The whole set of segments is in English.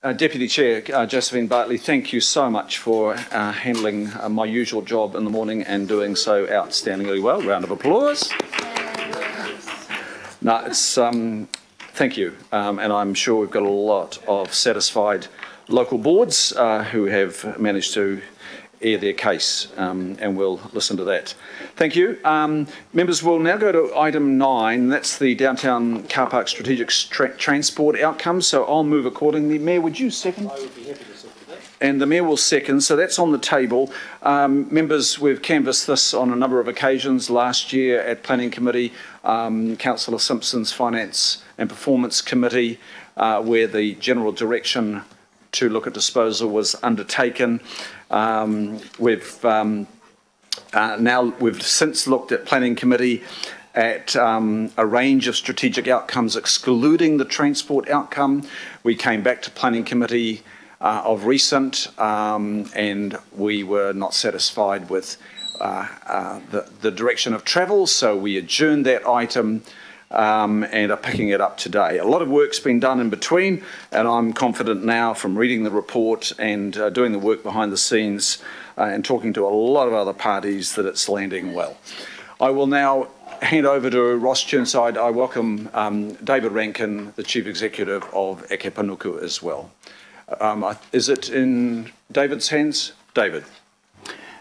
Uh, Deputy Chair uh, Josephine Bartley, thank you so much for uh, handling uh, my usual job in the morning and doing so outstandingly well. Round of applause. No, it's um, thank you, um, and I'm sure we've got a lot of satisfied local boards uh, who have managed to air their case, um, and we'll listen to that. Thank you. Um, members, we'll now go to item nine. That's the downtown car park strategic tra transport outcomes. So I'll move accordingly. Mayor, would you second? I would be happy to second that. And the Mayor will second, so that's on the table. Um, members, we've canvassed this on a number of occasions. Last year at Planning Committee, um, Councillor Simpson's Finance and Performance Committee, uh, where the general direction to look at disposal was undertaken. Um, we've um, uh, now we've since looked at planning committee at um, a range of strategic outcomes, excluding the transport outcome. We came back to planning committee uh, of recent, um, and we were not satisfied with uh, uh, the, the direction of travel, so we adjourned that item um, and are picking it up today. A lot of work's been done in between, and I'm confident now from reading the report and uh, doing the work behind the scenes uh, and talking to a lot of other parties that it's landing well. I will now hand over to Ross Churnside. I welcome um, David Rankin, the Chief Executive of Eke Panuku as well. Um, is it in David's hands? David.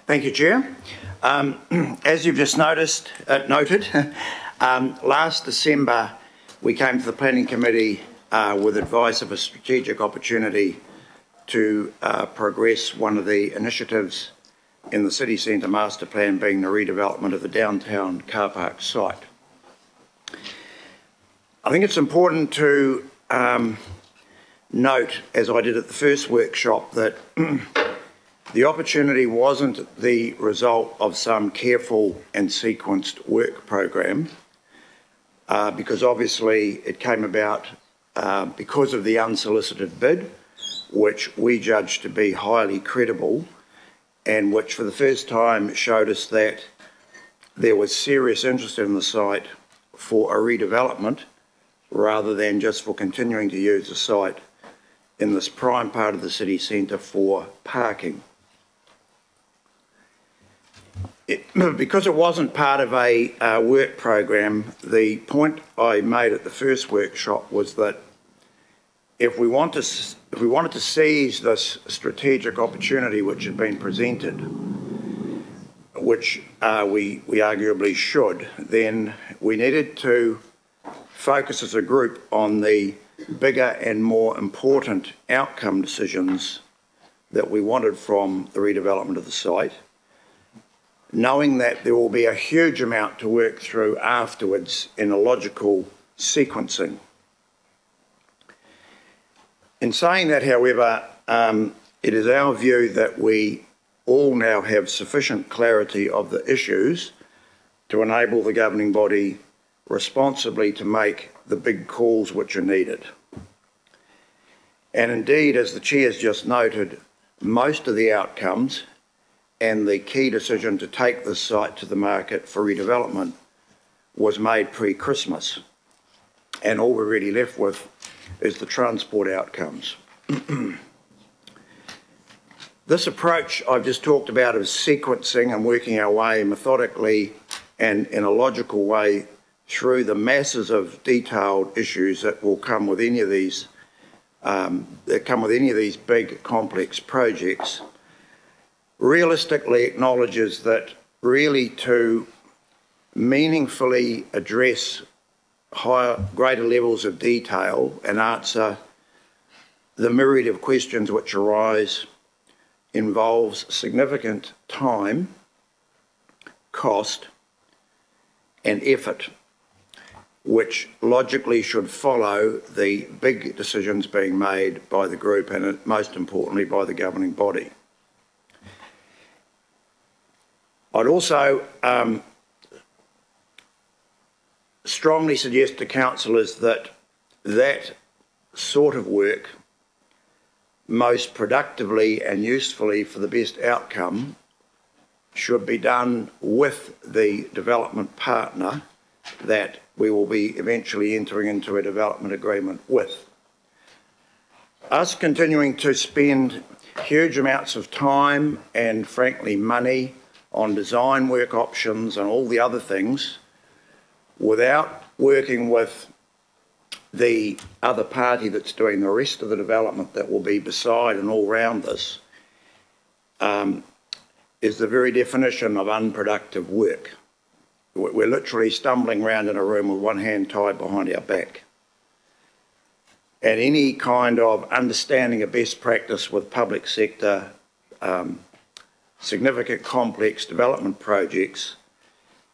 Thank you, Chair. Um, as you've just noticed, uh, noted, Um, last December, we came to the Planning Committee uh, with advice of a strategic opportunity to uh, progress one of the initiatives in the city centre master plan being the redevelopment of the downtown car park site. I think it's important to um, note, as I did at the first workshop, that the opportunity wasn't the result of some careful and sequenced work program uh, because obviously it came about uh, because of the unsolicited bid, which we judged to be highly credible and which for the first time showed us that there was serious interest in the site for a redevelopment rather than just for continuing to use the site in this prime part of the city centre for parking it, because it wasn't part of a uh, work program, the point I made at the first workshop was that if we want to, if we wanted to seize this strategic opportunity which had been presented, which uh, we we arguably should, then we needed to focus as a group on the bigger and more important outcome decisions that we wanted from the redevelopment of the site knowing that there will be a huge amount to work through afterwards in a logical sequencing. In saying that, however, um, it is our view that we all now have sufficient clarity of the issues to enable the governing body responsibly to make the big calls which are needed. And indeed, as the Chair has just noted, most of the outcomes and the key decision to take this site to the market for redevelopment was made pre-Christmas. And all we're really left with is the transport outcomes. this approach I've just talked about of sequencing and working our way methodically and in a logical way through the masses of detailed issues that will come with any of these um, that come with any of these big complex projects realistically acknowledges that really to meaningfully address higher, greater levels of detail and answer the myriad of questions which arise involves significant time, cost, and effort, which logically should follow the big decisions being made by the group and most importantly by the governing body. I'd also um, strongly suggest to councillors that that sort of work most productively and usefully for the best outcome should be done with the development partner that we will be eventually entering into a development agreement with. us continuing to spend huge amounts of time and frankly money on design work options and all the other things without working with the other party that's doing the rest of the development that will be beside and all round this um, is the very definition of unproductive work. We're literally stumbling around in a room with one hand tied behind our back. And any kind of understanding of best practice with public sector, um, significant complex development projects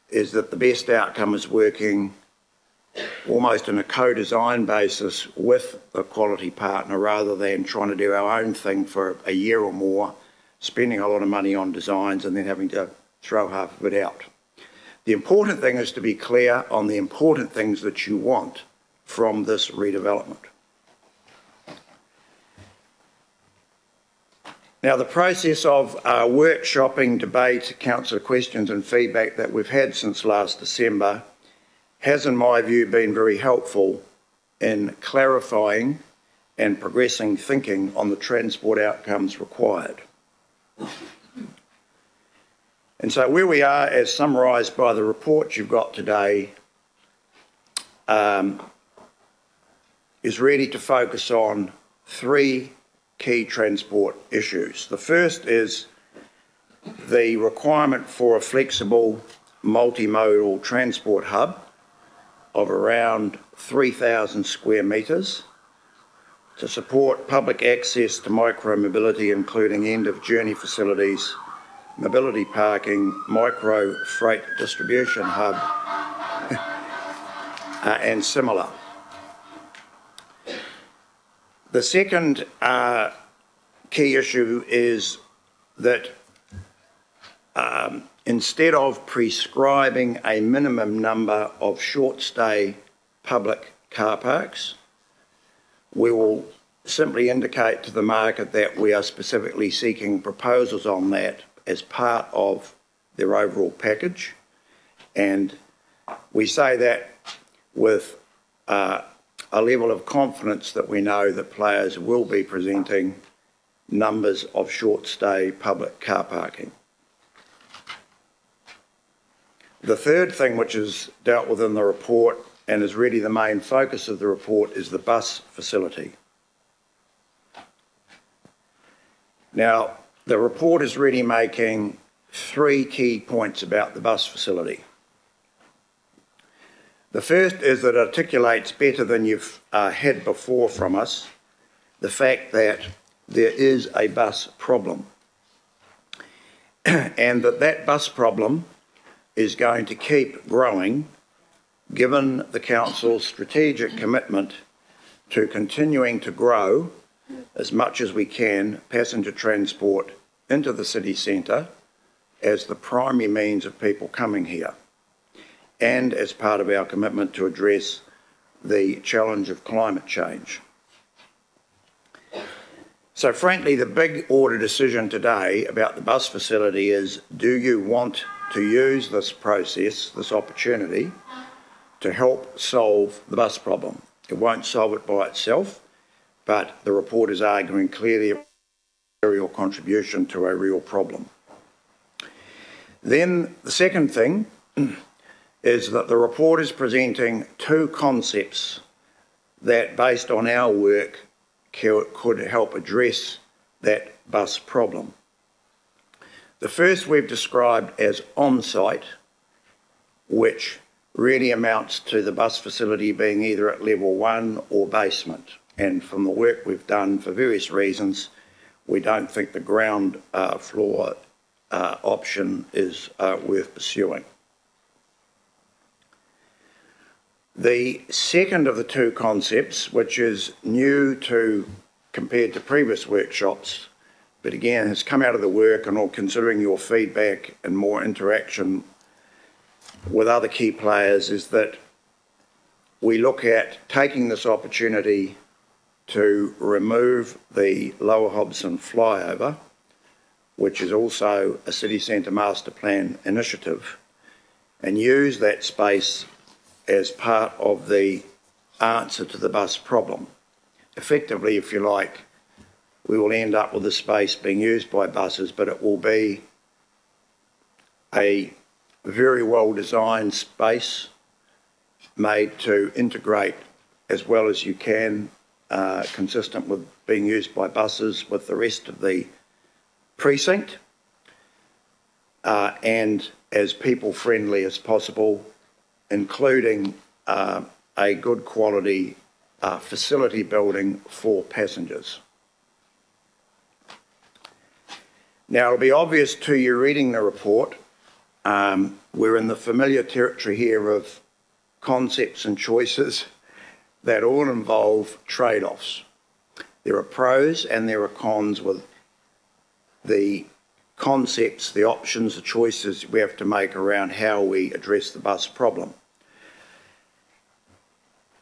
is that the best outcome is working almost on a co-design basis with a quality partner rather than trying to do our own thing for a year or more, spending a lot of money on designs and then having to throw half of it out. The important thing is to be clear on the important things that you want from this redevelopment. Now, the process of uh, workshopping, debate, council questions and feedback that we've had since last December has, in my view, been very helpful in clarifying and progressing thinking on the transport outcomes required. And so where we are, as summarised by the report you've got today, um, is ready to focus on three key transport issues. The first is the requirement for a flexible multimodal transport hub of around 3,000 square metres to support public access to micro-mobility, including end-of-journey facilities mobility parking, micro freight distribution hub, uh, and similar. The second uh, key issue is that um, instead of prescribing a minimum number of short stay public car parks, we will simply indicate to the market that we are specifically seeking proposals on that as part of their overall package. And we say that with uh, a level of confidence that we know that players will be presenting numbers of short stay public car parking. The third thing which is dealt with in the report and is really the main focus of the report is the bus facility. Now, the report is really making three key points about the bus facility. The first is that it articulates better than you've uh, had before from us the fact that there is a bus problem. And that that bus problem is going to keep growing given the Council's strategic commitment to continuing to grow as much as we can passenger transport into the city centre as the primary means of people coming here and as part of our commitment to address the challenge of climate change. So frankly, the big order decision today about the bus facility is do you want to use this process, this opportunity, to help solve the bus problem? It won't solve it by itself, but the report is arguing clearly a real contribution to a real problem. Then the second thing is that the report is presenting two concepts that, based on our work, could help address that bus problem. The first we've described as on-site, which really amounts to the bus facility being either at level one or basement. And from the work we've done for various reasons, we don't think the ground uh, floor uh, option is uh, worth pursuing. The second of the two concepts, which is new to compared to previous workshops, but again has come out of the work and all considering your feedback and more interaction with other key players, is that we look at taking this opportunity to remove the Lower Hobson flyover, which is also a city centre master plan initiative, and use that space as part of the answer to the bus problem. effectively, if you like, we will end up with the space being used by buses, but it will be a very well designed space made to integrate as well as you can, uh, consistent with being used by buses with the rest of the precinct, uh, and as people friendly as possible, including uh, a good quality uh, facility building for passengers. Now, it'll be obvious to you reading the report, um, we're in the familiar territory here of concepts and choices that all involve trade offs. There are pros and there are cons with the concepts, the options, the choices we have to make around how we address the bus problem.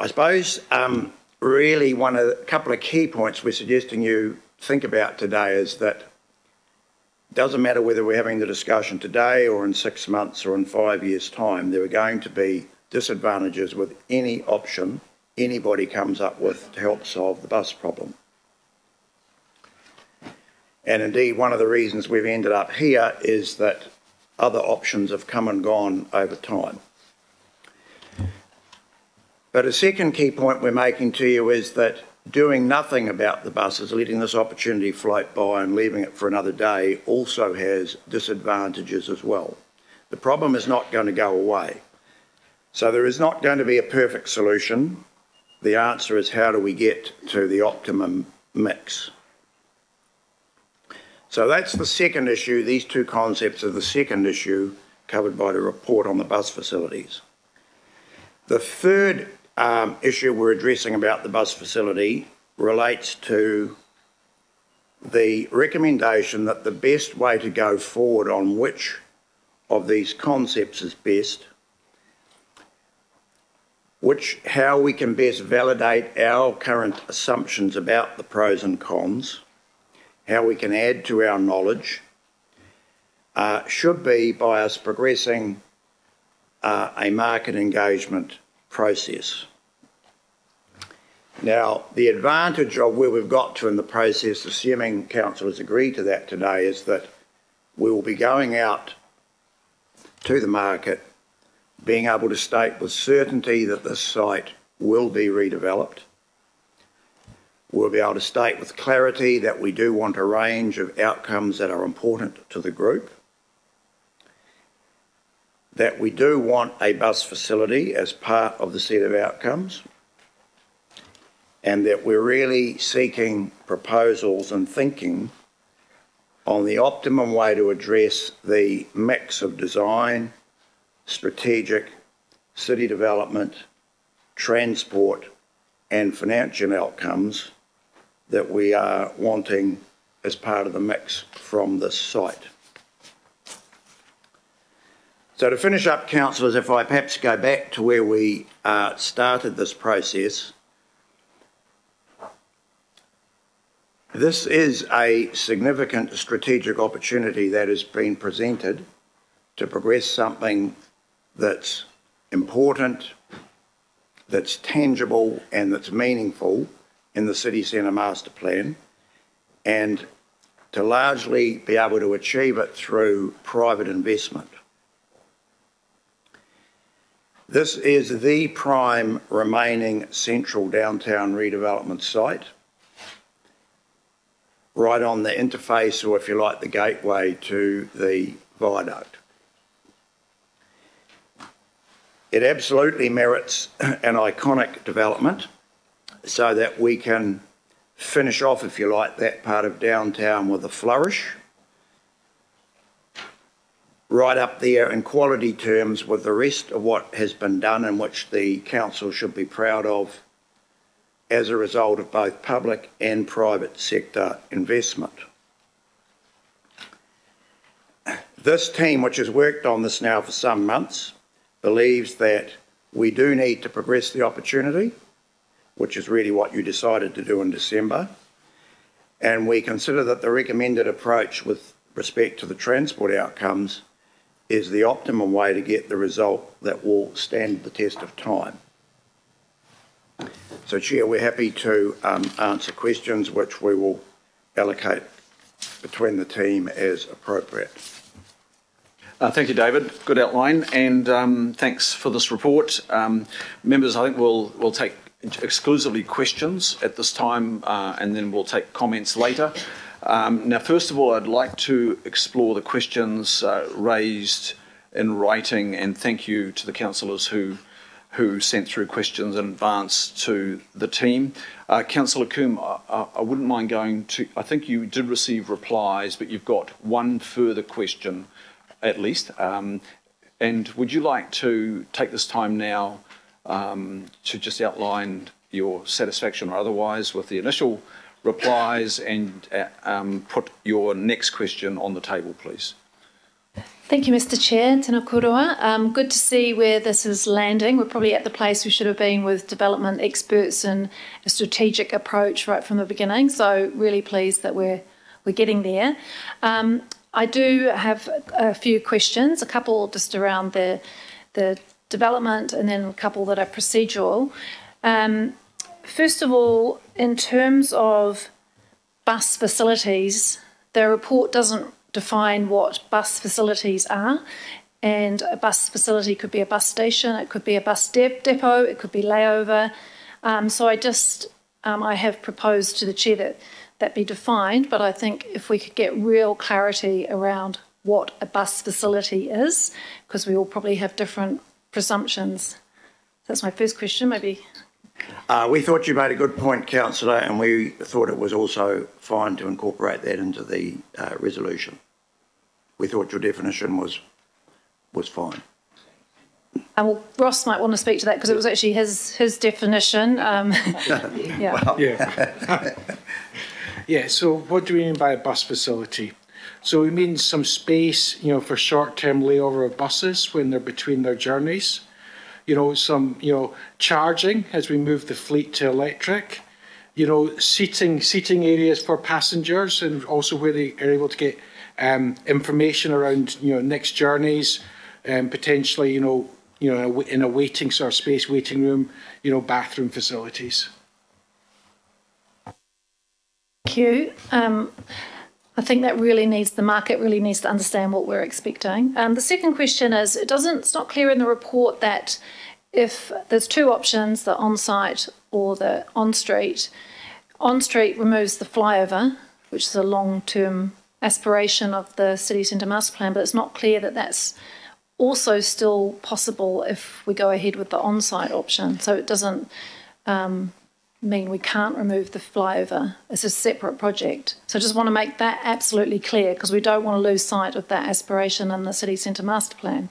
I suppose um, really one of a couple of key points we're suggesting you think about today is that it doesn't matter whether we're having the discussion today or in six months or in five years' time, there are going to be disadvantages with any option anybody comes up with to help solve the bus problem. And indeed, one of the reasons we've ended up here is that other options have come and gone over time. But a second key point we're making to you is that doing nothing about the buses, letting this opportunity float by and leaving it for another day, also has disadvantages as well. The problem is not going to go away. So there is not going to be a perfect solution. The answer is how do we get to the optimum mix? So that's the second issue. These two concepts are the second issue covered by the report on the bus facilities. The third um, issue we're addressing about the bus facility relates to the recommendation that the best way to go forward on which of these concepts is best, which how we can best validate our current assumptions about the pros and cons, how we can add to our knowledge, uh, should be by us progressing uh, a market engagement process. Now, the advantage of where we've got to in the process, assuming councillors agree to that today, is that we will be going out to the market, being able to state with certainty that this site will be redeveloped. We'll be able to state with clarity that we do want a range of outcomes that are important to the group that we do want a bus facility as part of the set of outcomes and that we're really seeking proposals and thinking on the optimum way to address the mix of design, strategic, city development, transport and financial outcomes that we are wanting as part of the mix from this site. So to finish up, councillors, if I perhaps go back to where we uh, started this process, this is a significant strategic opportunity that has been presented to progress something that's important, that's tangible and that's meaningful in the city centre master plan and to largely be able to achieve it through private investment. This is the prime remaining central downtown redevelopment site, right on the interface, or if you like, the gateway to the viaduct. It absolutely merits an iconic development so that we can finish off, if you like, that part of downtown with a flourish right up there in quality terms with the rest of what has been done and which the council should be proud of as a result of both public and private sector investment. This team, which has worked on this now for some months, believes that we do need to progress the opportunity, which is really what you decided to do in December, and we consider that the recommended approach with respect to the transport outcomes is the optimum way to get the result that will stand the test of time. So Chair, we're happy to um, answer questions which we will allocate between the team as appropriate. Uh, thank you, David. Good outline, and um, thanks for this report. Um, members, I think we'll we'll take exclusively questions at this time, uh, and then we'll take comments later. Um, now, first of all, I'd like to explore the questions uh, raised in writing, and thank you to the councillors who who sent through questions in advance to the team. Uh, Councillor Coom, I, I, wouldn't mind going to, I think you did receive replies, but you've got one further question at least. Um, and would you like to take this time now um, to just outline your satisfaction or otherwise with the initial replies and uh, um, put your next question on the table, please? Thank you, Mr. Chair. Tēnā koroa. Um, good to see where this is landing. We're probably at the place we should have been with development experts and a strategic approach right from the beginning. So really pleased that we're we're getting there. Um, I do have a few questions, a couple just around the the development, and then a couple that are procedural. Um, first of all, in terms of bus facilities, the report doesn't define what bus facilities are. And a bus facility could be a bus station, it could be a bus de- depot, it could be layover. Um, so I just um, I have proposed to the chair that that be defined, but I think if we could get real clarity around what a bus facility is, because we all probably have different presumptions. That's my first question. Maybe uh, we thought you made a good point, Councillor, and we thought it was also fine to incorporate that into the uh, resolution. We thought your definition was was fine. And well, Ross might want to speak to that because it was actually his his definition. Um, yeah. Well. Yeah. yeah. So, what do we mean by a bus facility? So, we mean some space, you know, for short-term layover of buses when they're between their journeys you know, some, you know, charging as we move the fleet to electric, you know, seating, seating areas for passengers and also where they are able to get um, information around, you know, next journeys, and um, potentially, you know, you know, in a waiting sort of space, waiting room, you know, bathroom facilities. Thank you. Um, I think that really needs the market really needs to understand what we're expecting. Um, the second question is it doesn't it's not clear in the report that if there's two options, the on-site or the on-street, on-street removes the flyover, which is a long-term aspiration of the city centre master plan, but it's not clear that that's also still possible if we go ahead with the on-site option. So it doesn't um, mean we can't remove the flyover. It's a separate project. So I just want to make that absolutely clear because we don't want to lose sight of that aspiration in the city centre master plan.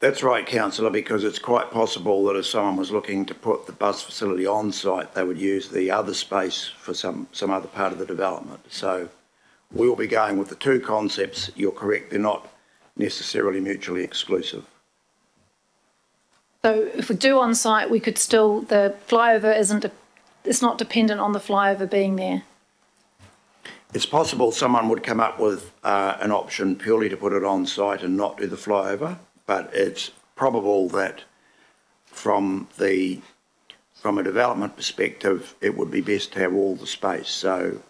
That's right, councillor, because it's quite possible that if someone was looking to put the bus facility on site, they would use the other space for some, some other part of the development. So we will be going with the two concepts. You're correct, they're not necessarily mutually exclusive. So if we do on site, we could still, the flyover isn't, it's not dependent on the flyover being there. It's possible someone would come up with uh, an option purely to put it on site and not do the flyover, but it's probable that from the from a development perspective, it would be best to have all the space. So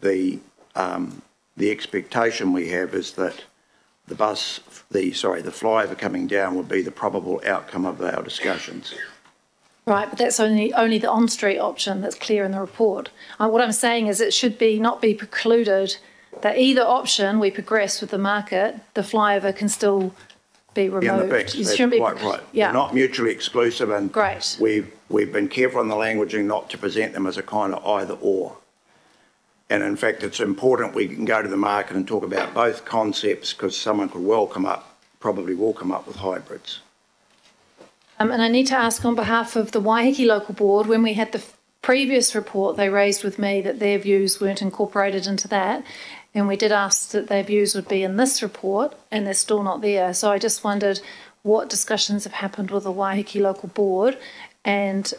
the um, the expectation we have is that the bus, the sorry, the flyover coming down would be the probable outcome of our discussions. Right, but that's only only the on-street option that's clear in the report. Uh, what I'm saying is it should be not be precluded that either option we progress with the market, the flyover can still be removed. Yeah, that's quite right. Yeah. They're not mutually exclusive and Great. we've, we've been careful in the languaging not to present them as a kind of either or. And in fact, it's important we can go to the market and talk about both concepts because someone could well come up, probably will come up with hybrids. Um, and I need to ask on behalf of the Waiheke Local Board, when we had the previous report, they raised with me that their views weren't incorporated into that. And we did ask that their views would be in this report, and they're still not there. So I just wondered what discussions have happened with the Waiheke Local Board, and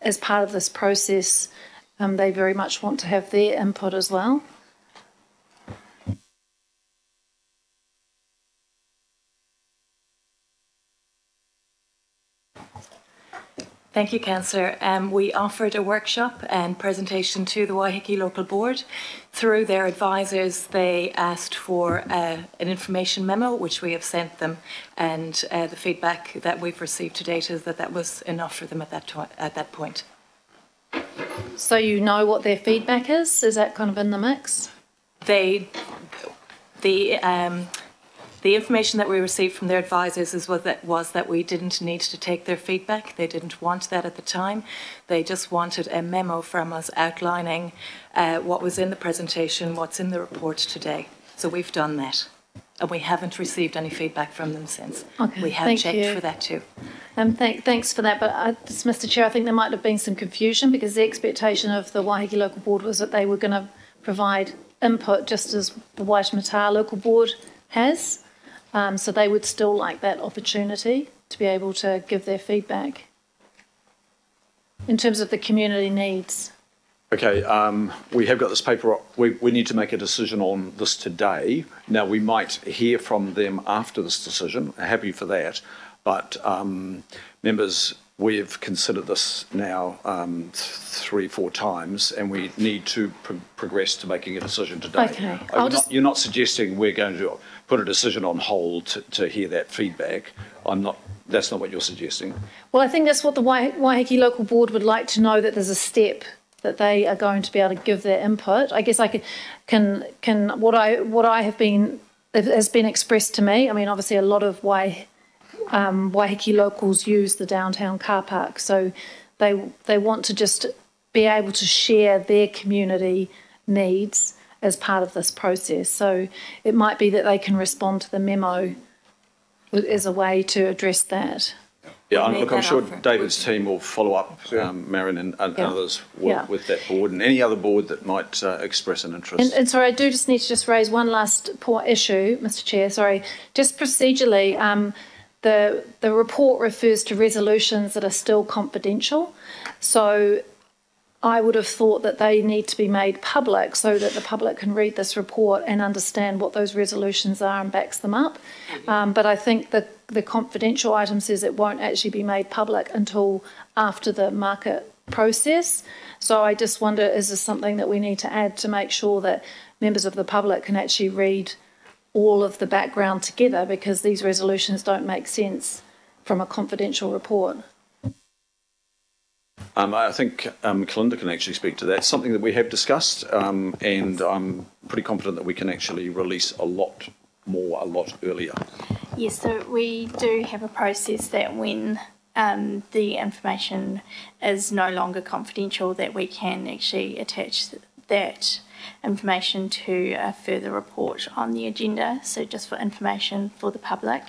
as part of this process, um, they very much want to have their input as well. Thank you, Councillor. Um, we offered a workshop and presentation to the Waiheke Local Board. Through their advisors, they asked for uh, an information memo, which we have sent them, and uh, the feedback that we've received to date is that that was enough for them at that, at that point. So you know what their feedback is? Is that kind of in the mix? They, the, um, the information that we received from their advisors is was that, was that we didn't need to take their feedback. They didn't want that at the time. They just wanted a memo from us outlining uh, what was in the presentation, what's in the report today. So we've done that. And we haven't received any feedback from them since. Okay, we have thank checked you. for that too. Um, thank, thanks for that. But uh, Mr. Chair, I think there might have been some confusion because the expectation of the Waiheke Local Board was that they were going to provide input just as the Waitemata Local Board has. Um, so they would still like that opportunity to be able to give their feedback in terms of the community needs. Okay, um, we have got this paper, we, we need to make a decision on this today. Now, we might hear from them after this decision, happy for that. But, um, members, we've considered this now, um, three, four times, and we need to pro- progress to making a decision today. Okay, I'll you're just- not- You're not suggesting we're going to put a decision on hold to, to hear that feedback. I'm not, that's not what you're suggesting. Well, I think that's what the Wai- Waiheke Local Board would like to know that there's a step that they are going to be able to give their input. I guess I can, can, can what I what I have been has been expressed to me. I mean, obviously, a lot of Wai, um, Waiheke locals use the downtown car park, so they they want to just be able to share their community needs as part of this process. So it might be that they can respond to the memo as a way to address that. Yeah, We I'm- look, I'm sure offer. David's team will follow up, um, Marion and and Yeah. others Yeah. with that board and any other board that might uh, express an interest. and sorry, I do just need to just raise one last poor issue, Mr. Chair. Sorry, just procedurally, um, the the report refers to resolutions that are still confidential. So I would have thought that they need to be made public so that the public can read this report and understand what those resolutions are and backs them up. Um, but I think the the confidential item says it won't actually be made public until after the market process. So I just wonder, is this something that we need to add to make sure that members of the public can actually read all of the background together because these resolutions don't make sense from a confidential report. Um, I think um, Kalinda can actually speak to that. Something that we have discussed, um, and I'm pretty confident that we can actually release a lot more a lot earlier. Yes, so we do have a process that when um, the information is no longer confidential, that we can actually attach that information to a further report on the agenda. So just for information for the public.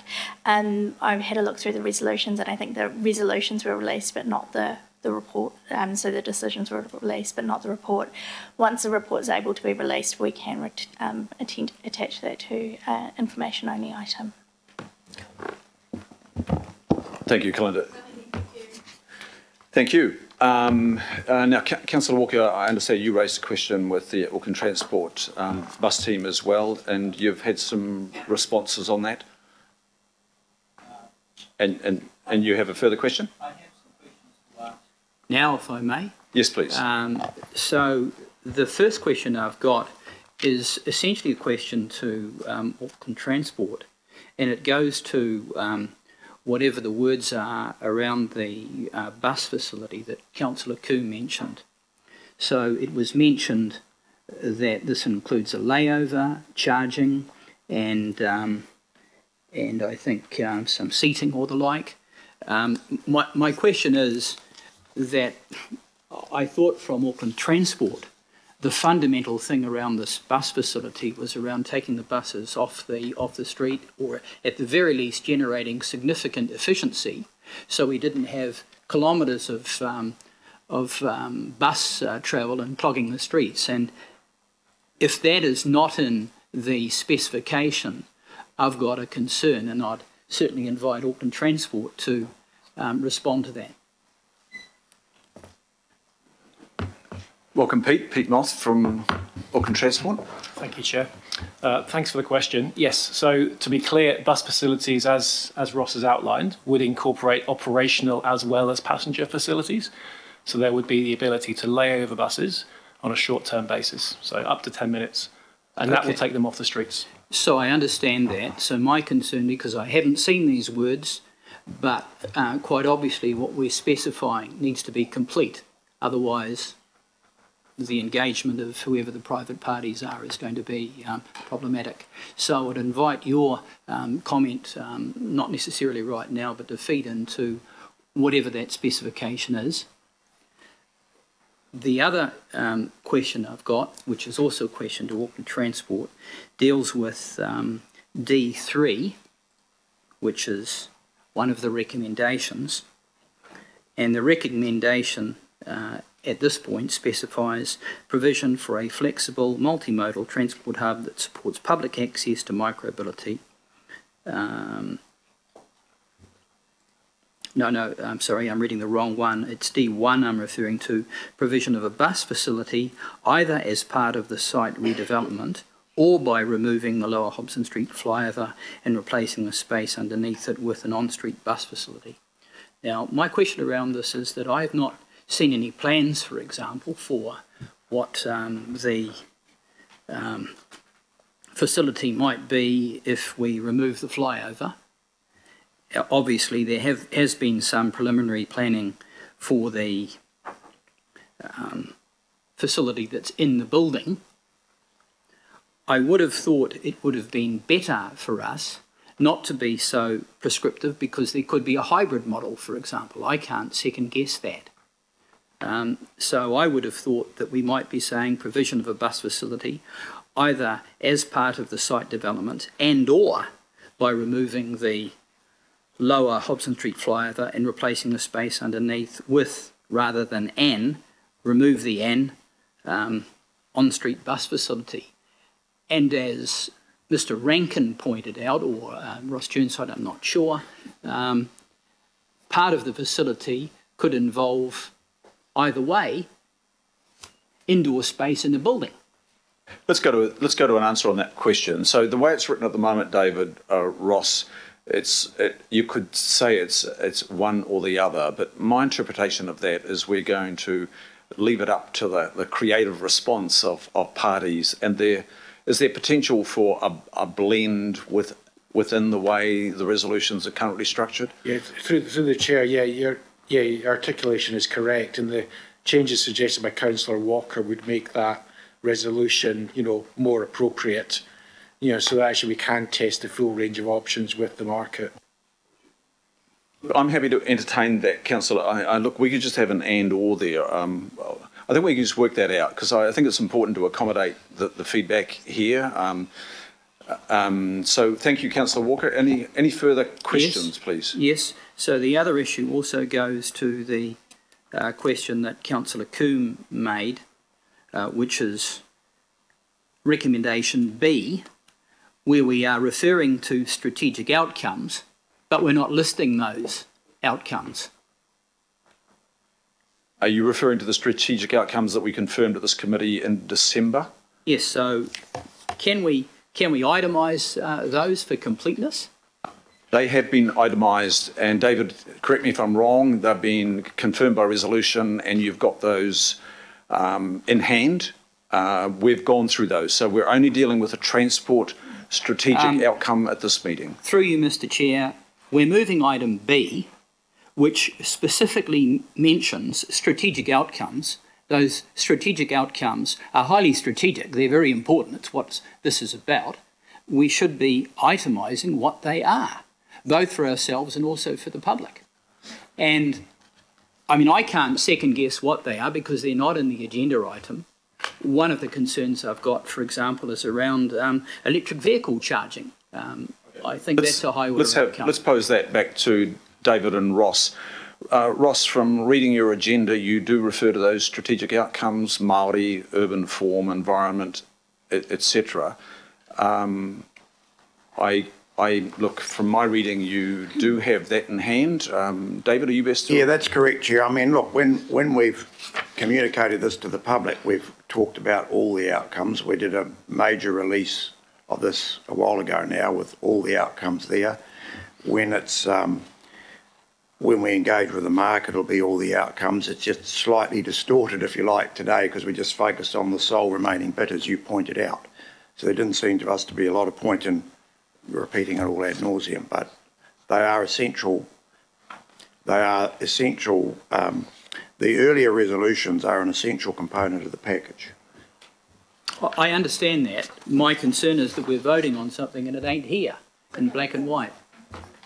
Um, I've had a look through the resolutions, and I think the resolutions were released, but not the the report. Um, so the decisions were released, but not the report. Once the report is able to be released, we can ret- um, attend, attach that to uh, information only item. Thank you, Kalinda. Thank you. Um, uh, now, Ca- Councillor Walker, I understand you raised a question with the Auckland Transport um, bus team as well, and you've had some responses on that. And and and you have a further question? Now, if I may. Yes, please. Um, so the first question I've got is essentially a question to um, Auckland Transport, and it goes to um, whatever the words are around the uh, bus facility that Councillor Coom mentioned. So it was mentioned that this includes a layover, charging, and um, and I think um, some seating or the like. Um, my, my question is that I thought from Auckland Transport, the fundamental thing around this bus facility was around taking the buses off the off the street, or at the very least generating significant efficiency, so we didn't have kilometres of um, of um, bus uh, travel and clogging the streets. And if that is not in the specification, I've got a concern, and I'd certainly invite Auckland Transport to um, respond to that. Welcome, Pete. Pete Moss from Auckland Transport. Thank you, Chair. Uh, thanks for the question. Yes, so to be clear, bus facilities, as, as Ross has outlined, would incorporate operational as well as passenger facilities. So there would be the ability to lay over buses on a short-term basis, so up to 10 minutes, and that will take them off the streets. So I understand that. So my concern, because I haven't seen these words, but uh, quite obviously what we're specifying needs to be complete. Otherwise, the engagement of whoever the private parties are is going to be um, problematic. So I would invite your um, comment, um, not necessarily right now, but to feed into whatever that specification is. The other um, question I've got, which is also a question to Auckland Transport, deals with um, D3, which is one of the recommendations. And the recommendation uh, at this point specifies provision for a flexible multimodal transport hub that supports public access to micromobility. Um, no, no, I'm sorry, I'm reading the wrong one. It's D1 I'm referring to, provision of a bus facility either as part of the site redevelopment or by removing the lower Hobson Street flyover and replacing the space underneath it with an on-street bus facility. Now, my question around this is that I have not seen any plans, for example, for what um, the um, facility might be if we remove the flyover. Uh, Obviously, there have, has been some preliminary planning for the um, facility that's in the building. I would have thought it would have been better for us not to be so prescriptive because there could be a hybrid model, for example. I can't second guess that. Um, so I would have thought that we might be saying provision of a bus facility either as part of the site development and or by removing the lower Hobson Street flyover and replacing the space underneath with, rather than an, remove the an, um, on-street bus facility. And as Mr Rankin pointed out, or uh, Ross Joneside, I'm not sure, um, part of the facility could involve either way indoor space in the building. Let's go to let's go to an answer on that question. So the way it's written at the moment, David uh, Ross, it's it, you could say it's it's one or the other, but my interpretation of that is we're going to leave it up to the, the creative response of, of parties, and there is there potential for a, a blend with within the way the resolutions are currently structured. Yeah, through, through the chair, yeah, your, yeah, your articulation is correct, and the changes suggested by Councillor Walker would make that resolution, you know, more appropriate. You know, so that actually we can test the full range of options with the market. I'm happy to entertain that, Councillor. I, I, look, we could just have an and or there. Um, I think we can just work that out because I, I think it's important to accommodate the, the feedback here. Um, um, so thank you, Councillor Walker. Any any further questions, Yes. please? Yes, so the other issue also goes to the uh, question that Councillor Coom made, uh, which is recommendation B, where we are referring to strategic outcomes, but we're not listing those outcomes. Are you referring to the strategic outcomes that we confirmed at this committee in December? Yes, so can we can we itemise uh, those for completeness? They have been itemised, and David, correct me if I'm wrong, they've been confirmed by resolution, and you've got those um, in hand. Uh, we've gone through those, so we're only dealing with a transport strategic Um, outcome at this meeting. Through you, Mr Chair, we're moving item B, which specifically mentions strategic outcomes. Those strategic outcomes are highly strategic. They're very important. It's what this is about. We should be itemising what they are, both for ourselves and also for the public. And I mean, I can't second guess what they are because they're not in the agenda item. One of the concerns I've got, for example, is around um, electric vehicle charging. Um, I think Let's- that's a high order let's have. Let's pose that back to David and Ross. Uh, Ross, from reading your agenda, you do refer to those strategic outcomes, Māori, urban form, environment, etc. Um, I, I look from my reading, you do have that in hand. Um, David, are you best? To Yeah, that's correct, Chair. I mean, look, when, when we've communicated this to the public, we've talked about all the outcomes. We did a major release of this a while ago now with all the outcomes there. When it's um, when we engage with the market, it'll be all the outcomes. It's just slightly distorted, if you like, today because we just focused on the sole remaining bit, as you pointed out. So there didn't seem to us to be a lot of point in repeating it all ad nauseum, but they are essential. They are essential. Um, the earlier resolutions are an essential component of the package. I understand that. My concern is that we're voting on something and it ain't here in black and white.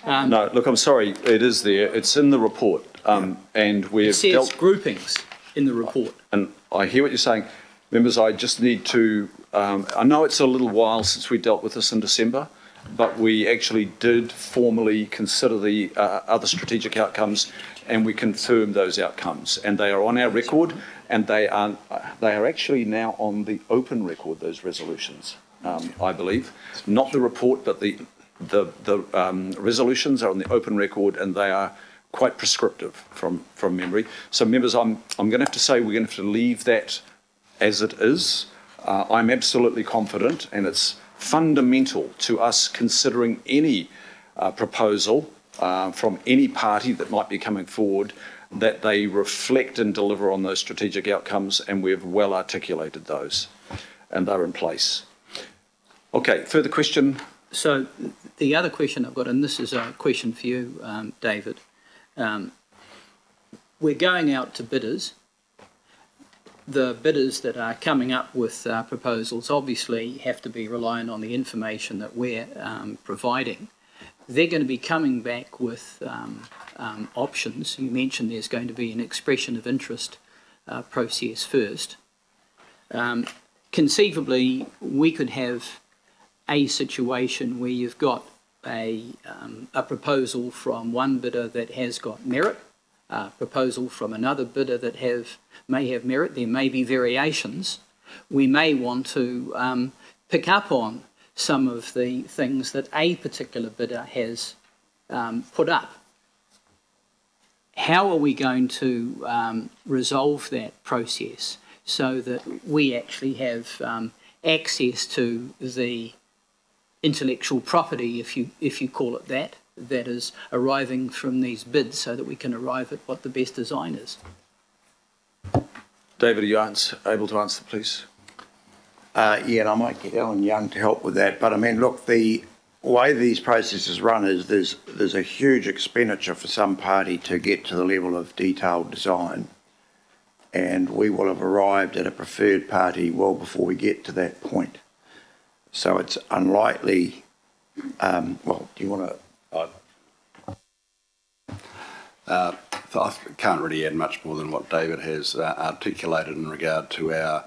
Um, No, look, I'm sorry, it is there. It's in the report. Um, and we've says dealt, groupings in the report. and I hear what you're saying. Members, I just need to, um, I know it's a little while since we dealt with this in December, but we actually did formally consider the uh, other strategic outcomes and we confirmed those outcomes. And they are on our record and they are, they are actually now on the open record, those resolutions, um, I believe. Not the report, but the, the, the um, resolutions are on the open record and they are quite prescriptive from, from memory. So members, I'm, I'm going to have to say we're going to have to leave that as it is. Uh, I'm absolutely confident and it's fundamental to us considering any uh, proposal uh, from any party that might be coming forward that they reflect and deliver on those strategic outcomes and we've well articulated those and they're in place. Okay, further question? So the other question I've got, and this is a question for you, um, David. Um, we're going out to bidders. The bidders that are coming up with uh, proposals obviously have to be reliant on the information that we're um, providing. They're going to be coming back with um, um, options. You mentioned there's going to be an expression of interest uh, process first. Um, conceivably, we could have a situation where you've got a, um, a proposal from one bidder that has got merit, a proposal from another bidder that have may have merit. There may be variations. We may want to um, pick up on some of the things that a particular bidder has um, put up. How are we going to um, resolve that process so that we actually have um, access to the intellectual property, if you if you call it that, that is arriving from these bids, so that we can arrive at what the best design is. David, are you answer, able to answer, please? Uh, yeah, and I might get Alan Young to help with that. But I mean, look, the way these processes run is there's there's a huge expenditure for some party to get to the level of detailed design, and we will have arrived at a preferred party well before we get to that point. So it's unlikely. Um, well, do you want to? Uh, I can't really add much more than what David has uh, articulated in regard to our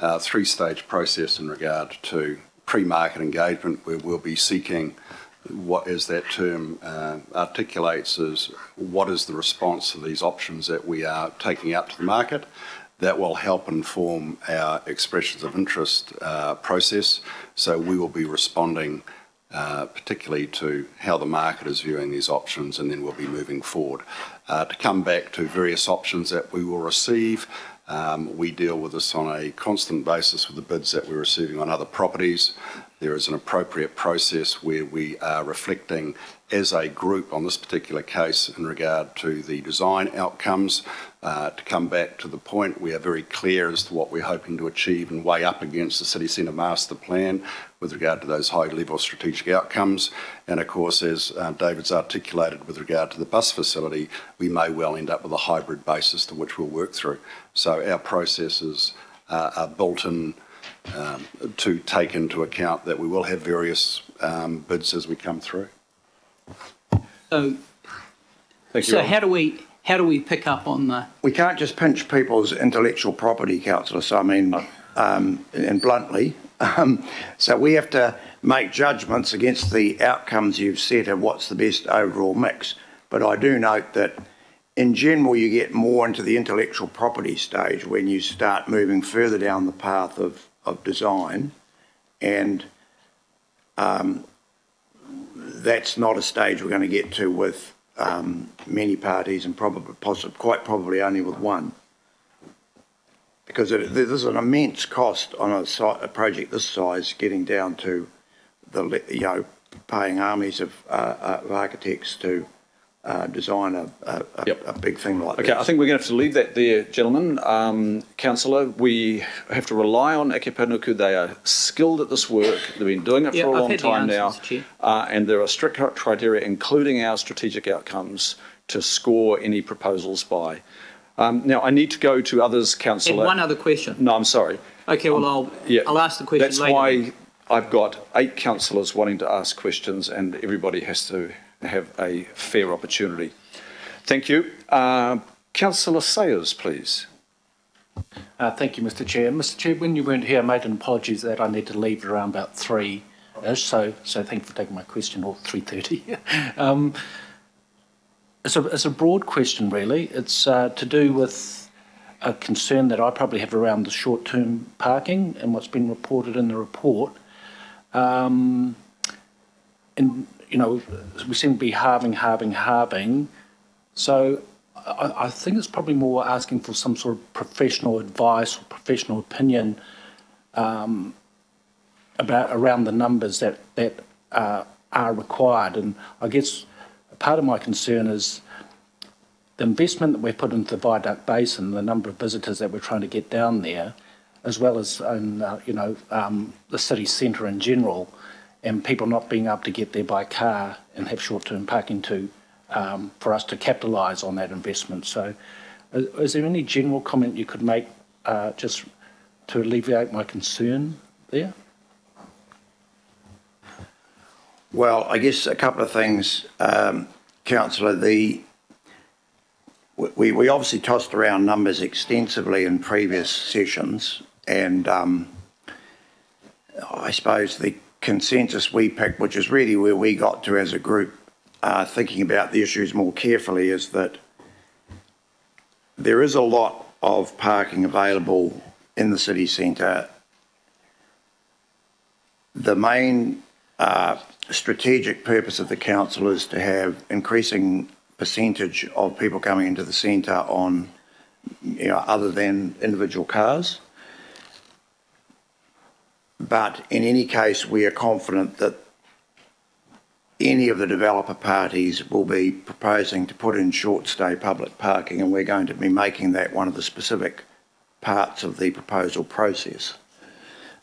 uh, three-stage process in regard to pre-market engagement, where we'll be seeking what, as that term articulates, is what is the response to these options that we are taking out to the market. That will help inform our expressions of interest process. So we will be responding uh, particularly to how the market is viewing these options, and then we'll be moving forward. Uh, to come back to various options that we will receive, um, we deal with this on a constant basis with the bids that we're receiving on other properties. There is an appropriate process where we are reflecting as a group on this particular case in regard to the design outcomes. Uh, to come back to the point, we are very clear as to what we're hoping to achieve and weigh up against the City Centre Master Plan with regard to those high level strategic outcomes. And of course, as uh, David's articulated with regard to the bus facility, we may well end up with a hybrid basis to which we'll work through. So our processes uh, are built in um, to take into account that we will have various um, bids as we come through. So, so how do we how do we pick up on the We can't just pinch people's intellectual property, councillor. So I mean, um, and bluntly, um, so we have to make judgments against the outcomes you've set and what's the best overall mix. But I do note that in general, you get more into the intellectual property stage when you start moving further down the path of, of design. And um, that's not a stage we're going to get to with um, many parties and probably, possibly, quite probably only with one. Because it, there's an immense cost on a, si- a project this size getting down to the, you know, paying armies of, uh, uh, of architects to uh, design a, a, a, Yep. a big thing like that. Okay, this. I think we're going to have to leave that there, gentlemen. Um, Councillor, we have to rely on Eke Panuku. They are skilled at this work. They've been doing it for a I've long time now. answers, Chair. Uh, and there are strict criteria, including our strategic outcomes, to score any proposals by. Um, now, I need to go to others, And Councillor. one other question. No, I'm sorry. Okay, well, I'll, Yeah, I'll ask the question That's later. why I've got eight councillors wanting to ask questions, and everybody has to have a fair opportunity. Thank you. Uh, Councillor Sayers, please. Uh, thank you, Mr. Chair. Mr. Chair, when you weren't here, I made an apology that I need to leave around about three. So, so thank you for taking my question, or three thirty. um, it's a it's a broad question, really. It's uh, to do with a concern that I probably have around the short-term parking and what's been reported in the report. Um, and you know, we seem to be halving, halving, halving. So I, I think it's probably more asking for some sort of professional advice or professional opinion um, about around the numbers that that uh, are required. And I guess part of my concern is the investment that we've put into the Viaduct Basin, the number of visitors that we're trying to get down there, as well as in, uh, you know um, the city centre in general, and people not being able to get there by car and have short-term parking to um, for us to capitalise on that investment. So, is, is there any general comment you could make uh, just to alleviate my concern there? Well, I guess a couple of things, um, councillor. The we, we obviously tossed around numbers extensively in previous sessions, and um, I suppose the consensus we picked, which is really where we got to as a group, uh, thinking about the issues more carefully, is that there is a lot of parking available in the city centre. The main uh, strategic purpose of the council is to have increasing percentage of people coming into the centre on, you know, other than individual cars. But in any case, we are confident that any of the developer parties will be proposing to put in short stay public parking, and we're going to be making that one of the specific parts of the proposal process.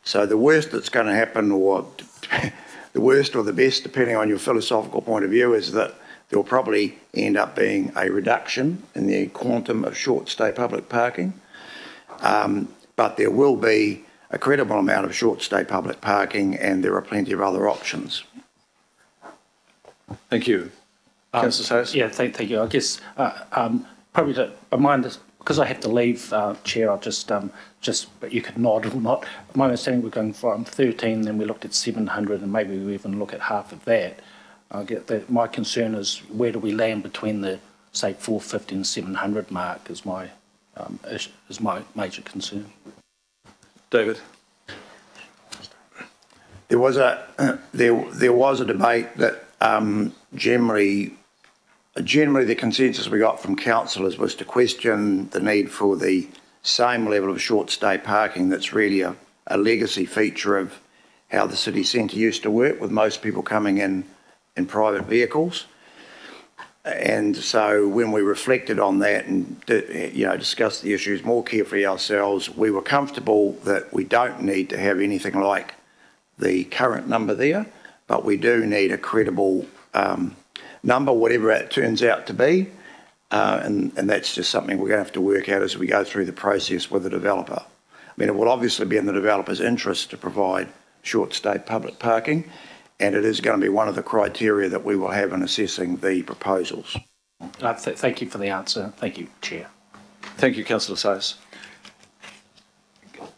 So the worst that's going to happen, or the worst or the best, depending on your philosophical point of view, is that there will probably end up being a reduction in the quantum of short stay public parking. Um, but there will be a credible amount of short stay public parking, and there are plenty of other options. Thank you. Um, Councillor Sayers? Yeah, thank, thank you. I guess uh, um, probably to remind us, because I have to leave, uh, Chair, I'll just, um, just, but you could nod or not. My understanding we're going from 13, then we looked at 700, and maybe we even look at half of that. I get that. My concern is where do we land between the, say, 450 and 700 mark is my, um, is, is my major concern. David? There was a there there was a debate that um, generally generally the consensus we got from councillors was to question the need for the same level of short stay parking that's really a, a legacy feature of how the city centre used to work with most people coming in in private vehicles. And so when we reflected on that and you know discussed the issues more carefully ourselves, we were comfortable that we don't need to have anything like the current number there, but we do need a credible um, number, whatever it turns out to be. Uh, and, and that's just something we're going to have to work out as we go through the process with the developer. I mean, it will obviously be in the developer's interest to provide short stay public parking, and it is going to be one of the criteria that we will have in assessing the proposals. Uh, th- thank you for the answer. Thank you, Chair. Thank you, Councillor Sayers.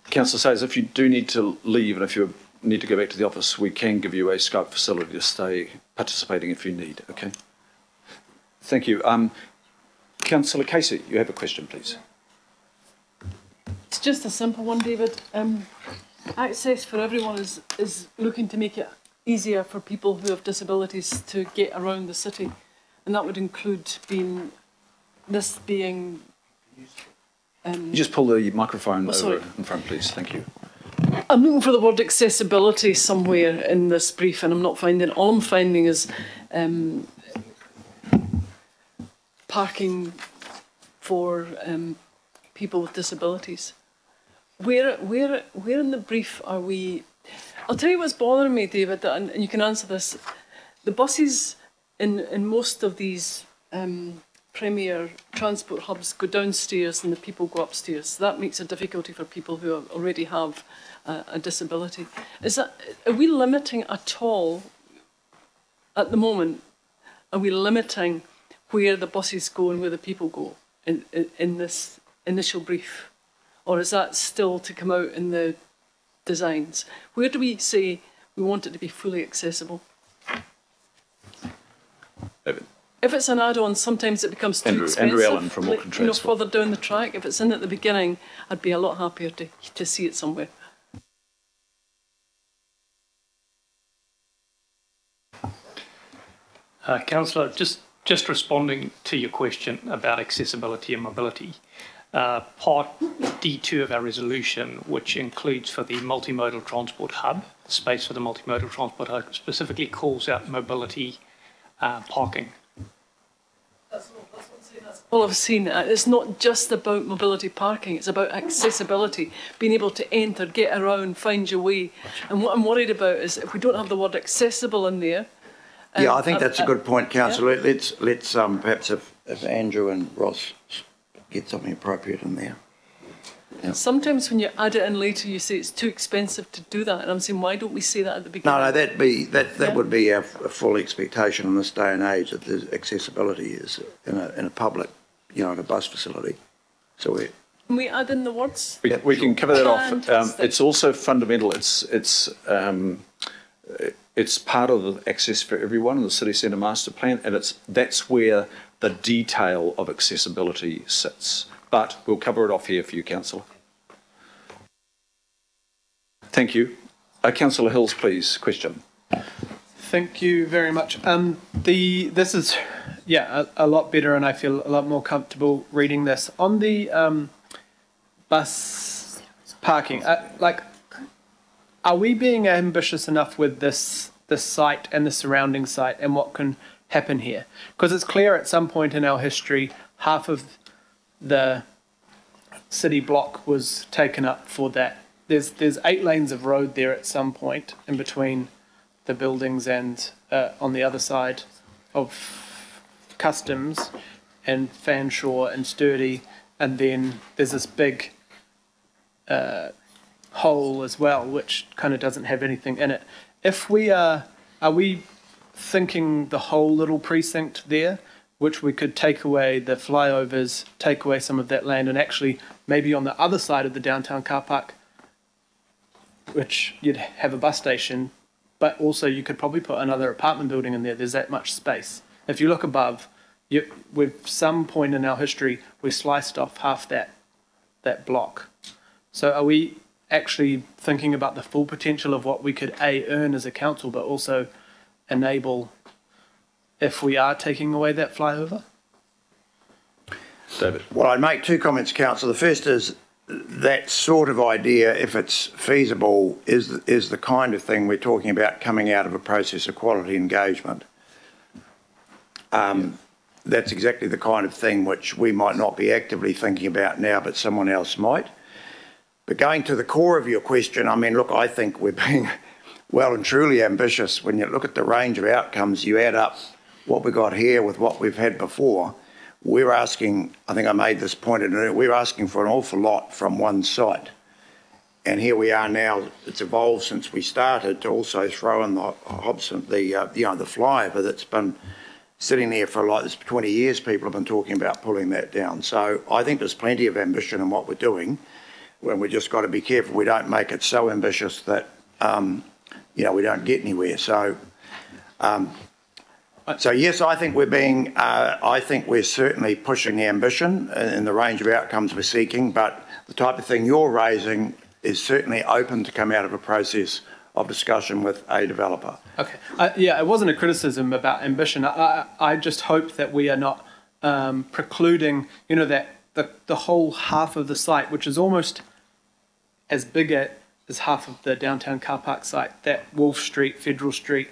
Councillor Sayers, if you do need to leave and if you need to go back to the office, we can give you a Skype facility to stay participating if you need, okay? Thank you. Um, Councillor Casey, you have a question, please. It's just a simple one, David. Um, access for everyone is, is looking to make it easier for people who have disabilities to get around the city. And that would include being, this being... Um, You just pull the microphone Oh, over in front, please. Thank you. I'm looking for the word accessibility somewhere in this brief, and I'm not finding. All I'm finding is um, parking for um, people with disabilities. Where, where, where in the brief are we? I'll tell you what's bothering me, David, and you can answer this. The buses in in most of these um, premier transport hubs go downstairs and the people go upstairs. That makes a difficulty for people who already have a, a disability. Is that, are we limiting at all, at the moment, are we limiting where the buses go and where the people go in, in, in this initial brief? Or is that still to come out in the designs? Where do we say we want it to be fully accessible? David. If it's an add-on, sometimes it becomes too Andrew- expensive. Andrew Allen from like, Auckland You know, further down the track. If it's in at the beginning, I'd be a lot happier to, to see it somewhere. Uh, Councillor, just, just responding to your question about accessibility and mobility, uh, part D2 of our resolution, which includes for the multimodal transport hub, space for the multimodal transport hub, specifically calls out mobility uh, parking. All I've seen, uh, it's not just about mobility parking, it's about accessibility, being able to enter, get around, find your way. And what I'm worried about is if we don't have the word accessible in there. Yeah, um, I think uh, that's a uh, good point, councillor. Let's, let's um, perhaps if, if Andrew and Ross get something appropriate in there. Sometimes when you add it in later, you say it's too expensive to do that. And I'm saying, why don't we say that at the beginning? No, no, that'd be, that, that Yeah. would be our f- a full expectation in this day and age that the accessibility is in a, in a public, you know, in a bus facility. So we, Can we add in the words? We, we can cover that off. Um, it's also fundamental. It's it's um, it's part of the access for everyone in the city centre master plan, and it's that's where the detail of accessibility sits. But we'll cover it off here for you, councillor. Thank you. Uh, councillor Hills, please. Question. Thank you very much. Um, the this is yeah a, a lot better, and I feel a lot more comfortable reading this on the um, bus parking. Uh, like, are we being ambitious enough with this this site and the surrounding site and what can happen here? Because it's clear at some point in our history, half of the city block was taken up for that. There's there's eight lanes of road there at some point in between the buildings and uh, on the other side of customs and Fanshawe and Sturdee, and then there's this big uh, hole as well, which kind of doesn't have anything in it. If we are, are we thinking the whole little precinct there, which we could take away the flyovers, take away some of that land, and actually maybe on the other side of the downtown car park, which you'd have a bus station, but also you could probably put another apartment building in there. There's that much space. If you look above, you, with some point in our history, we sliced off half that that block. So are we actually thinking about the full potential of what we could a earn as a council, but also enable if we are taking away that flyover? David. well, I'd make two comments, councillor. The first is that sort of idea, if it's feasible, is, is the kind of thing we're talking about coming out of a process of quality engagement. Um, that's exactly the kind of thing which we might not be actively thinking about now, but someone else might. But going to the core of your question, I mean, look, I think we're being well and truly ambitious. When you look at the range of outcomes, you add up what we got here with what we've had before. We're asking, I think I made this point, in we're asking for an awful lot from one site. And here we are now, it's evolved since we started to also throw in the Hobson, the, uh, you know, the flyover that's been sitting there for like this 20 years, people have been talking about pulling that down. So I think there's plenty of ambition in what we're doing. When we just got to be careful we don't make it so ambitious that um, you know we don't get anywhere. So, um, so yes, I think we're being. Uh, I think we're certainly pushing the ambition in the range of outcomes we're seeking. But the type of thing you're raising is certainly open to come out of a process of discussion with a developer. Okay. Uh, yeah, it wasn't a criticism about ambition. I, I, just hope that we are not um, precluding, you know, that the, the whole half of the site, which is almost as big a, is half of the downtown car park site. That Wolfe Street, Federal Street,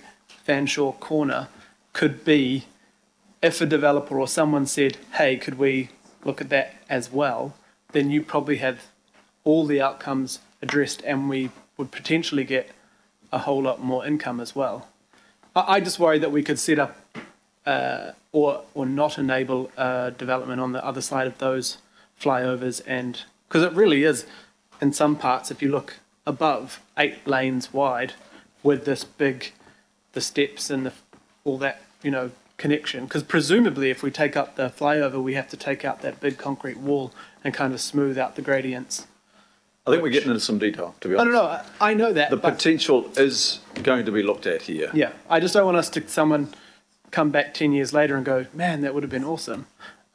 Fanshawe corner could be, if a developer or someone said, hey, could we look at that as well, then you probably have all the outcomes addressed and we would potentially get a whole lot more income as well. I, I just worry that we could set up uh, or or not enable uh, development on the other side of those flyovers and because it really is in some parts if you look above eight lanes wide with this big the steps and the, all that you know connection because presumably if we take up the flyover we have to take out that big concrete wall and kind of smooth out the gradients I think we're getting into some detail, to be honest. I don't know I know that The but- potential is going to be looked at here. Yeah, I just don't want us to someone come back ten years later and go, man, that would have been awesome.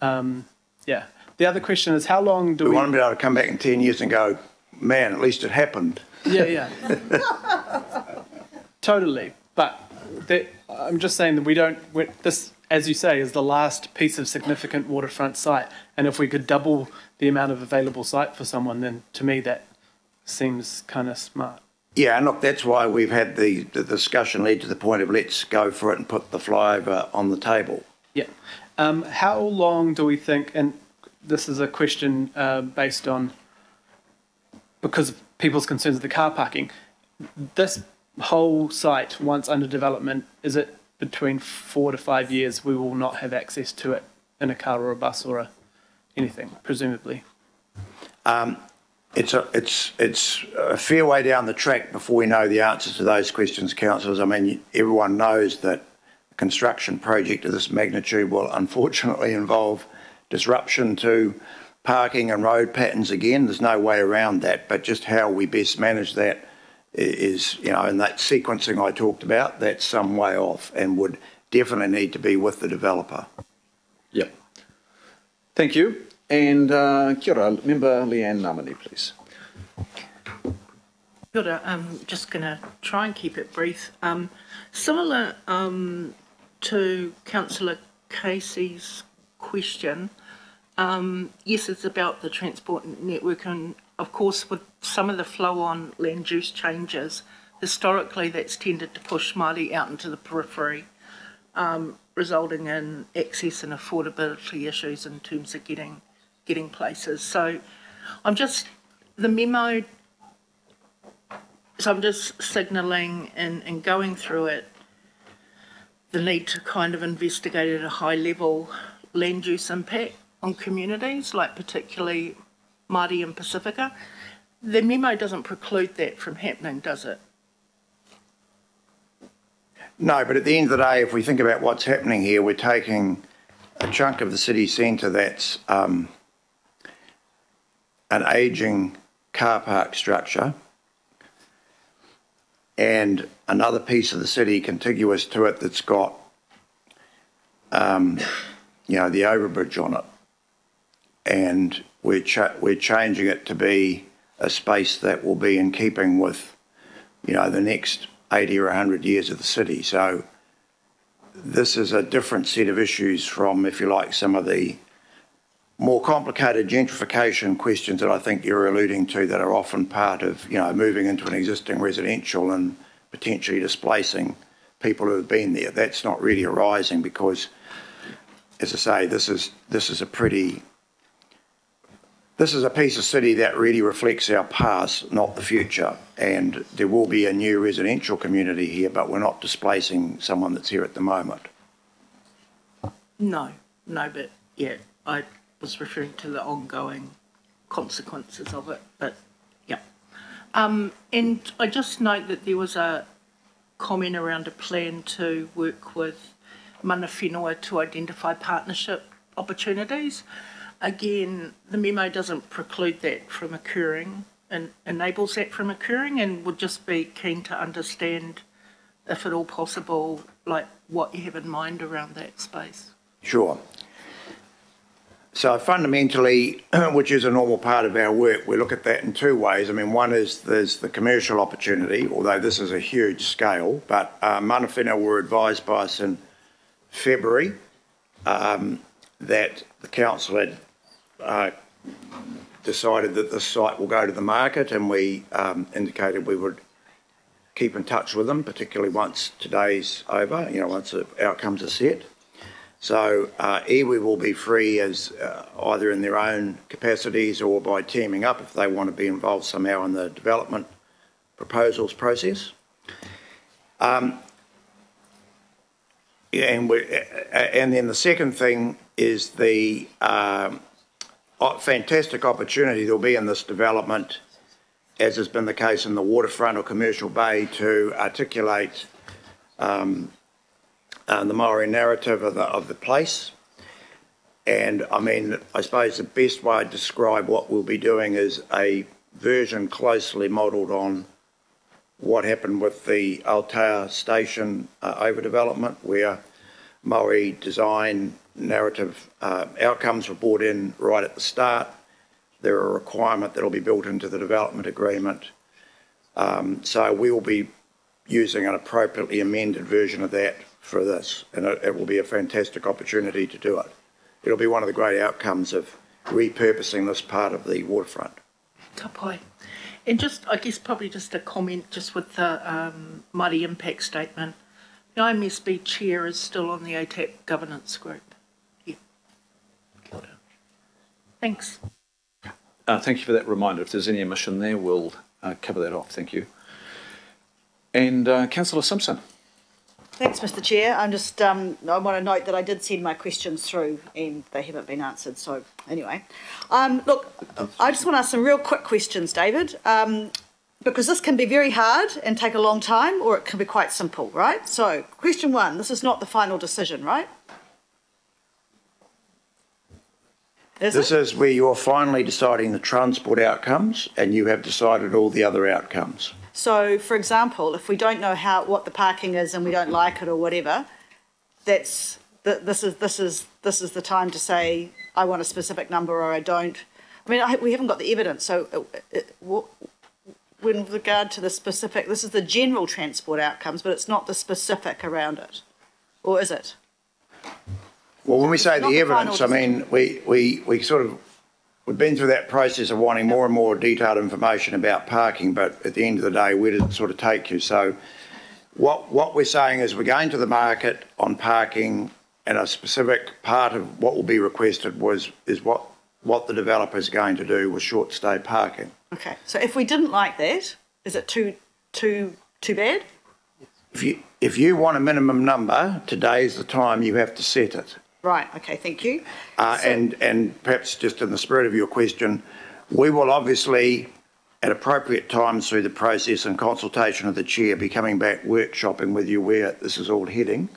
Um, yeah. The other question is, how long do We we? want to be able to come back in 10 years and go, man, at least it happened. Yeah, yeah. totally. But that, I'm just saying that we don't. this, as you say, is the last piece of significant waterfront site, and if we could double the amount of available site for someone, then to me that seems kind of smart. Yeah, and look, that's why we've had the, the discussion led to the point of let's go for it and put the flyover on the table. Yeah. Um, how long do we think, and this is a question uh, based on, because of people's concerns with the car parking, this whole site, once under development, is it between four to five years we will not have access to it in a car or a bus or a, anything, presumably? Um, it's a, it's, it's a fair way down the track before we know the answers to those questions, councillors. I mean, everyone knows that a construction project of this magnitude will unfortunately involve disruption to parking and road patterns again. There's no way around that, but just how we best manage that is, you know, and that sequencing I talked about, that's some way off and would definitely need to be with the developer. Yep. Thank you. And uh, kia ora, member Liane Ngamane, please. Kia ora, I'm just going to try and keep it brief. Um, similar um, to Councillor Casey's question, um, yes, it's about the transport network, and of course, with some of the flow on land use changes, historically that's tended to push Māori out into the periphery, um, resulting in access and affordability issues in terms of getting getting places. So, I'm just the memo so I'm just signalling and, and going through it the need to kind of investigate at a high level land use impact on communities, like particularly Māori and Pacifica. The memo doesn't preclude that from happening, does it? No, but at the end of the day, if we think about what's happening here, we're taking a chunk of the city centre that's um, an ageing car park structure and another piece of the city contiguous to it that's got, um, you know, the overbridge on it. And we're, cha- we're changing it to be a space that will be in keeping with, you know, the next 80 or 100 years of the city. So this is a different set of issues from, if you like, some of the more complicated gentrification questions that I think you're alluding to that are often part of, you know, moving into an existing residential and potentially displacing people who have been there. That's not really arising because, as I say, this is this is a pretty this is a piece of city that really reflects our past, not the future. And there will be a new residential community here, but we're not displacing someone that's here at the moment. No, no, but yeah, I was referring to the ongoing consequences of it, but yeah. Um, and I just note that there was a comment around a plan to work with mana whenua to identify partnership opportunities. Again, the memo doesn't preclude that from occurring and enables that from occurring and would just be keen to understand, if at all possible, like what you have in mind around that space. Sure. So fundamentally, which is a normal part of our work, we look at that in two ways. I mean, one is there's the commercial opportunity, although this is a huge scale, but uh, mana whenua were advised by us in February um, that the council had uh, decided that this site will go to the market and we um, indicated we would keep in touch with them, particularly once today's over, you know, once the outcomes are set. So uh, iwi will be free as uh, either in their own capacities or by teaming up if they want to be involved somehow in the development proposals process. Um, and, we, and then the second thing is the um, fantastic opportunity there'll be in this development, as has been the case in the waterfront or commercial bay, to articulate um, uh, the Maori narrative of the, of the place. And I mean, I suppose the best way to describe what we'll be doing is a version closely modelled on what happened with the Aotea station uh, overdevelopment, where Maori design narrative uh, outcomes were brought in right at the start. They're a requirement that will be built into the development agreement. Um, so we will be using an appropriately amended version of that for this, and it, it will be a fantastic opportunity to do it. It'll be one of the great outcomes of repurposing this part of the waterfront. Tapai. And just, I guess, probably just a comment just with the um, impact statement. The IMSB chair is still on the ATAP governance group. Thanks. Uh, thank you for that reminder. If there's any omission there, we'll uh, cover that off. Thank you. And uh, Councillor Simpson. Thanks, Mr Chair. I'm just, um, I want to note that I did send my questions through and they haven't been answered. So anyway, um, look, I just want to ask some real quick questions, David, um, because this can be very hard and take a long time or it can be quite simple, right? So question one, this is not the final decision, right? Is this it? is where you're finally deciding the transport outcomes and you have decided all the other outcomes. So, for example, if we don't know how what the parking is and we don't like it or whatever, that's this is this is this is the time to say I want a specific number or I don't. I mean, I, we haven't got the evidence. So, it, it, what, with regard to the specific, this is the general transport outcomes, but it's not the specific around it, or is it? Well, when we say the evidence, I mean, we, we, we sort of, we've been through that process of wanting more and more detailed information about parking, but at the end of the day, where does it sort of take you? So what, what we're saying is we're going to the market on parking and a specific part of what will be requested was, is what, what the developer is going to do with short stay parking. Okay, so if we didn't like that, is it too, too, too bad? If you, if you want a minimum number, today is the time you have to set it. Right, okay, thank you. Uh, so, and, and perhaps just in the spirit of your question, we will obviously, at appropriate times through the process and consultation of the chair, be coming back workshopping with you where this is all heading.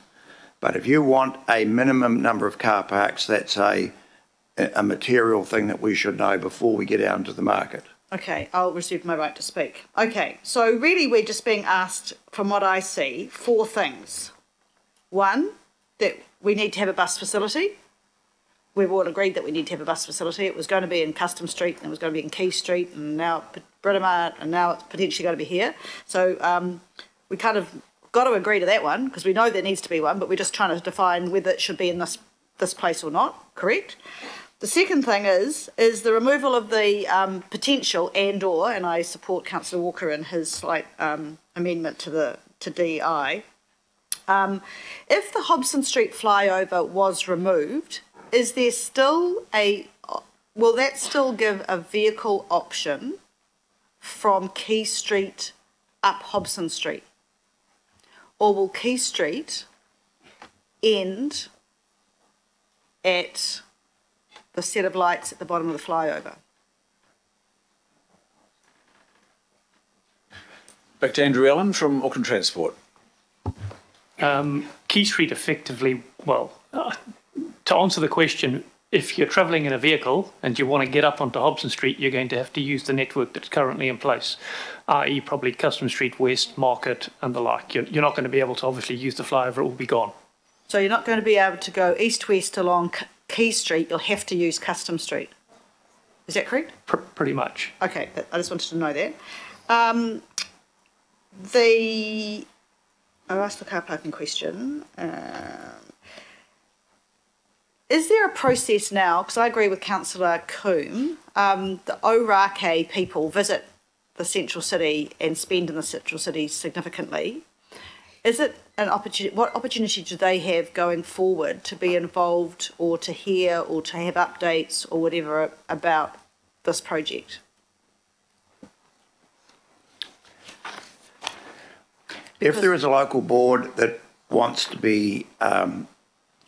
But if you want a minimum number of car parks, that's a, a material thing that we should know before we get out into the market. Okay, I'll reserve my right to speak. Okay, so really we're just being asked, from what I see, four things. One, that we need to have a bus facility. We've all agreed that we need to have a bus facility. It was going to be in Custom Street and it was going to be in Quay Street and now Britomart and now it's potentially going to be here. So um, we kind of got to agree to that one because we know there needs to be one, but we're just trying to define whether it should be in this this place or not. Correct. The second thing is is the removal of the um, potential and or, and I support Councillor Walker in his slight um, amendment to the to DI um, if the Hobson Street flyover was removed, is there still a, will that still give a vehicle option from Quay Street up Hobson Street? Or will Quay Street end at the set of lights at the bottom of the flyover? Back to Andrew Allen from Auckland Transport. Um, Quay Street effectively, well, uh, to answer the question, if you're travelling in a vehicle and you want to get up onto Hobson Street, you're going to have to use the network that's currently in place, i.e., probably Custom Street West, Market, and the like. You're, you're not going to be able to obviously use the flyover, it will be gone. So you're not going to be able to go east west along Quay Street, you'll have to use Custom Street. Is that correct? Pr pretty much. Okay, I just wanted to know that. Um, the I asked the car parking question. Um, is there a process now? Because I agree with Councillor Coom. Um, the Orakei people visit the central city and spend in the central city significantly. Is it an opportunity? What opportunity do they have going forward to be involved, or to hear, or to have updates, or whatever about this project? If there is a local board that wants to be um,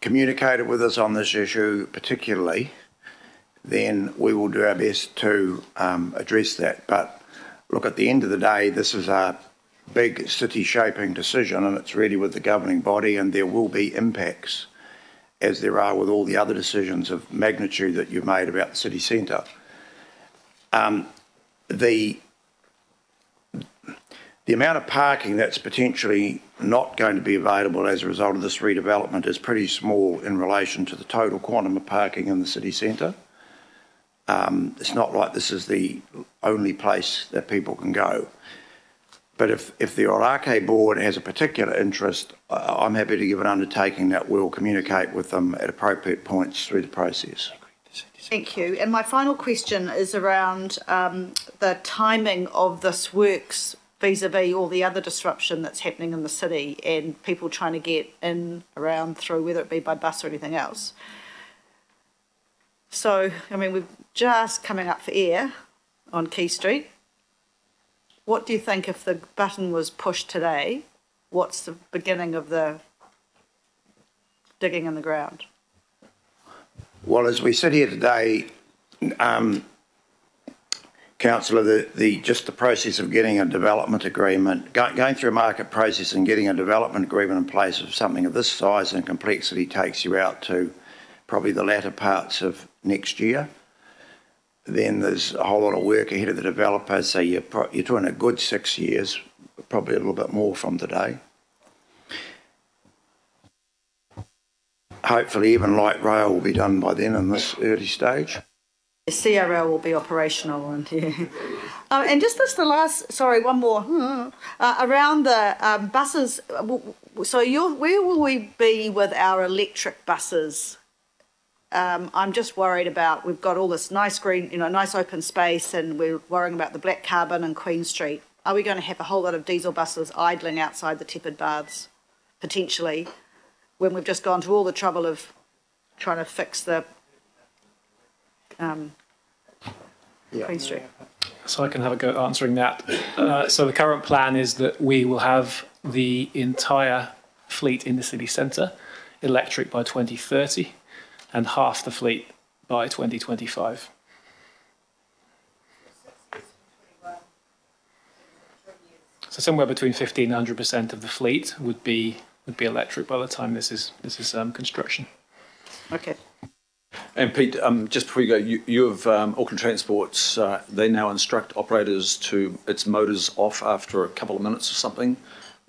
communicated with us on this issue particularly, then we will do our best to um, address that. But look, at the end of the day, this is a big city shaping decision and it's really with the governing body and there will be impacts as there are with all the other decisions of magnitude that you've made about the city centre. Um, the the amount of parking that's potentially not going to be available as a result of this redevelopment is pretty small in relation to the total quantum of parking in the city centre. Um, it's not like this is the only place that people can go. But if, if the Orakei board has a particular interest, I'm happy to give an undertaking that we'll communicate with them at appropriate points through the process. Thank you. And my final question is around um, the timing of this works vis-a-vis all the other disruption that's happening in the city and people trying to get in, around, through, whether it be by bus or anything else. So, I mean, we're just coming up for air on Quay Street. What do you think if the button was pushed today? What's the beginning of the digging in the ground? Well, as we sit here today, um, Councillor, the, the just the process of getting a development agreement, go, going through a market process and getting a development agreement in place of something of this size and complexity takes you out to probably the latter parts of next year. Then there's a whole lot of work ahead of the developer, so you're, you're doing a good six years, probably a little bit more from today. Hopefully even light rail will be done by then in this early stage. The CRL will be operational and yeah. Um, and just this the last, sorry, one more. Uh, around the um, buses, so you're, where will we be with our electric buses? Um, I'm just worried about, we've got all this nice green, you know, nice open space and we're worrying about the black carbon and Queen Street. Are we going to have a whole lot of diesel buses idling outside the tepid baths, potentially, when we've just gone to all the trouble of trying to fix the um, yeah. Queen Street. So I can have a go answering that. Uh, so the current plan is that we will have the entire fleet in the city centre electric by 2030 and half the fleet by 2025. So somewhere between 50 and 100% of the fleet would be would be electric by the time this is this is um, construction. Okay. And Pete, um, just before you go, you, you have um, Auckland Transports. Uh, they now instruct operators to its motors off after a couple of minutes or something.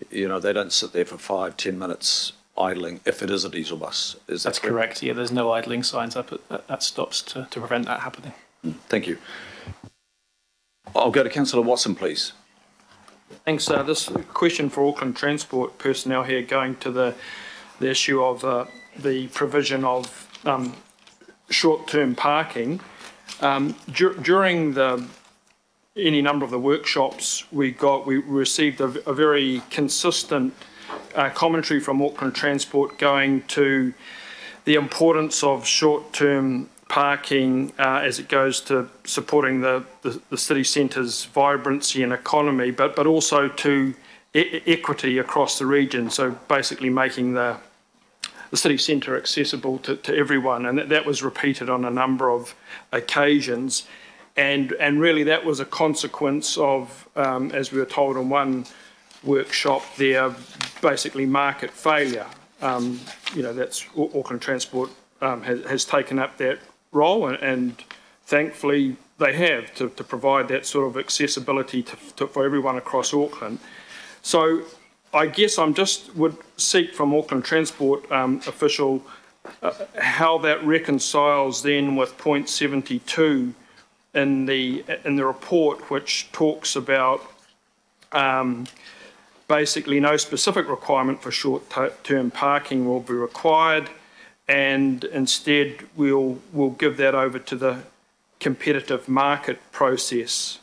You know, they don't sit there for five, ten minutes idling if it is a diesel bus. Is That's that correct? correct? Yeah, there's no idling signs up at, at stops to, to prevent that happening. Mm, thank you. I'll go to Councillor Watson, please. Thanks. Uh, this question for Auckland Transport personnel here going to the the issue of uh, the provision of um, short-term parking. Um, dur during the any number of the workshops we got, we received a, a very consistent uh, commentary from Auckland Transport going to the importance of short-term parking uh, as it goes to supporting the, the, the city centre's vibrancy and economy, but, but also to e equity across the region. So basically making the the city centre accessible to, to everyone, and that, that was repeated on a number of occasions. And, and really, that was a consequence of, um, as we were told in one workshop, their basically market failure. Um, you know, that's Auckland Transport um, has, has taken up that role, and, and thankfully they have to, to provide that sort of accessibility to, to, for everyone across Auckland. So I guess I'm just would seek from Auckland Transport um, official uh, how that reconciles then with point 72 in the in the report, which talks about um, basically no specific requirement for short-term parking will be required, and instead we'll, we'll give that over to the competitive market process.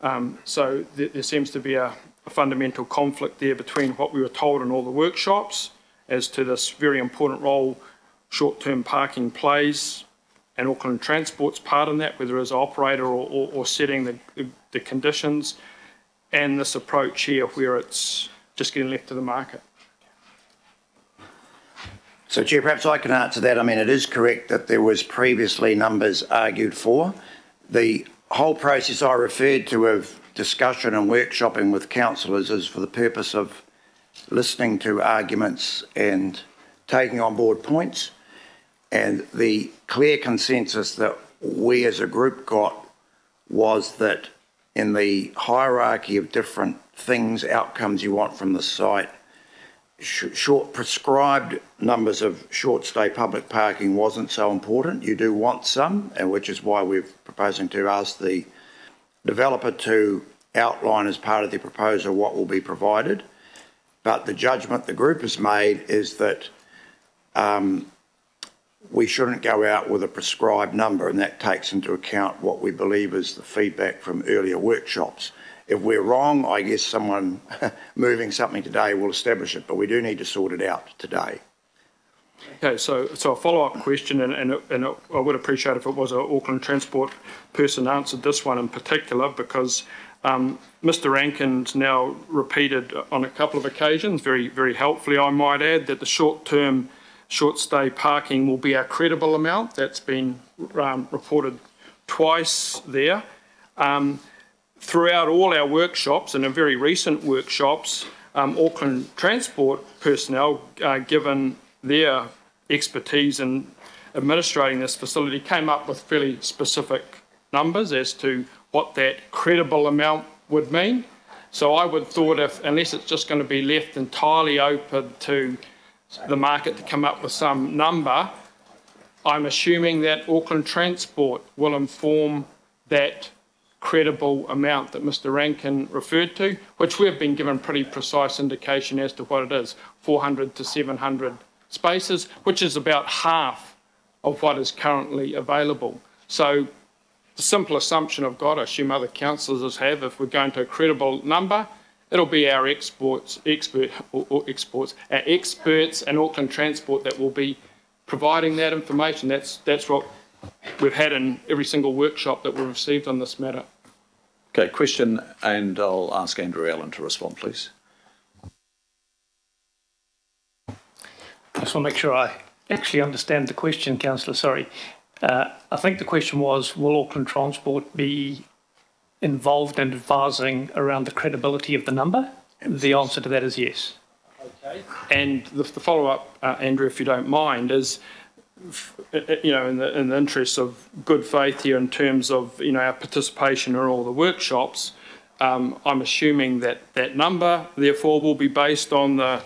Um, so th there seems to be a, a fundamental conflict there between what we were told in all the workshops as to this very important role short-term parking plays and Auckland Transport's part in that, whether as operator or, or, or setting the, the, the conditions, and this approach here where it's just getting left to the market. So, Chair, perhaps I can answer that. I mean, it is correct that there was previously numbers argued for. The whole process I referred to of discussion and workshopping with councillors is for the purpose of listening to arguments and taking on board points. And the clear consensus that we as a group got was that in the hierarchy of different things, outcomes you want from the site, short prescribed numbers of short stay public parking wasn't so important. You do want some, and which is why we're proposing to ask the developer to outline as part of the proposal what will be provided. But the judgment the group has made is that um, we shouldn't go out with a prescribed number, and that takes into account what we believe is the feedback from earlier workshops. If we're wrong, I guess someone moving something today will establish it, but we do need to sort it out today. Okay, so so a follow-up question, and, and, and I would appreciate if it was an Auckland Transport person answered this one in particular, because um, Mr Rankin's now repeated on a couple of occasions, very very helpfully I might add, that the short-term short stay parking will be a credible amount. That's been um, reported twice there. Um, throughout all our workshops and in very recent workshops, um, Auckland Transport personnel, uh, given their expertise in administrating this facility, came up with fairly specific numbers as to what that credible amount would mean. So I would thought if, unless it's just going to be left entirely open to the market to come up with some number, I'm assuming that Auckland Transport will inform that credible amount that Mr Rankin referred to, which we've been given pretty precise indication as to what it is, 400 to 700 spaces, which is about half of what is currently available. So the simple assumption I've got, I assume other councillors have, if we're going to a credible number, It'll be our exports, expert, or, or exports, our experts and Auckland Transport that will be providing that information. That's, that's what we've had in every single workshop that we've received on this matter. Okay, question, and I'll ask Andrew Allen to respond, please. I just want to make sure I actually understand the question, Councillor. Sorry. Uh, I think the question was, will Auckland Transport be involved in advising around the credibility of the number? The answer to that is yes. Okay. And the, the follow-up, uh, Andrew, if you don't mind, is you know, in the, in the interest of good faith here in terms of, you know, our participation in all the workshops, um, I'm assuming that that number, therefore, will be based on the,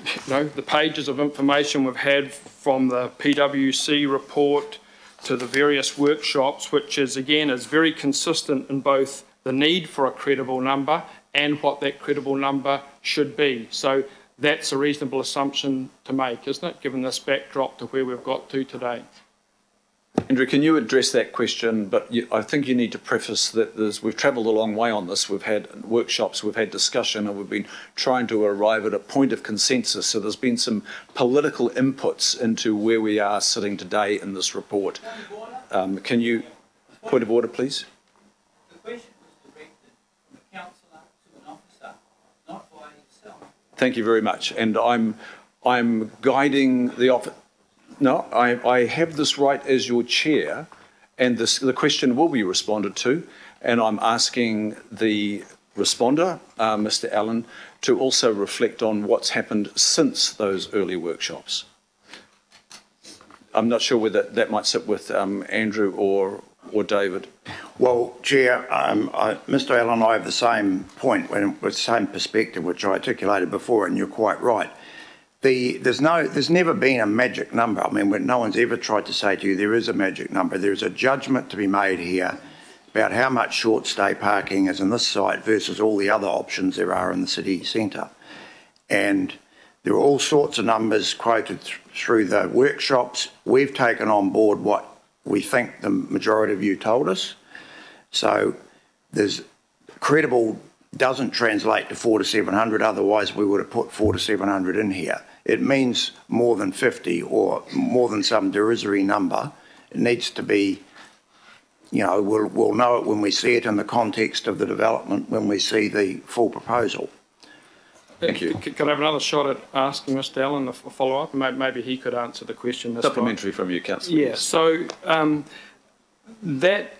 you know, the pages of information we've had from the PwC report, to the various workshops, which is again is very consistent in both the need for a credible number and what that credible number should be. So that's a reasonable assumption to make, isn't it, given this backdrop to where we've got to today? Andrew, can you address that question? But you, I think you need to preface that we've travelled a long way on this. We've had workshops, we've had discussion, and we've been trying to arrive at a point of consensus. So there's been some political inputs into where we are sitting today in this report. Um, can you, point of order, please? The question was directed from a councillor to an officer, not by yourself. Thank you very much. And I'm, I'm guiding the office. No, I, I have this right as your chair, and this, the question will be responded to, and I'm asking the responder, uh, Mr. Allen, to also reflect on what's happened since those early workshops. I'm not sure whether that might sit with um, Andrew or or David. Well, Chair, um, I, Mr. Allen and I have the same point, the same perspective, which I articulated before, and you're quite right the, there's no, there's never been a magic number. I mean, no one's ever tried to say to you there is a magic number. There is a judgment to be made here about how much short stay parking is in this site versus all the other options there are in the city centre. And there are all sorts of numbers quoted th through the workshops, we've taken on board what we think the majority of you told us. So there's credible doesn't translate to four to 700, otherwise we would have put four to 700 in here. It means more than 50 or more than some derisory number. It needs to be, you know, we'll, we'll know it when we see it in the context of the development, when we see the full proposal. Thank you. C- Could I have another shot at asking Mr Allen a follow-up? Maybe he could answer the question this time. Supplementary from you, Councillor. Yeah, so um, that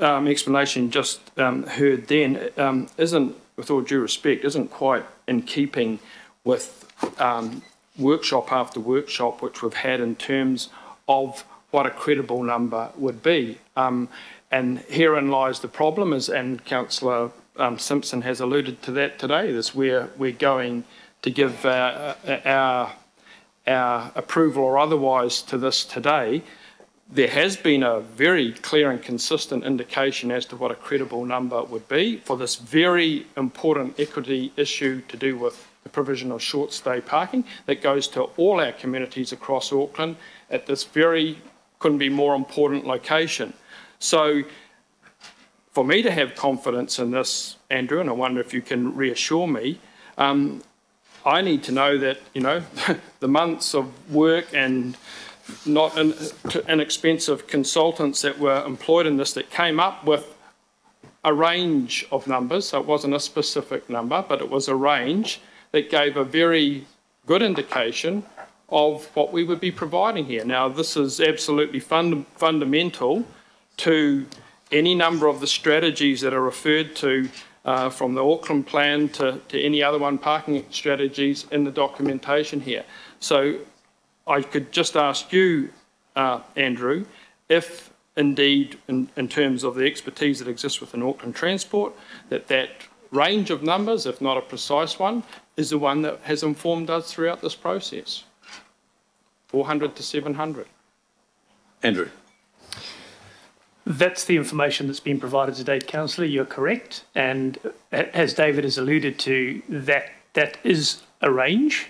um, explanation just um, heard then um, isn't, with all due respect, isn't quite in keeping with um, workshop after workshop which we've had in terms of what a credible number would be. Um, and herein lies the problem, is, and Councillor um, Simpson has alluded to that today, is where we're going to give uh, our, our approval or otherwise to this today. There has been a very clear and consistent indication as to what a credible number would be for this very important equity issue to do with the provision of short stay parking that goes to all our communities across Auckland at this very, couldn't be more important location. So for me to have confidence in this, Andrew, and I wonder if you can reassure me, um, I need to know that, you know, the months of work and not in, inexpensive consultants that were employed in this that came up with a range of numbers. So it wasn't a specific number, but it was a range that gave a very good indication of what we would be providing here. Now, this is absolutely fund, fundamental to any number of the strategies that are referred to uh, from the Auckland plan to, to any other one parking strategies in the documentation here. So I could just ask you, uh, Andrew, if indeed, in, in terms of the expertise that exists within Auckland Transport, that that range of numbers, if not a precise one, is the one that has informed us throughout this process. 400 to 700. Andrew. That's the information that's been provided to date, Councillor. You're correct. And as David has alluded to, that that is a range.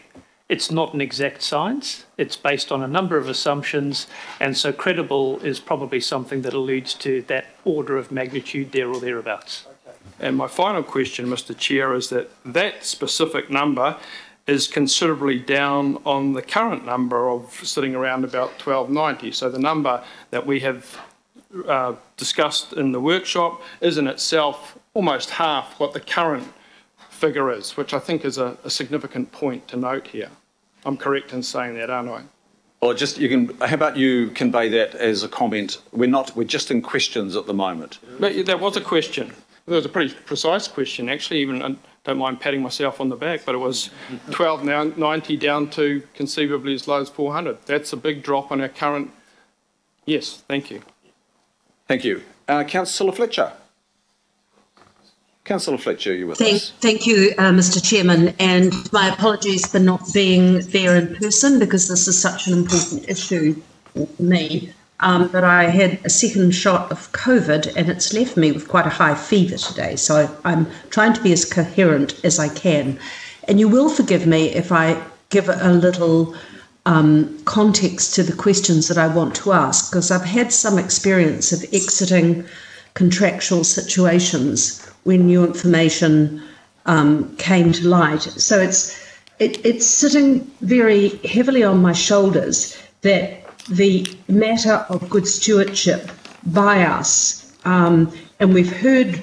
It's not an exact science. It's based on a number of assumptions. And so credible is probably something that alludes to that order of magnitude there or thereabouts. And my final question, Mr Chair, is that that specific number is considerably down on the current number of sitting around about 1290. So the number that we have uh, discussed in the workshop is in itself almost half what the current figure is, which I think is a, a significant point to note here. I'm correct in saying that, aren't I? Or just you can. How about you convey that as a comment? We're not. We're just in questions at the moment. But that was a question. It was a pretty precise question, actually. Even I don't mind patting myself on the back, but it was 1290 down to conceivably as low as 400. That's a big drop on our current. Yes, thank you. Thank you, uh, Councillor Fletcher. Councillor Fletcher, you with thank, us? Thank you, uh, Mr. Chairman, and my apologies for not being there in person because this is such an important issue for me. Um, but I had a second shot of COVID and it's left me with quite a high fever today. So I'm trying to be as coherent as I can. And you will forgive me if I give a little um, context to the questions that I want to ask, because I've had some experience of exiting contractual situations when new information um, came to light. So it's it, it's sitting very heavily on my shoulders that the matter of good stewardship by us, um, and we've heard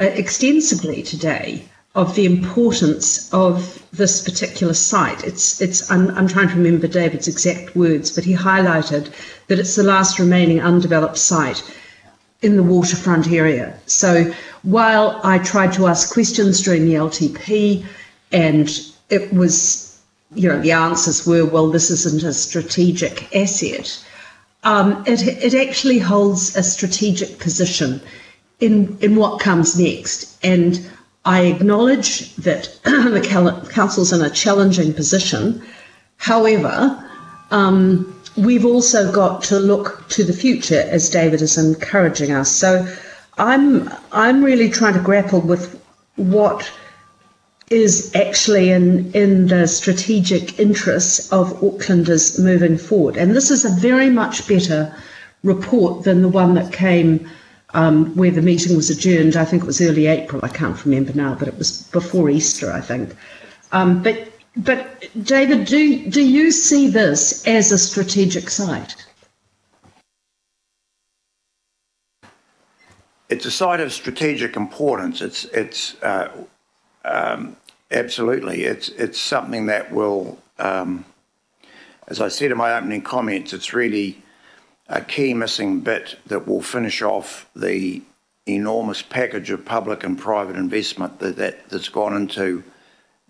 uh, extensively today of the importance of this particular site. It's, it's, I'm, I'm trying to remember David's exact words, but he highlighted that it's the last remaining undeveloped site in the waterfront area. So while I tried to ask questions during the LTP and it was, you know, the answers were, well, this isn't a strategic asset, um, it, it actually holds a strategic position in, in what comes next. And I acknowledge that the council's in a challenging position. However, um, we've also got to look to the future, as David is encouraging us. So I'm I'm really trying to grapple with what is actually in, in the strategic interests of Aucklanders moving forward. And this is a very much better report than the one that came um, where the meeting was adjourned. I think it was early April. I can't remember now, but it was before Easter, I think. Um, but but David, do do you see this as a strategic site? It's a site of strategic importance. It's it's uh, um, absolutely it's it's something that will, um, as I said in my opening comments, it's really a key missing bit that will finish off the enormous package of public and private investment that, that that's gone into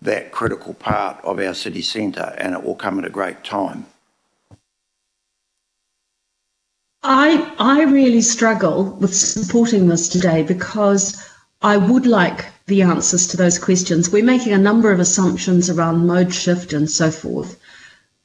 that critical part of our city centre, and it will come at a great time. I I really struggle with supporting this today because I would like the answers to those questions. We're making a number of assumptions around mode shift and so forth.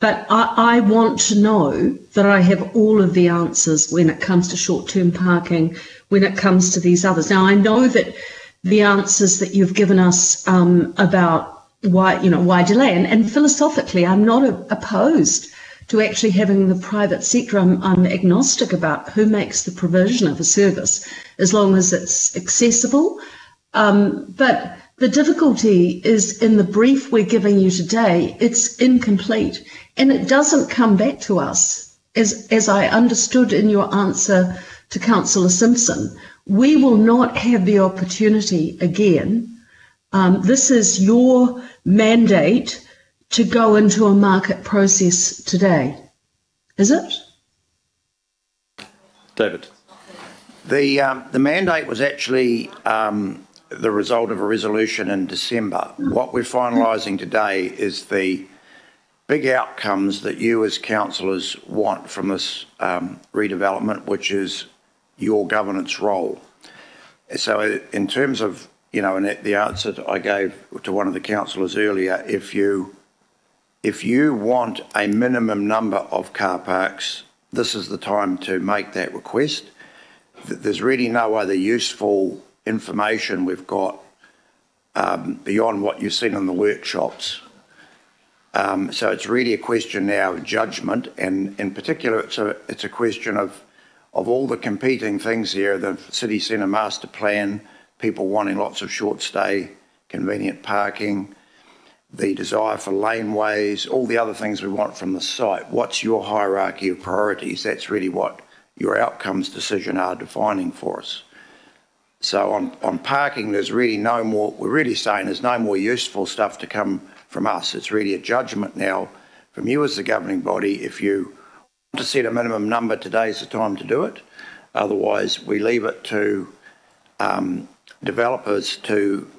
But I, I want to know that I have all of the answers when it comes to short term parking, when it comes to these others. Now, I know that the answers that you've given us um, about why, you know, why delay, and, and philosophically, I'm not a, opposed to actually having the private sector. I'm, I'm agnostic about who makes the provision of a service as long as it's accessible. Um, but the difficulty is in the brief we're giving you today, it's incomplete and it doesn't come back to us. As, as I understood in your answer to Councillor Simpson, we will not have the opportunity again. Um, this is your mandate to go into a market process today, is it? David. The, um, the mandate was actually um, the result of a resolution in December. What we're finalising today is the big outcomes that you as councillors want from this um, redevelopment, which is your governance role. So in terms of, you know, and the answer I gave to one of the councillors earlier, if you if you want a minimum number of car parks, this is the time to make that request. There's really no other useful information we've got um, beyond what you've seen in the workshops. Um, so it's really a question now of judgment, and in particular, it's a it's a question of of all the competing things here: the city centre master plan, people wanting lots of short stay, convenient parking, the desire for laneways, all the other things we want from the site. What's your hierarchy of priorities? That's really what your outcomes decision are defining for us. So on, on parking, there's really no more, we're really saying there's no more useful stuff to come from us. It's really a judgment now from you as the governing body. If you want to set a minimum number, today's the time to do it. Otherwise, we leave it to um, developers to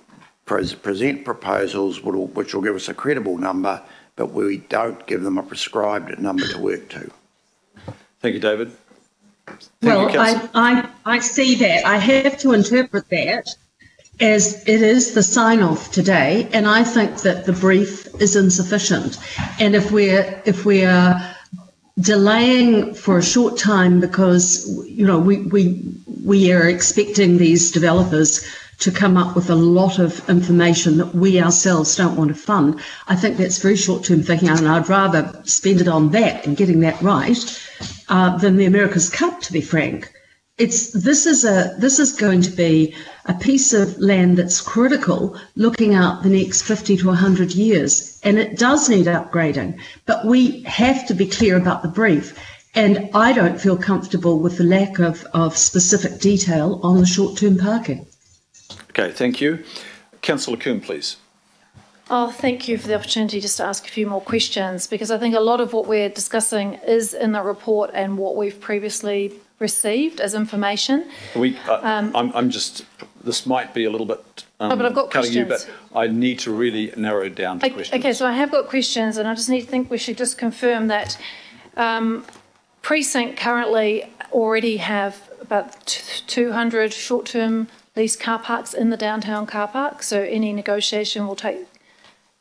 present proposals which will give us a credible number, but we don't give them a prescribed number to work to. Thank you, David. Well, I, I, I see that. I have to interpret that as it is the sign off today, and I think that the brief is insufficient. And if we're if we are delaying for a short time because you know we we we are expecting these developers to come up with a lot of information that we ourselves don't want to fund. I think that's very short term thinking, and I'd rather spend it on that and getting that right uh, than the America's Cup, to be frank. It's this is a this is going to be a piece of land that's critical looking out the next 50 to 100 years and it does need upgrading but we have to be clear about the brief and I don't feel comfortable with the lack of, of specific detail on the short-term parking. Okay, thank you. Councillor Coom, please. Oh, thank you for the opportunity just to ask a few more questions because I think a lot of what we're discussing is in the report and what we've previously received as information. We, uh, um, I'm, I'm, just, this might be a little bit um, oh, but I've got cutting questions. you, but I need to really narrow it down to okay, questions. Okay, so I have got questions and I just need to think we should just confirm that um, Precinct currently already have about 200 short-term lease car parks in the downtown car park, so any negotiation will take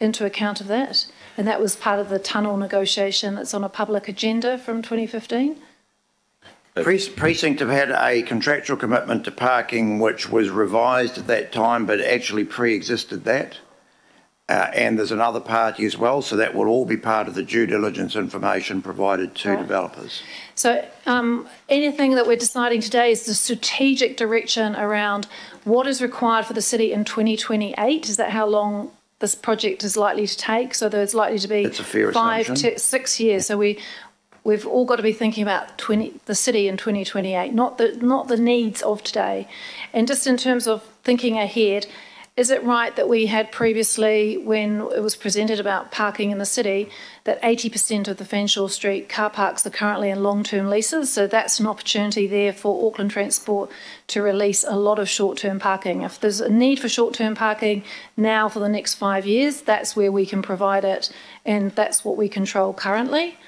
into account of that. And that was part of the tunnel negotiation that's on a public agenda from 2015. Precinct have had a contractual commitment to parking which was revised at that time but actually pre-existed that. Uh, and there's another party as well, so that will all be part of the due diligence information provided to Right. developers. So um, anything that we're deciding today is the strategic direction around what is required for the city in 2028. Is that how long this project is likely to take? So there's likely to be That's a fair five assumption. to six years. So we we've all got to be thinking about 20, the city in 2028, not the not the needs of today. And just in terms of thinking ahead, is it right that we had previously, when it was presented about parking in the city, that 80% of the Fanshawe Street car parks are currently in long-term leases? So that's an opportunity there for Auckland Transport to release a lot of short-term parking. If there's a need for short-term parking now for the next five years, that's where we can provide it, and that's what we control currently.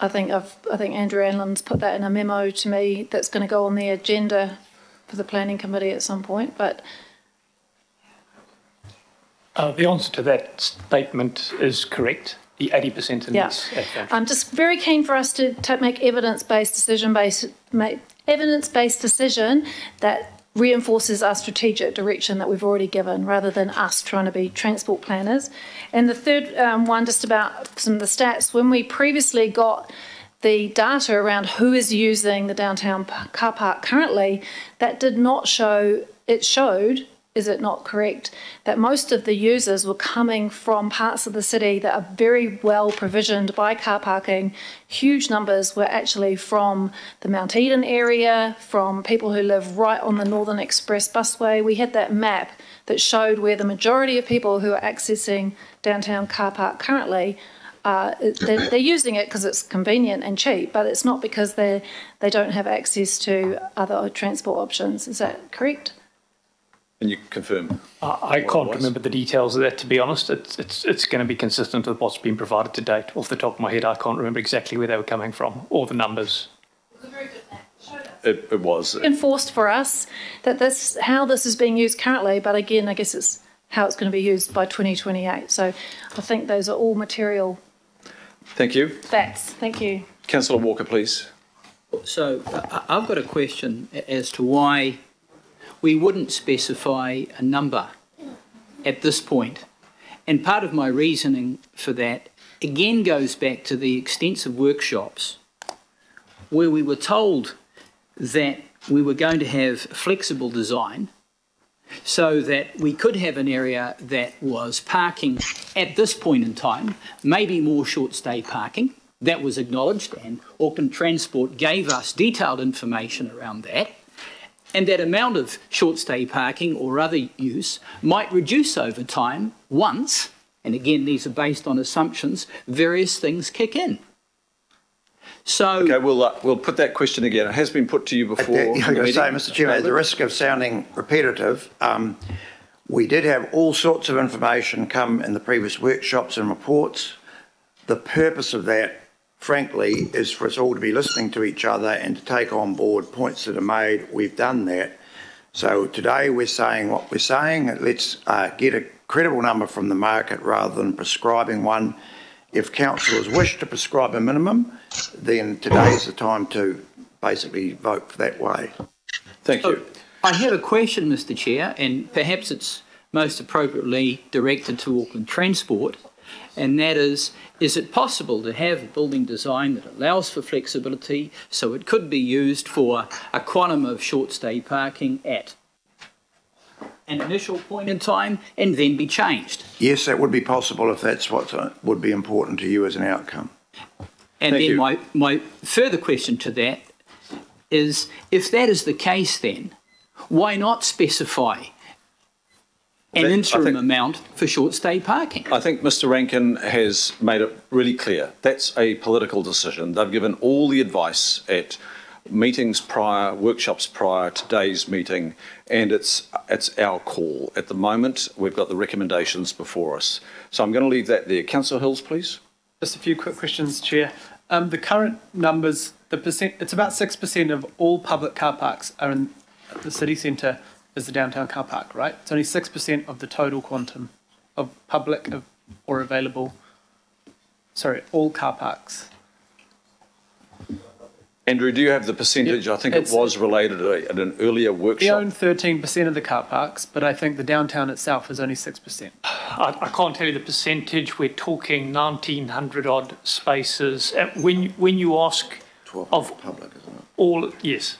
I think I've, I think Andrew Allen's put that in a memo to me that's going to go on the agenda for the planning committee at some point, but Uh, the answer to that statement is correct. The 80% in Yeah. this. I'm just very keen for us to ta- make evidence-based decision-based, make evidence-based decision that reinforces our strategic direction that we've already given, rather than us trying to be transport planners. And the third um, one, just about some of the stats, when we previously got the data around who is using the downtown car park currently, that did not show, it showed, is it not correct, that most of the users were coming from parts of the city that are very well provisioned by car parking. Huge numbers were actually from the Mount Eden area, from people who live right on the Northern Express busway. We had that map that showed where the majority of people who are accessing downtown car park currently uh, they're, they're using it because it's convenient and cheap, but it's not because they they don't have access to other transport options. Is that correct? And you confirm? I I can't remember the details of that, to be honest. It's, it's, it's going to be consistent with what's been provided to date. Off the top of my head, I can't remember exactly where they were coming from or the numbers. It, it was. Enforced for us that this how this is being used currently, but again, I guess it's how it's going to be used by 2028. So I think those are all material Thank you. facts. Thank you. Councillor Walker, please. So I- I've got a question as to why we wouldn't specify a number at this point. And part of my reasoning for that again goes back to the extensive workshops where we were told that we were going to have flexible design so that we could have an area that was parking at this point in time, maybe more short stay parking. That was acknowledged, and Auckland Transport gave us detailed information around that. And that amount of short stay parking or other use might reduce over time once, and again, these are based on assumptions, various things kick in. So. Okay, we'll, uh, we'll put that question again. It has been put to you before. Okay, I'm going to say. Mr Chairman, at the risk of sounding repetitive, um, we did have all sorts of information come in the previous workshops and reports. The purpose of that, frankly, is for us all to be listening to each other and to take on board points that are made. We've done that. So today we're saying what we're saying. Let's uh, get a credible number from the market rather than prescribing one. If councillors wish to prescribe a minimum, then today's the time to basically vote that way. Thank you. I have a question, Mr Chair, and perhaps it's most appropriately directed to Auckland Transport, and that is, is it possible to have a building design that allows for flexibility so it could be used for a quantum of short stay parking at an initial point in time and then be changed? Yes, that would be possible if that's what uh, would be important to you as an outcome. And Thank then you. my, my further question to that is if that is the case, then why not specify an That- interim think- amount for short stay parking? I think Mr Rankin has made it really clear. That's a political decision. They've given all the advice at meetings prior, workshops prior, today's meeting, and it's, it's our call. At the moment, we've got the recommendations before us. So I'm going to leave that there. Councillor Hills, please. Just a few quick questions, Chair. Um, the current numbers, the percent, it's about six percent of all public car parks are in the city centre is the downtown car park, right? It's only six percent of the total quantum of public or available. Sorry, all car parks. Andrew, do you have the percentage? I think it was related at at an earlier workshop. We own thirteen percent of the car parks, but I think the downtown itself is only six percent. I, I can't tell you the percentage. We're talking 1,900 odd spaces. Uh, When, when you ask of public, isn't it? all, yes,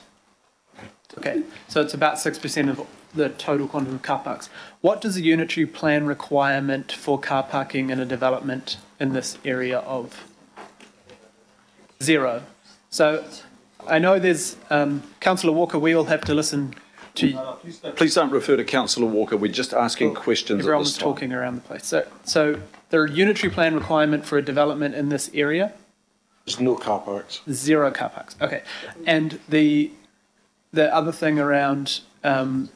Okay, so it's about six percent of the total quantum of car parks. What does the unitary plan requirement for car parking in a development in this area of? Zero. So I know there's, um, councillor Walker, we all have to listen to. Please don't refer to councillor Walker. We're just asking questions at this was time. talking around the place. So, so the unitary plan requirement for a development in this area? There's no car parks. Zero car parks. Okay, and the the other thing around um,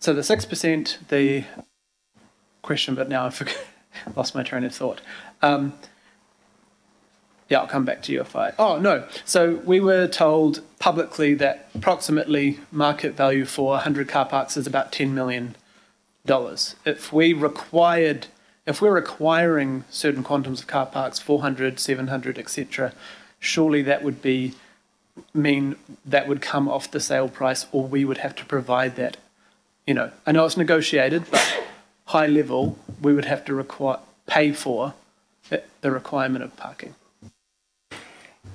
so the six percent the question, but now I forgot, lost my train of thought. Um, yeah, I'll come back to you if I. Oh no, so we were told publicly that approximately market value for 100 car parks is about 10 million dollars. If we required, if we're requiring certain quantums of car parks, 400, 700, etc., surely that would be mean that would come off the sale price, or we would have to provide that. You know, I know it's negotiated, but high level, we would have to require pay for the- requirement of parking.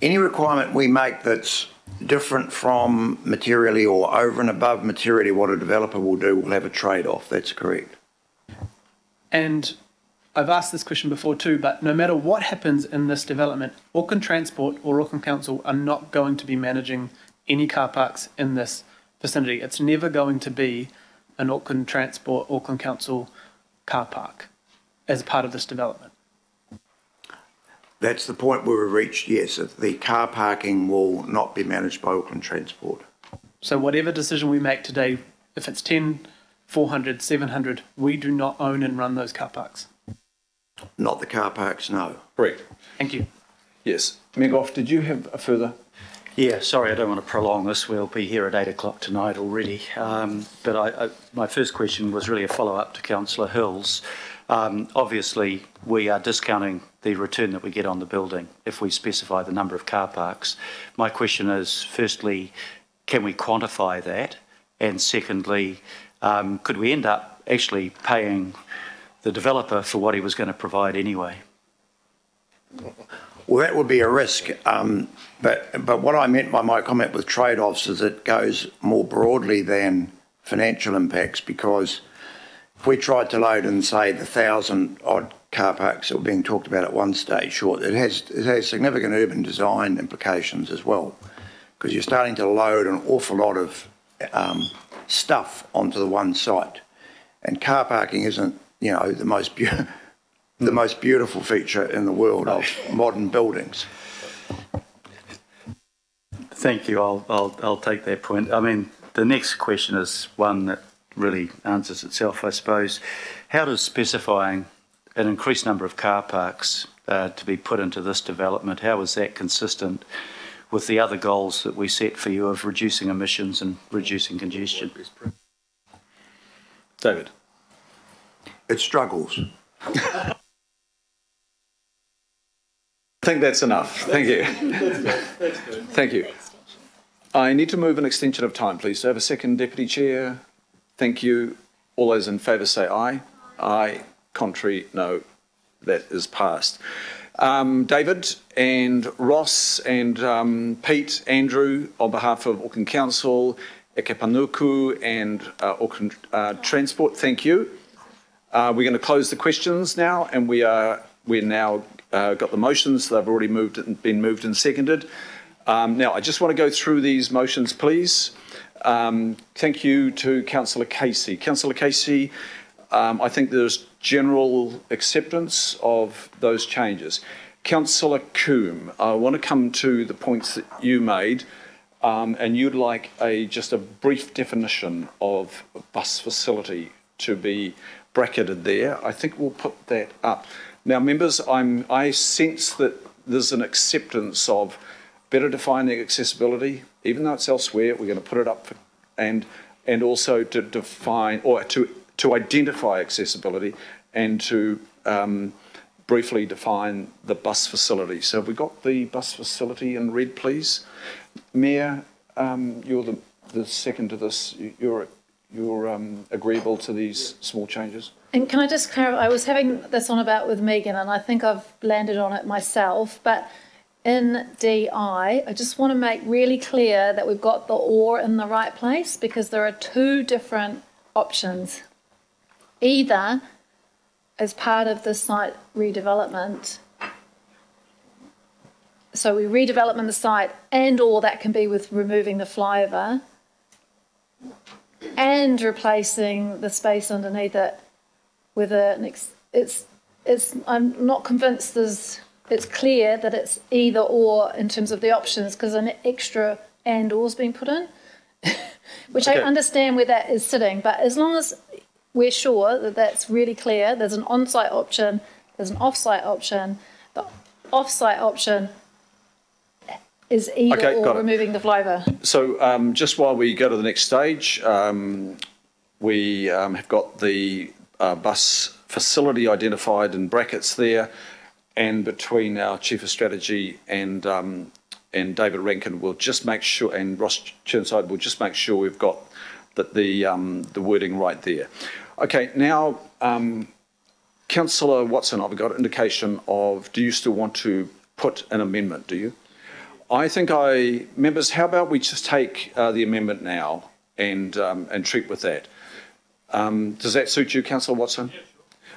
Any requirement we make that's different from materially or over and above materially what a developer will do will have a trade-off. That's correct. And I've asked this question before too, but no matter what happens in this development, Auckland Transport or Auckland Council are not going to be managing any car parks in this vicinity. It's never going to be an Auckland Transport, Auckland Council car park as part of this development. That's the point where we've reached, yes, the car parking will not be managed by Auckland Transport. So whatever decision we make today, if it's 10, 400, 700, we do not own and run those car parks. Not the car parks, no. Correct. Thank you. Yes. Mayor Goff, did you have a further? Yeah, sorry, I don't want to prolong this. We'll be here at eight o'clock tonight already. Um, but I, I, my first question was really a follow-up to Councillor Hills. Um, obviously, we are discounting the return that we get on the building if we specify the number of car parks. My question is, firstly, can we quantify that? And secondly, um, could we end up actually paying the developer for what he was going to provide anyway? Well, that would be a risk. Um, but, but what I meant by my comment with trade-offs is it goes more broadly than financial impacts because if we tried to load in, say, the thousand odd car parks that were being talked about at one stage, sure, it has, it has significant urban design implications as well because you're starting to load an awful lot of um, stuff onto the one site. And car parking isn't, you know, the most beau- the most beautiful feature in the world of modern buildings. Thank you. I'll, I'll, I'll take that point. I mean, the next question is one that really answers itself, I suppose. How does specifying an increased number of car parks uh, to be put into this development, how is that consistent with the other goals that we set for you of reducing emissions and reducing congestion? David. It struggles. I think that's enough. Thank you. Thank you. I need to move an extension of time, please. Do I have a second, Deputy Chair? Thank you. All those in favour say aye. Aye. Contrary, no. That is passed. Um, David and Ross and um, Pete, Andrew, on behalf of Auckland Council, Eke Panuku and uh, Auckland uh, Transport, thank you. Uh, we're going to close the questions now, and we are we're now uh, got the motions. They've already moved and been moved and seconded. Um, now, I just want to go through these motions, please. Um, thank you to Councillor Casey. Councillor Casey, um, I think there's general acceptance of those changes. Councillor Coom, I want to come to the points that you made, um, and you'd like a just a brief definition of bus facility to be bracketed there. I think we'll put that up. Now, members, I'm, I sense that there's an acceptance of better defining accessibility, even though it's elsewhere. We're going to put it up, for, and and also to define or to to identify accessibility and to um, briefly define the bus facility. So, have we got the bus facility in red, please? Mayor, um, you're the the second to this. You're you're um, agreeable to these small changes? And can I just clarify? I was having this on about with Megan, and I think I've landed on it myself. But in DI, I just want to make really clear that we've got the or in the right place because there are two different options. Either as part of the site redevelopment, so we redevelopment the site and or that can be with removing the flyover and replacing the space underneath it with an ex- it's it's I'm not convinced there's it's clear that it's either or in terms of the options because an extra and or's been put in, which Okay. I understand where that is sitting. But as long as we're sure that that's really clear, there's an on-site option, there's an off-site option. The off-site option is either Okay, or it. removing the flyover. So um, just while we go to the next stage, um, we um, have got the uh, bus facility identified in brackets there, and between our chief of strategy and um, and David Rankin, we'll just make sure, and Ross Chirnside, we'll just make sure we've got that the um, the wording right there. Okay, now. Um, Councillor Watson, I've got an indication of, do you still want to put an amendment, do you? I think I, members, how about we just take uh, the amendment now and, um, and treat with that? Um, does that suit you, Councillor Watson?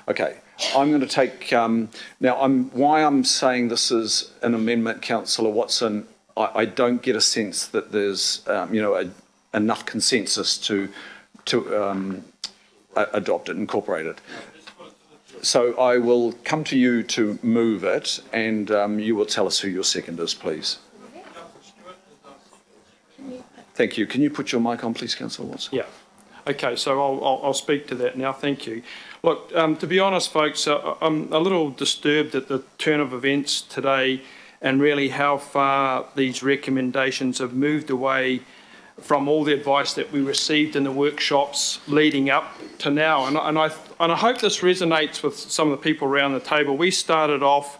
Okay, I'm going to take, um, now I'm, why I'm saying this is an amendment, Councillor Watson, I, I don't get a sense that there's, um, you know, a, enough consensus to, to um, adopt it, incorporate it. So I will come to you to move it and um, you will tell us who your second is, please. Thank you. Can you put your mic on, please, Councillor Watson? Yeah. Okay, so I'll, I'll, I'll speak to that now. Thank you. Look, um, to be honest, folks, uh, I'm a little disturbed at the turn of events today and really how far these recommendations have moved away from all the advice that we received in the workshops leading up to now. And, and, I, and I hope this resonates with some of the people around the table. We started off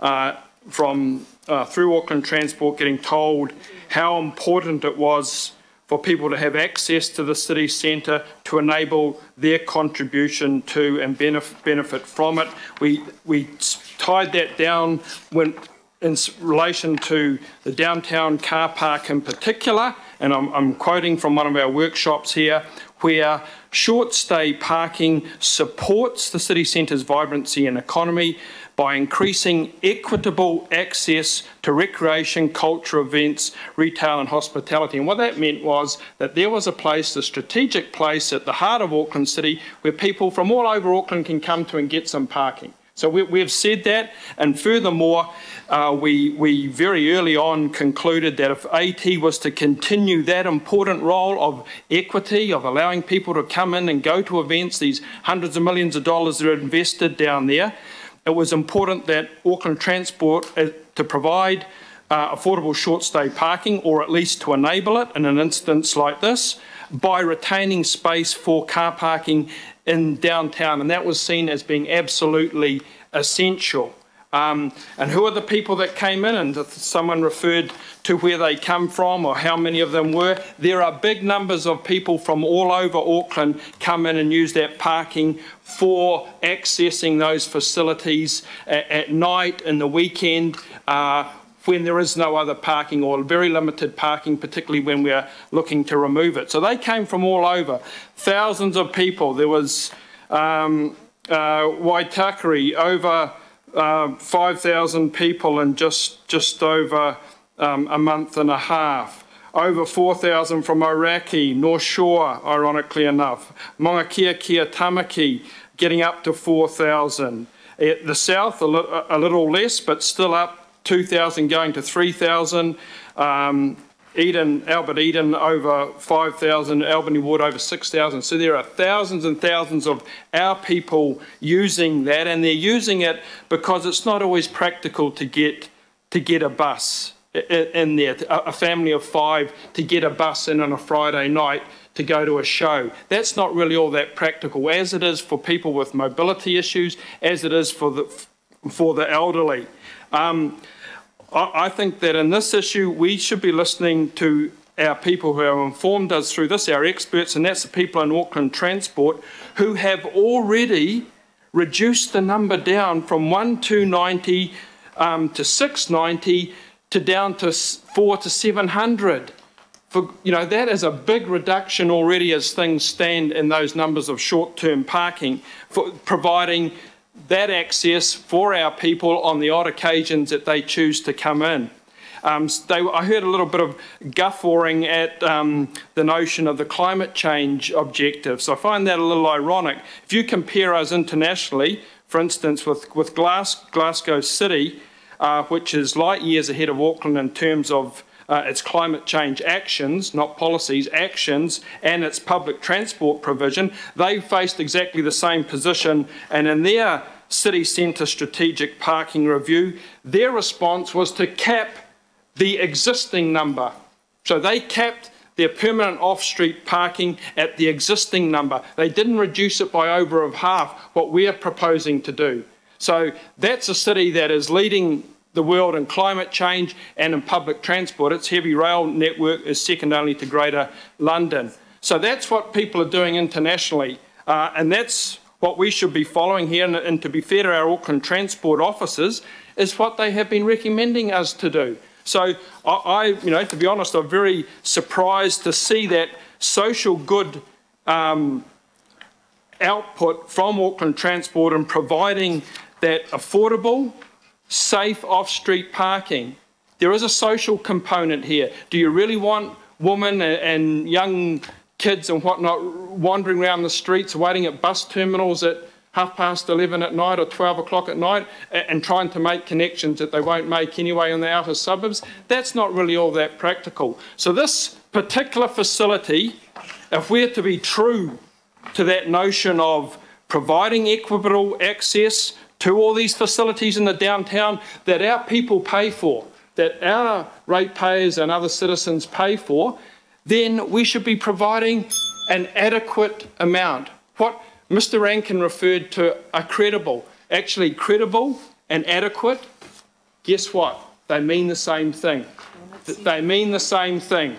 uh, from uh, through Auckland Transport getting told how important it was for people to have access to the city centre to enable their contribution to and benefit, benefit from it. We, we tied that down when, in relation to the downtown car park in particular, and I'm, I'm quoting from one of our workshops here, where short stay parking supports the city centre's vibrancy and economy by increasing equitable access to recreation, culture events, retail and hospitality. And what that meant was that there was a place, a strategic place at the heart of Auckland City where people from all over Auckland can come to and get some parking. So we, we've said that, and furthermore, uh, we, we very early on concluded that if AT was to continue that important role of equity, of allowing people to come in and go to events, these hundreds of millions of dollars that are invested down there, it was important that Auckland Transport, uh, to provide uh, affordable short stay parking, or at least to enable it in an instance like this, by retaining space for car parking in downtown. And that was seen as being absolutely essential. Um, and who are the people that came in? And someone referred to where they come from or how many of them were. There are big numbers of people from all over Auckland come in and use that parking for accessing those facilities at, at night, in the weekend, uh, when there is no other parking or very limited parking, particularly when we are looking to remove it. So they came from all over. Thousands of people. There was um, uh, Waitakere, over uh, 5,000 people in just, just over um, a month and a half. Over 4,000 from Orakei, North Shore, ironically enough. Maungakiekie-Tamaki, getting up to 4,000. At the south, a, li- a little less, but still up 2,000 going to 3,000. Um, Eden, Albert Eden over 5,000, Albany Wood over 6,000. So there are thousands and thousands of our people using that, and they're using it because it's not always practical to get to get a bus in there. A a family of five to get a bus in on a Friday night to go to a show. That's not really all that practical, as it is for people with mobility issues, as it is for the for the elderly. Um, I think that in this issue, we should be listening to our people who have informed us through this, our experts, and that's the people in Auckland Transport, who have already reduced the number down from 1290 um, to 690 to down to 4 to 700. For, you know, that is a big reduction already as things stand in those numbers of short-term parking, for providing that access for our people on the odd occasions that they choose to come in. Um, they, I heard a little bit of guffawing at um, the notion of the climate change objectives. I find that a little ironic. If you compare us internationally, for instance, with, with Glas Glasgow City, uh, which is light years ahead of Auckland in terms of uh, its climate change actions, not policies, actions, and its public transport provision, they faced exactly the same position. And in their city centre strategic parking review, their response was to cap the existing number. So they capped their permanent off-street parking at the existing number. They didn't reduce it by over of half, what we're proposing to do. So that's a city that is leading the world in climate change and in public transport. Its heavy rail network is second only to Greater London. So that's what people are doing internationally, uh, and that's what we should be following here. And, and to be fair to our Auckland transport officers, is what they have been recommending us to do. So I, I, you know, to be honest, I'm very surprised to see that social good um, output from Auckland Transport and providing that affordable, safe off-street parking. There is a social component here. Do you really want women and young kids and whatnot wandering around the streets, waiting at bus terminals at half past 11 at night or 12 o'clock at night and trying to make connections that they won't make anyway in the outer suburbs, that's not really all that practical. So this particular facility, if we're to be true to that notion of providing equitable access to all these facilities in the downtown that our people pay for, that our ratepayers and other citizens pay for, then we should be providing an adequate amount. What Mr Rankin referred to are credible. Actually, credible and adequate, guess what? They mean the same thing. They mean the same thing,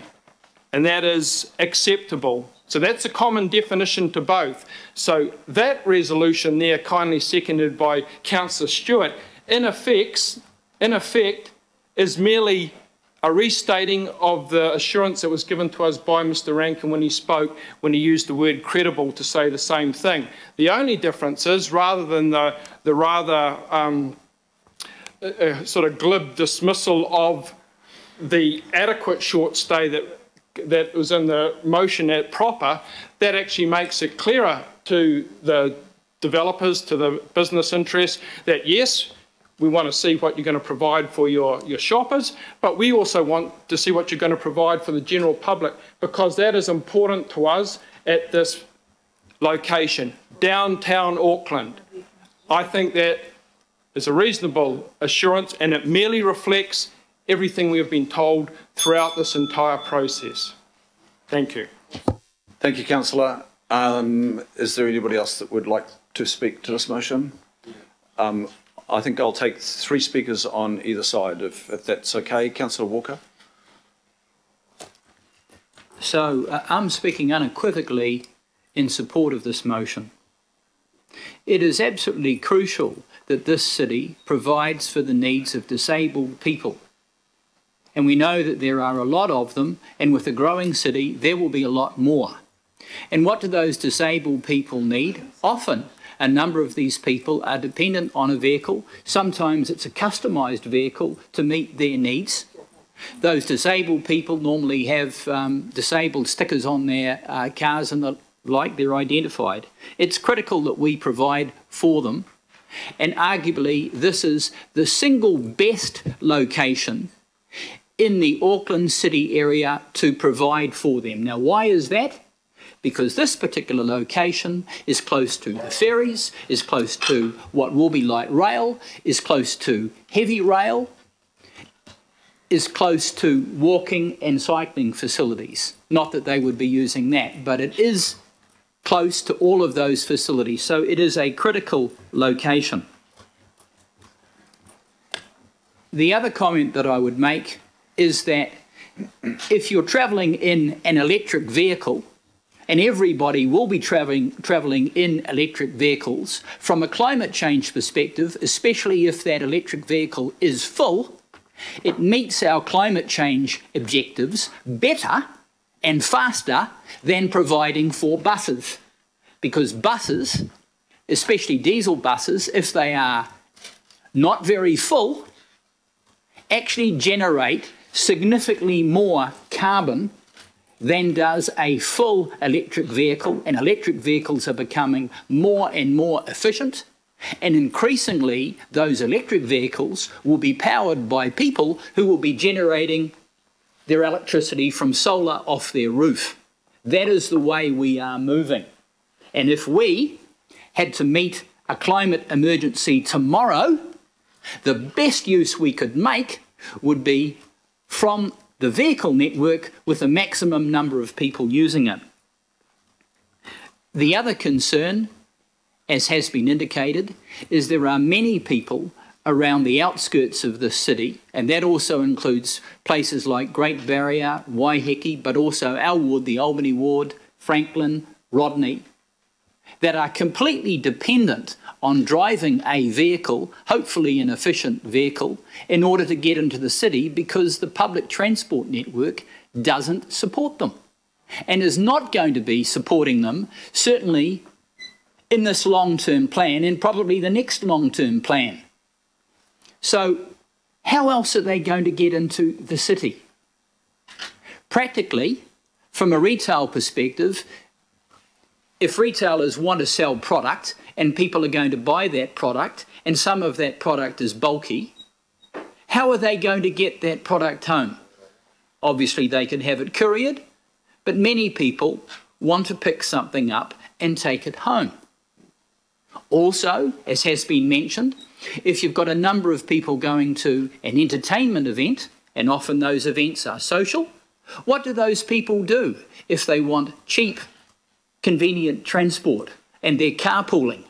and that is acceptable. So that's a common definition to both. So that resolution there, kindly seconded by Councillor Stewart, in effect, in effect, is merely a restating of the assurance that was given to us by Mr Rankin when he spoke, when he used the word credible to say the same thing. The only difference is, rather than the, the rather um, uh, sort of glib dismissal of the adequate short stay that, that was in the motion at proper, that actually makes it clearer to the developers, to the business interests, that yes, we want to see what you're going to provide for your, your shoppers, but we also want to see what you're going to provide for the general public because that is important to us at this location, downtown Auckland. I think that is a reasonable assurance and it merely reflects everything we have been told throughout this entire process. Thank you. Thank you, Councillor. Um, is there anybody else that would like to speak to this motion? Um, I think I'll take three speakers on either side, if, if that's okay. Councillor Walker. So uh, I'm speaking unequivocally in support of this motion. It is absolutely crucial that this city provides for the needs of disabled people. And we know that there are a lot of them, and with a growing city, there will be a lot more. And what do those disabled people need? Often a number of these people are dependent on a vehicle. Sometimes it's a customised vehicle to meet their needs. Those disabled people normally have um, disabled stickers on their uh, cars and the like, they're identified. It's critical that we provide for them. And arguably, this is the single best location in the Auckland city area to provide for them. Now, why is that? Because this particular location is close to the ferries, is close to what will be light rail, is close to heavy rail, is close to walking and cycling facilities. Not that they would be using that, but it is close to all of those facilities, so it is a critical location. The other comment that I would make is that if you're travelling in an electric vehicle, and everybody will be travelling travelling in electric vehicles, from a climate change perspective, especially if that electric vehicle is full, it meets our climate change objectives better and faster than providing for buses. Because buses, especially diesel buses, if they are not very full, actually generate significantly more carbon than does a full electric vehicle, and electric vehicles are becoming more and more efficient. And increasingly, those electric vehicles will be powered by people who will be generating their electricity from solar off their roof. That is the way we are moving. And if we had to meet a climate emergency tomorrow, the best use we could make would be from the vehicle network with a maximum number of people using it. The other concern, as has been indicated, is there are many people around the outskirts of the city, and that also includes places like Great Barrier, Waiheke, but also our ward, the Albany ward, Franklin, Rodney, that are completely dependent on driving a vehicle, hopefully an efficient vehicle, in order to get into the city because the public transport network doesn't support them and is not going to be supporting them, certainly in this long term plan and probably the next long term plan. So, how else are they going to get into the city? Practically, from a retail perspective, if retailers want to sell product and people are going to buy that product and some of that product is bulky, how are they going to get that product home? Obviously, they can have it couriered, but many people want to pick something up and take it home. Also, as has been mentioned, if you've got a number of people going to an entertainment event, and often those events are social, what do those people do if they want cheap convenient transport and they're carpooling.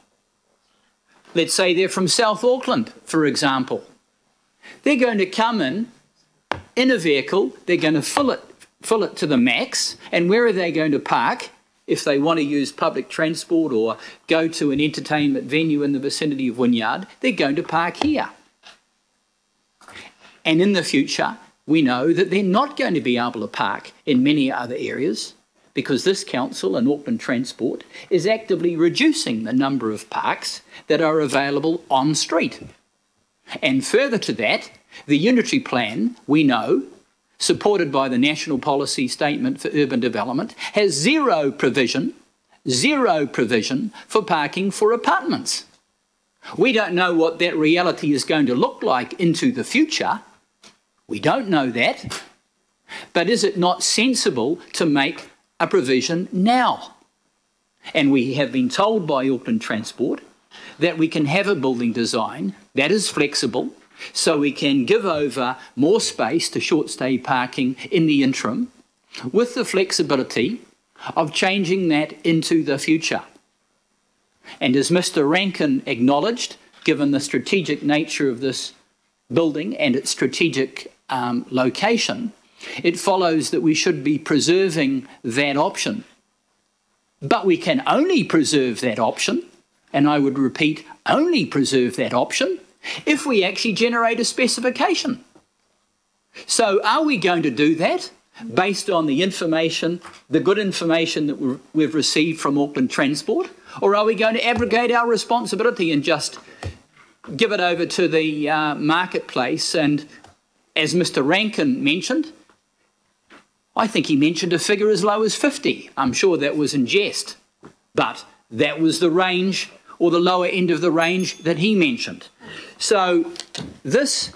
Let's say they're from South Auckland, for example. They're going to come in in a vehicle, they're going to fill it, fill it to the max, and where are they going to park if they want to use public transport or go to an entertainment venue in the vicinity of Wynyard? They're going to park here. And in the future, we know that they're not going to be able to park in many other areas because this council and Auckland Transport is actively reducing the number of parks that are available on street. And further to that, the unitary plan, we know, supported by the National Policy Statement for Urban Development, has zero provision, zero provision for parking for apartments. We don't know what that reality is going to look like into the future. We don't know that. But is it not sensible to make a provision now. And we have been told by Auckland Transport that we can have a building design that is flexible so we can give over more space to short stay parking in the interim with the flexibility of changing that into the future. And as Mr Rankin acknowledged, given the strategic nature of this building and its strategic um, location, it follows that we should be preserving that option. But we can only preserve that option, and I would repeat, only preserve that option, if we actually generate a specification. So, are we going to do that based on the information, the good information that we've received from Auckland Transport, or are we going to abrogate our responsibility and just give it over to the uh, marketplace? And as Mr. Rankin mentioned, I think he mentioned a figure as low as 50. I'm sure that was in jest, but that was the range or the lower end of the range that he mentioned. So this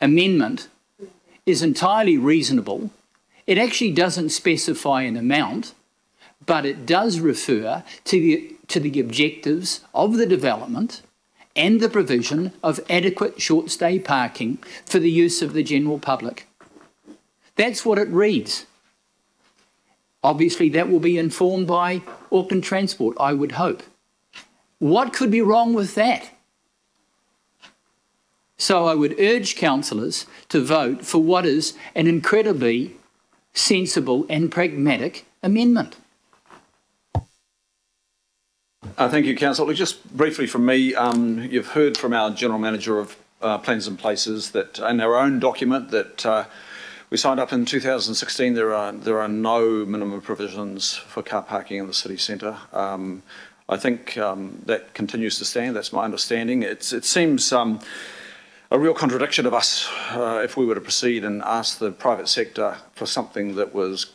amendment is entirely reasonable. It actually doesn't specify an amount, but it does refer to the, to the objectives of the development and the provision of adequate short stay parking for the use of the general public. That's what it reads. Obviously, that will be informed by Auckland Transport, I would hope. What could be wrong with that? So I would urge councillors to vote for what is an incredibly sensible and pragmatic amendment. Uh, thank you, Councillor. Just briefly from me, um, you've heard from our General Manager of uh, Plans and Places that in our own document that uh, we signed up in 2016, there are there are no minimum provisions for car parking in the city centre. Um, I think um, that continues to stand. That's my understanding. It's, it seems um, a real contradiction of us uh, if we were to proceed and ask the private sector for something that was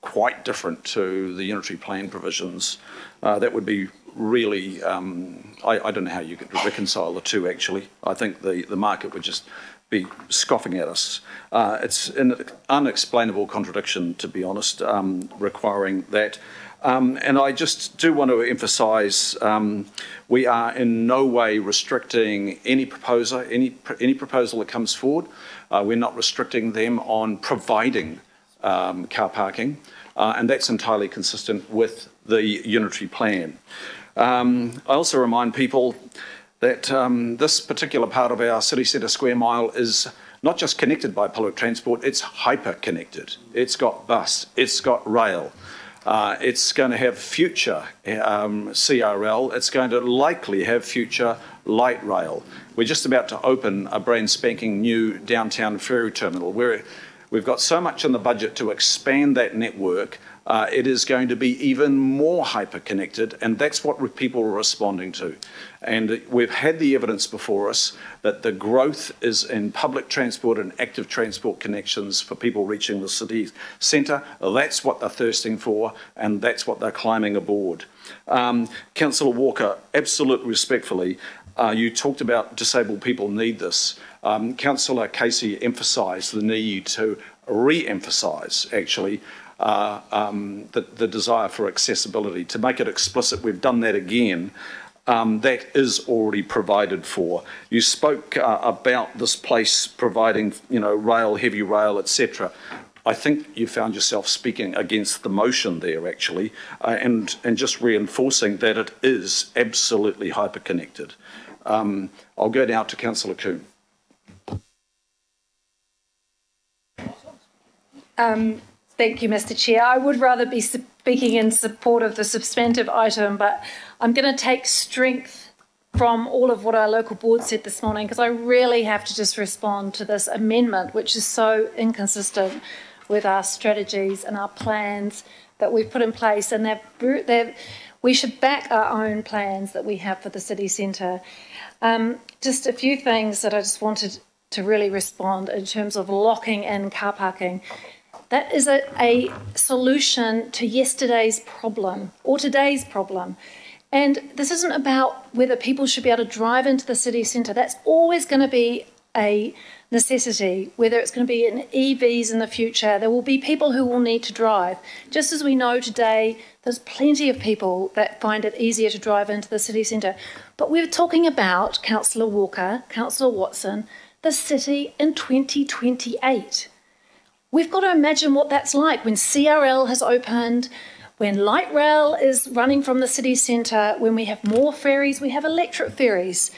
quite different to the unitary plan provisions. Uh, that would be really, um, I, I, don't know how you could reconcile the two actually. I think the, the market would just be scoffing at us. Uh, it's an unexplainable contradiction, to be honest, um, requiring that. Um, and I just do want to emphasise um, we are in no way restricting any proposer, any, any proposal that comes forward. Uh, we're not restricting them on providing um, car parking, uh, and that's entirely consistent with the unitary plan. Um, I also remind people that um, this particular part of our city centre square mile is not just connected by public transport, it's hyper connected. It's got bus, it's got rail. Uh, it's going to have future um, CRL. It's going to likely have future light rail. We're just about to open a brand spanking new downtown ferry terminal. We're, we've got so much in the budget to expand that network uh, it is going to be even more hyper-connected, and that's what people are responding to. And we've had the evidence before us that the growth is in public transport and active transport connections for people reaching the city centre. That's what they're thirsting for, and that's what they're climbing aboard. Um, Councillor Walker, absolutely respectfully, uh, you talked about disabled people need this. Um, Councillor Casey emphasised the need to re-emphasise, actually, uh, um, the, the, desire for accessibility. To make it explicit, we've done that again. Um, that is already provided for. You spoke uh, about this place providing, you know, rail, heavy rail, etc. I think you found yourself speaking against the motion there, actually, uh, and and just reinforcing that it is absolutely hyperconnected. Um, I'll go now to Councillor Coom. Um, Thank you, Mr. Chair. I would rather be speaking in support of the substantive item, but I'm going to take strength from all of what our local board said this morning because I really have to just respond to this amendment, which is so inconsistent with our strategies and our plans that we've put in place. And they're, they're, we should back our own plans that we have for the city centre. Um, just a few things that I just wanted to really respond in terms of locking in car parking. That is a, a solution to yesterday's problem or today's problem. And this isn't about whether people should be able to drive into the city centre. That's always going to be a necessity, whether it's going to be in EVs in the future. There will be people who will need to drive. Just as we know today, there's plenty of people that find it easier to drive into the city centre. But we're talking about, Councillor Walker, Councillor Watson, the city in 2028. We've got to imagine what that's like when CRL has opened, when light rail is running from the city centre, when we have more ferries, we have electric ferries.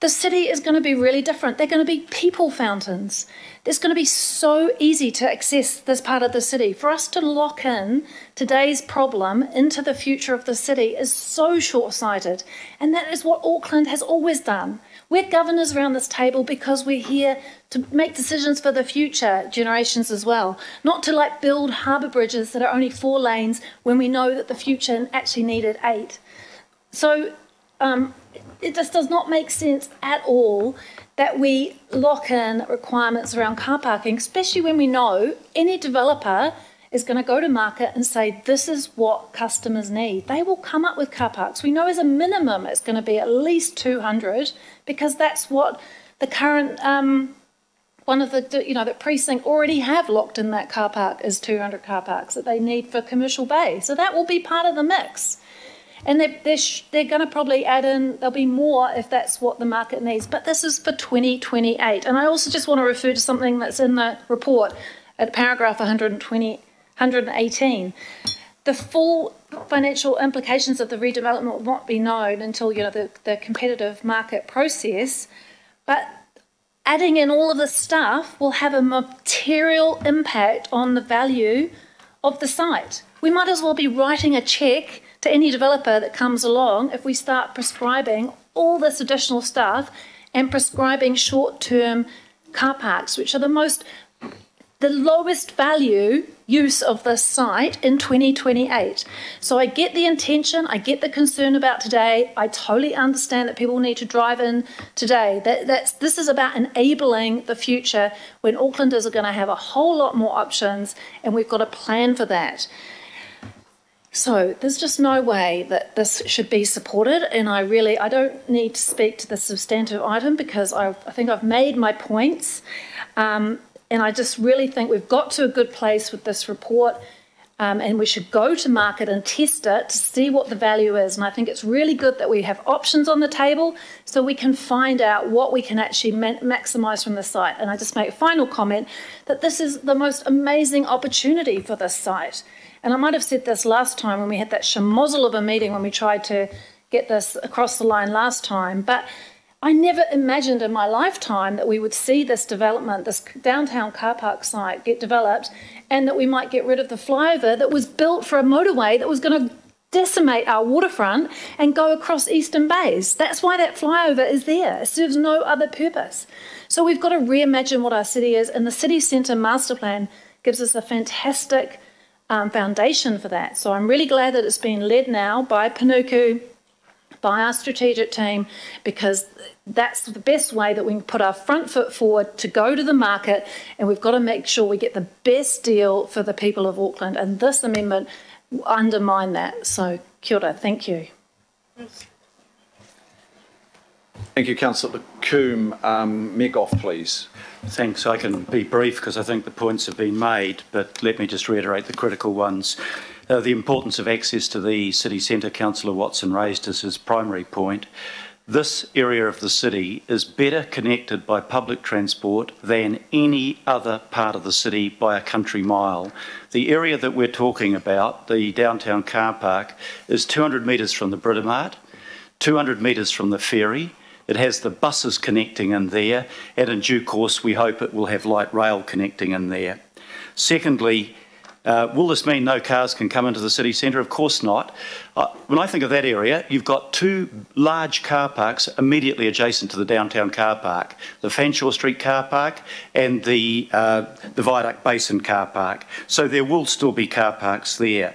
The city is going to be really different. They're going to be people fountains. It's going to be so easy to access this part of the city. For us to lock in today's problem into the future of the city is so short sighted. And that is what Auckland has always done. We're governors around this table because we're here to make decisions for the future generations as well, not to like build harbour bridges that are only four lanes when we know that the future actually needed eight. So um, it just does not make sense at all that we lock in requirements around car parking, especially when we know any developer is going to go to market and say, this is what customers need. They will come up with car parks. We know as a minimum it's going to be at least 200 because that's what the current, um, one of the, you know, the precinct already have locked in that car park is 200 car parks that they need for commercial bay. So that will be part of the mix. And they're, they're, they're going to probably add in, there'll be more if that's what the market needs. But this is for 2028. And I also just want to refer to something that's in the report at paragraph 120, 118. The full financial implications of the redevelopment not be known until you know the, the competitive market process. But adding in all of this stuff will have a material impact on the value of the site. We might as well be writing a check to any developer that comes along if we start prescribing all this additional stuff and prescribing short term car parks, which are the most, the lowest value use of this site in 2028. So I get the intention, I get the concern about today. I totally understand that people need to drive in today. That, that's, this is about enabling the future when Aucklanders are going to have a whole lot more options, and we've got a plan for that. So there's just no way that this should be supported, and I really I don't need to speak to the substantive item because I, I think I've made my points. Um, and I just really think we've got to a good place with this report. Um, and we should go to market and test it to see what the value is. And I think it's really good that we have options on the table so we can find out what we can actually ma maximise from the site. And I just make a final comment that this is the most amazing opportunity for this site. And I might have said this last time when we had that schmozzle of a meeting when we tried to get this across the line last time. But I never imagined in my lifetime that we would see this development, this downtown car park site get developed, and that we might get rid of the flyover that was built for a motorway that was going to decimate our waterfront and go across Eastern Bays. That's why that flyover is there. It serves no other purpose. So we've got to reimagine what our city is, and the city centre master plan gives us a fantastic um, foundation for that. So I'm really glad that it's being led now by Panuku by our strategic team because that's the best way that we can put our front foot forward to go to the market and we've got to make sure we get the best deal for the people of Auckland and this amendment undermine that. So kia ora, thank you. Thank you, Councillor Coom. Um, Mayor Goff, please. Thanks. I can be brief because I think the points have been made, but let me just reiterate the critical ones. Uh, the importance of access to the city centre, Councillor Watson raised as his primary point. This area of the city is better connected by public transport than any other part of the city by a country mile. The area that we're talking about, the downtown car park, is 200 metres from the Britomart, 200 metres from the ferry. It has the buses connecting in there, and in due course, we hope it will have light rail connecting in there. Secondly, uh, will this mean no cars can come into the city centre? Of course not. Uh, when I think of that area, you've got two large car parks immediately adjacent to the downtown car park, the Fanshawe Street car park and the, uh, the Viaduct Basin car park. So there will still be car parks there.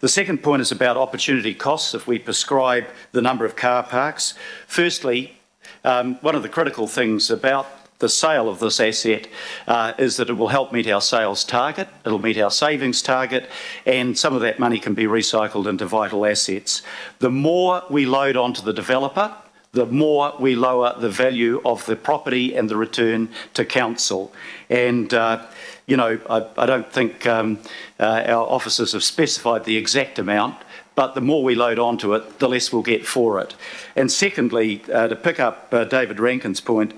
The second point is about opportunity costs if we prescribe the number of car parks. Firstly, um, one of the critical things about the sale of this asset uh, is that it will help meet our sales target, it'll meet our savings target, and some of that money can be recycled into vital assets. The more we load onto the developer, the more we lower the value of the property and the return to council. And, uh, you know, I, I don't think um, uh, our officers have specified the exact amount, but the more we load onto it, the less we'll get for it. And secondly, uh, to pick up uh, David Rankin's point,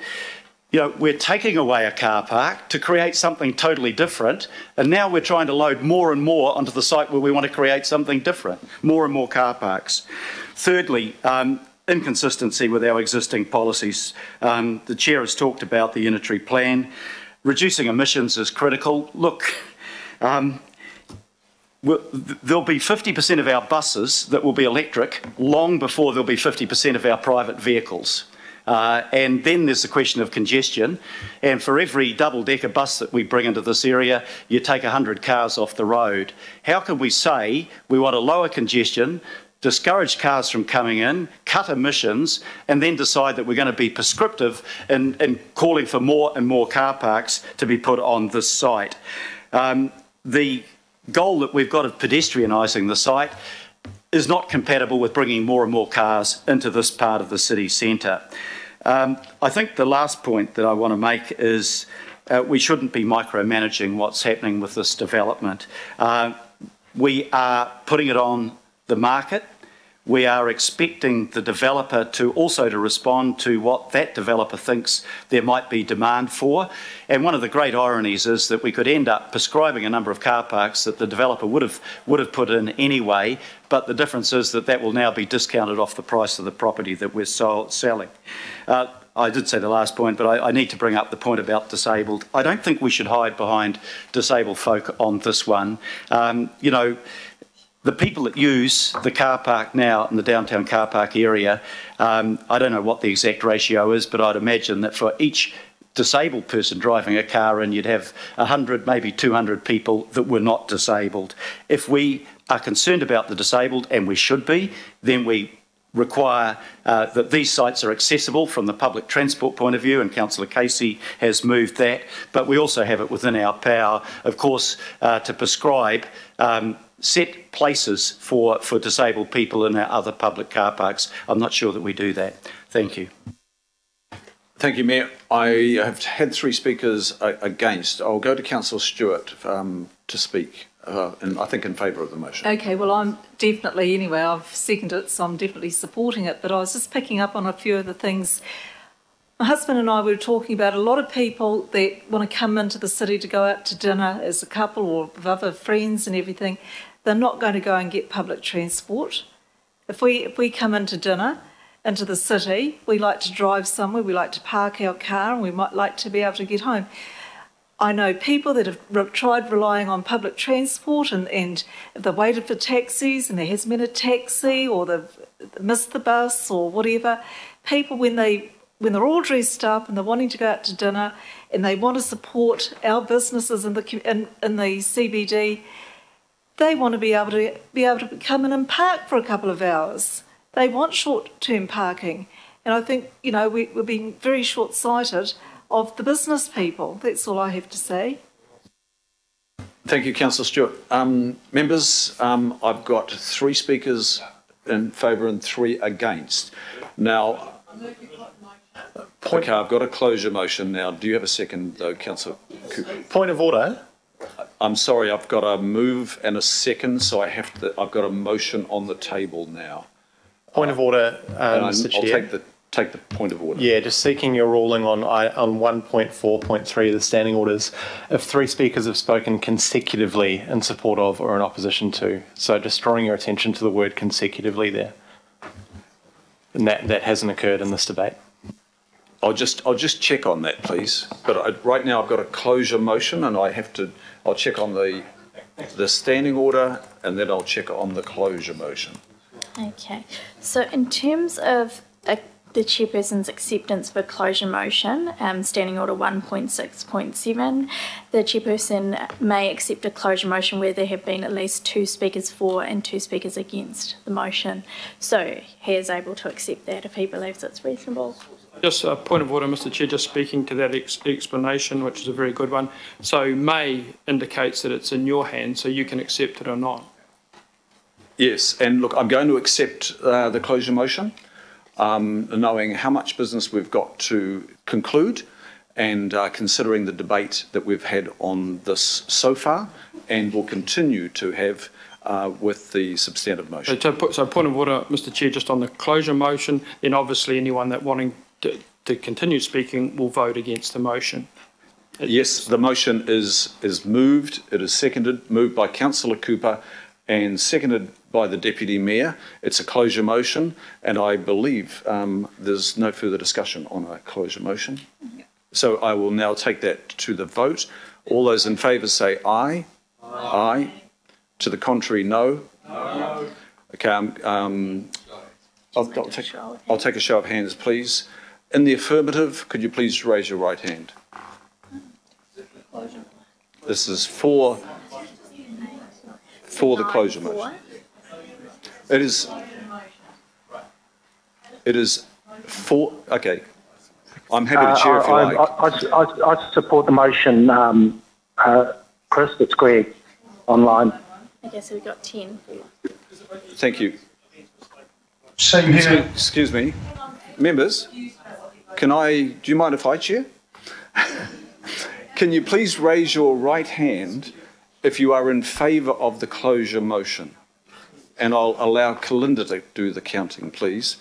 you know, we're taking away a car park to create something totally different, and now we're trying to load more and more onto the site where we want to create something different, more and more car parks. Thirdly, um, inconsistency with our existing policies. Um, the Chair has talked about the unitary plan. Reducing emissions is critical. Look, um, there'll be 50% of our buses that will be electric long before there'll be 50% of our private vehicles. Uh, and then there's the question of congestion. And for every double decker bus that we bring into this area, you take 100 cars off the road. How can we say we want to lower congestion, discourage cars from coming in, cut emissions, and then decide that we're going to be prescriptive in, in calling for more and more car parks to be put on this site? Um, the goal that we've got of pedestrianising the site is not compatible with bringing more and more cars into this part of the city centre. Um, I think the last point that I want to make is uh, we shouldn't be micromanaging what's happening with this development. Uh, we are putting it on the market we are expecting the developer to also to respond to what that developer thinks there might be demand for. And one of the great ironies is that we could end up prescribing a number of car parks that the developer would have would have put in anyway, but the difference is that that will now be discounted off the price of the property that we're selling. Uh, I did say the last point, but I, I, need to bring up the point about disabled. I don't think we should hide behind disabled folk on this one. Um, you know, the people that use the car park now in the downtown car park area, um, I don't know what the exact ratio is, but I'd imagine that for each disabled person driving a car and you'd have 100, maybe 200 people that were not disabled. If we are concerned about the disabled, and we should be, then we require uh, that these sites are accessible from the public transport point of view, and Councillor Casey has moved that. But we also have it within our power, of course, uh, to prescribe um, set places for, for disabled people in our other public car parks. I'm not sure that we do that. Thank you. Thank you, Mayor. I have had three speakers against. I'll go to Councillor Stewart um, to speak uh, and I think in favour of the motion. Okay, well, I'm definitely, anyway, I've seconded it, so I'm definitely supporting it. But I was just picking up on a few of the things. My husband and I were talking about a lot of people that want to come into the city to go out to dinner as a couple or with other friends and everything. They're not going to go and get public transport. If we if we come into dinner into the city, we like to drive somewhere, we like to park our car, and we might like to be able to get home. I know people that have re- tried relying on public transport and, and they've waited for taxis and there hasn't been a taxi or they've missed the bus or whatever. People, when, they, when they're all dressed up and they're wanting to go out to dinner and they want to support our businesses in the, in, in the CBD, they want to be able to be able to come in and park for a couple of hours. They want short-term parking, and I think you know we, we're being very short-sighted of the business people. That's all I have to say. Thank you, Councillor Stewart. Um, members, um, I've got three speakers in favour and three against. Now, Point. Okay, I've got a closure motion now. Do you have a second, though, Councillor Point of order. I'm sorry, I've got a move and a second, so I have to. I've got a motion on the table now. Point of order, uh, Mr. Chair. I'll take the take the point of order. Yeah, just seeking your ruling on on 1.4.3 of the standing orders. If three speakers have spoken consecutively in support of or in opposition to, so just drawing your attention to the word consecutively there, and that that hasn't occurred in this debate. I'll just I'll just check on that, please. But I, right now I've got a closure motion, and I have to I'll check on the the standing order, and then I'll check on the closure motion. Okay. So in terms of a the chairperson's acceptance for closure motion, um, standing order 1.6.7. The chairperson may accept a closure motion where there have been at least two speakers for and two speakers against the motion. So he is able to accept that if he believes it's reasonable. Just a point of order, Mr Chair, just speaking to that ex explanation, which is a very good one. So may indicates that it's in your hands, so you can accept it or not. Yes, and look, I'm going to accept uh, the closure motion um, knowing how much business we've got to conclude and uh, considering the debate that we've had on this so far and will continue to have uh, with the substantive motion. So, to, so, point of order, Mr Chair, just on the closure motion, then obviously anyone that wanting to, to continue speaking will vote against the motion. Yes, the motion is is moved. It is seconded, moved by Councillor Cooper and seconded by the Deputy Mayor. It's a closure motion, and I believe um, there's no further discussion on a closure motion. So I will now take that to the vote. All those in favour say aye. Aye. aye. To the contrary, no. No. Okay, um, um I'll, I'll, take, I'll take a show of hands, please. In the affirmative, could you please raise your right hand? This is for for the closure motion. It is. It is for. Okay. I'm happy to chair uh, if you I, like. I, I, I, support the motion, um, uh, Chris. It's Greg online. Okay, so we've got 10. Thank you. Same here. Excuse me. Members, can I, do you mind if I chair? can you please raise your right hand if you are in favour of the closure motion. And I'll allow Kalinda to do the counting, please.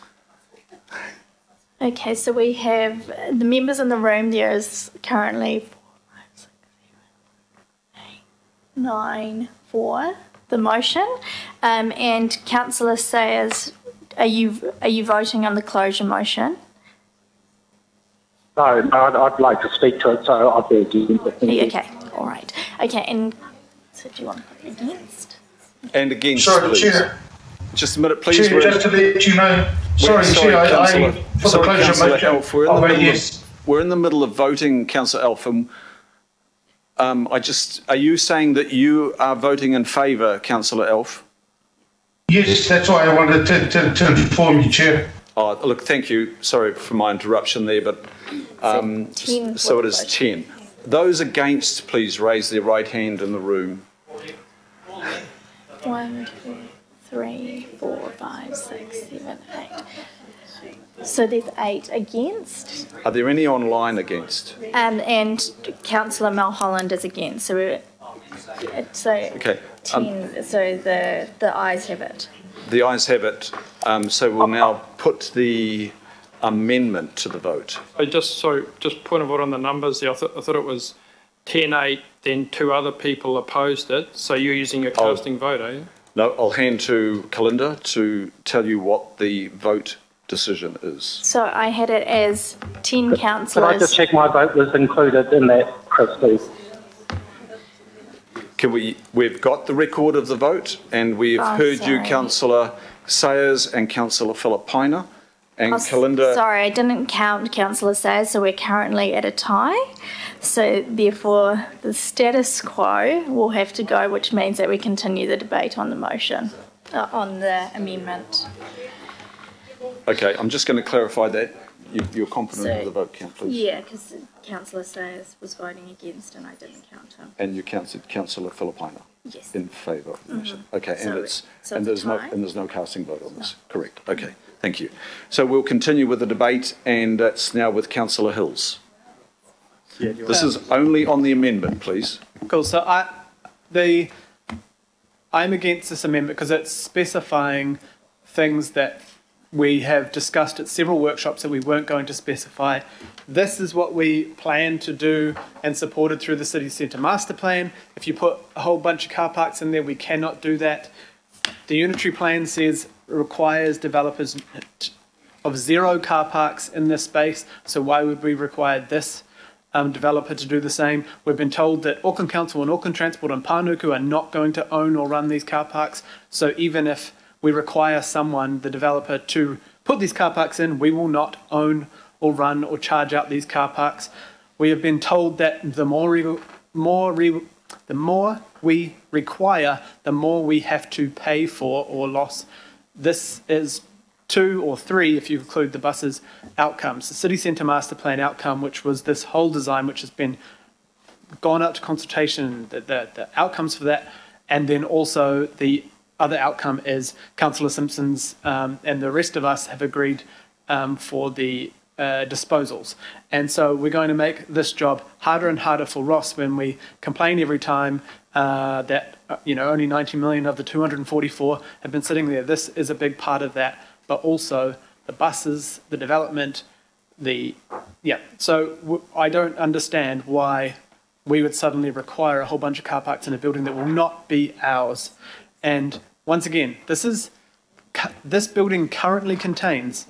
Okay, so we have the members in the room. There is currently nine for the motion, um, and Councillor Sayers, are you are you voting on the closure motion? No, no I'd, I'd like to speak to it, so I'd be against it. Thank you. Okay, all right. Okay, and so do you want to put against? And against, Sorry, please. Chair. Just a minute, please. Chair, We're- just to let you know, We're- sorry, Chair, I, I, for sorry, pleasure of Councillor motion, Alf, we're in the I'll vote middle of- We're in the middle of voting, Councillor Alf, and um, I just, are you saying that you are voting in favour, Councillor Alf? Yes, that's why I wanted to, to, to inform you, Chair. Oh, look, thank you. Sorry for my interruption there, but um, ten so it for is vote. 10. Those against, please raise their right hand in the room. One, two, three, four, five, six, seven, eight. So there's eight against, Are there any online against? um, and Councillor Mulholland is against. So we're so Okay. um, so the the ayes have it. The ayes have it. Um, so we'll now put the amendment to the vote. I just, so, just point of order on the numbers there, I thought, I thought it was 10-8, then two other people opposed it, so you're using your Oh. casting vote, are you? No, I'll hand to Kalinda to tell you what the vote decision is. So I had it as ten Could I councillors. just check my vote was included in that, Chris, please? Can we, we've got the record of the vote and we've Oh, heard you, councillor Sayers and councillor Filipaina. And Oh, Kalinda, Sorry, I didn't count councillor Sayers, so we're currently at a tie. So therefore, the status quo will have to go, which means that we continue the debate on the motion, uh, on the amendment. okay, I'm just going to clarify that. You, you're confident So- of the vote count, please? Yeah, because councillor Sayers was voting against and I didn't count him. And you counted councillor Filipaina? Yes. In favour of the motion? Mhm. Okay, and it's, so and there's no, and there's no casting vote on this? Correct, okay, thank you. So we'll continue with the debate and that's now with councillor Hills. This is only on the amendment, please. Cool. So I, the, I'm against this amendment because it's specifying things that we have discussed at several workshops that we weren't going to specify. This is what we plan to do and supported through the city centre master plan. If you put a whole bunch of car parks in there, we cannot do that. The unitary plan says requires developers of zero car parks in this space. So why would we require this um, developer to do the same? We've been told that Auckland Council and Auckland Transport and Panuku are not going to own or run these car parks. So even if we require someone, the developer, to put these car parks in, we will not own or run or charge out these car parks. We have been told that the more re- more re- the more we require, the more we have to pay for or loss. This is two or three, if you include the buses, outcomes. The city centre master plan outcome, which was this whole design, which has been gone out to consultation, the, the, the outcomes for that, and then also the other outcome is Councillor Simpson's um, and the rest of us have agreed um, for the uh, disposals. And so we're going to make this job harder and harder for Ross when we complain every time uh, that uh, you know only 90 million of the 244 have been sitting there. This is a big part of that, but also the buses, the development, the yeah. So w- I don't understand why we would suddenly require a whole bunch of car parks in a building that will not be ours. And once again, this is this building currently contains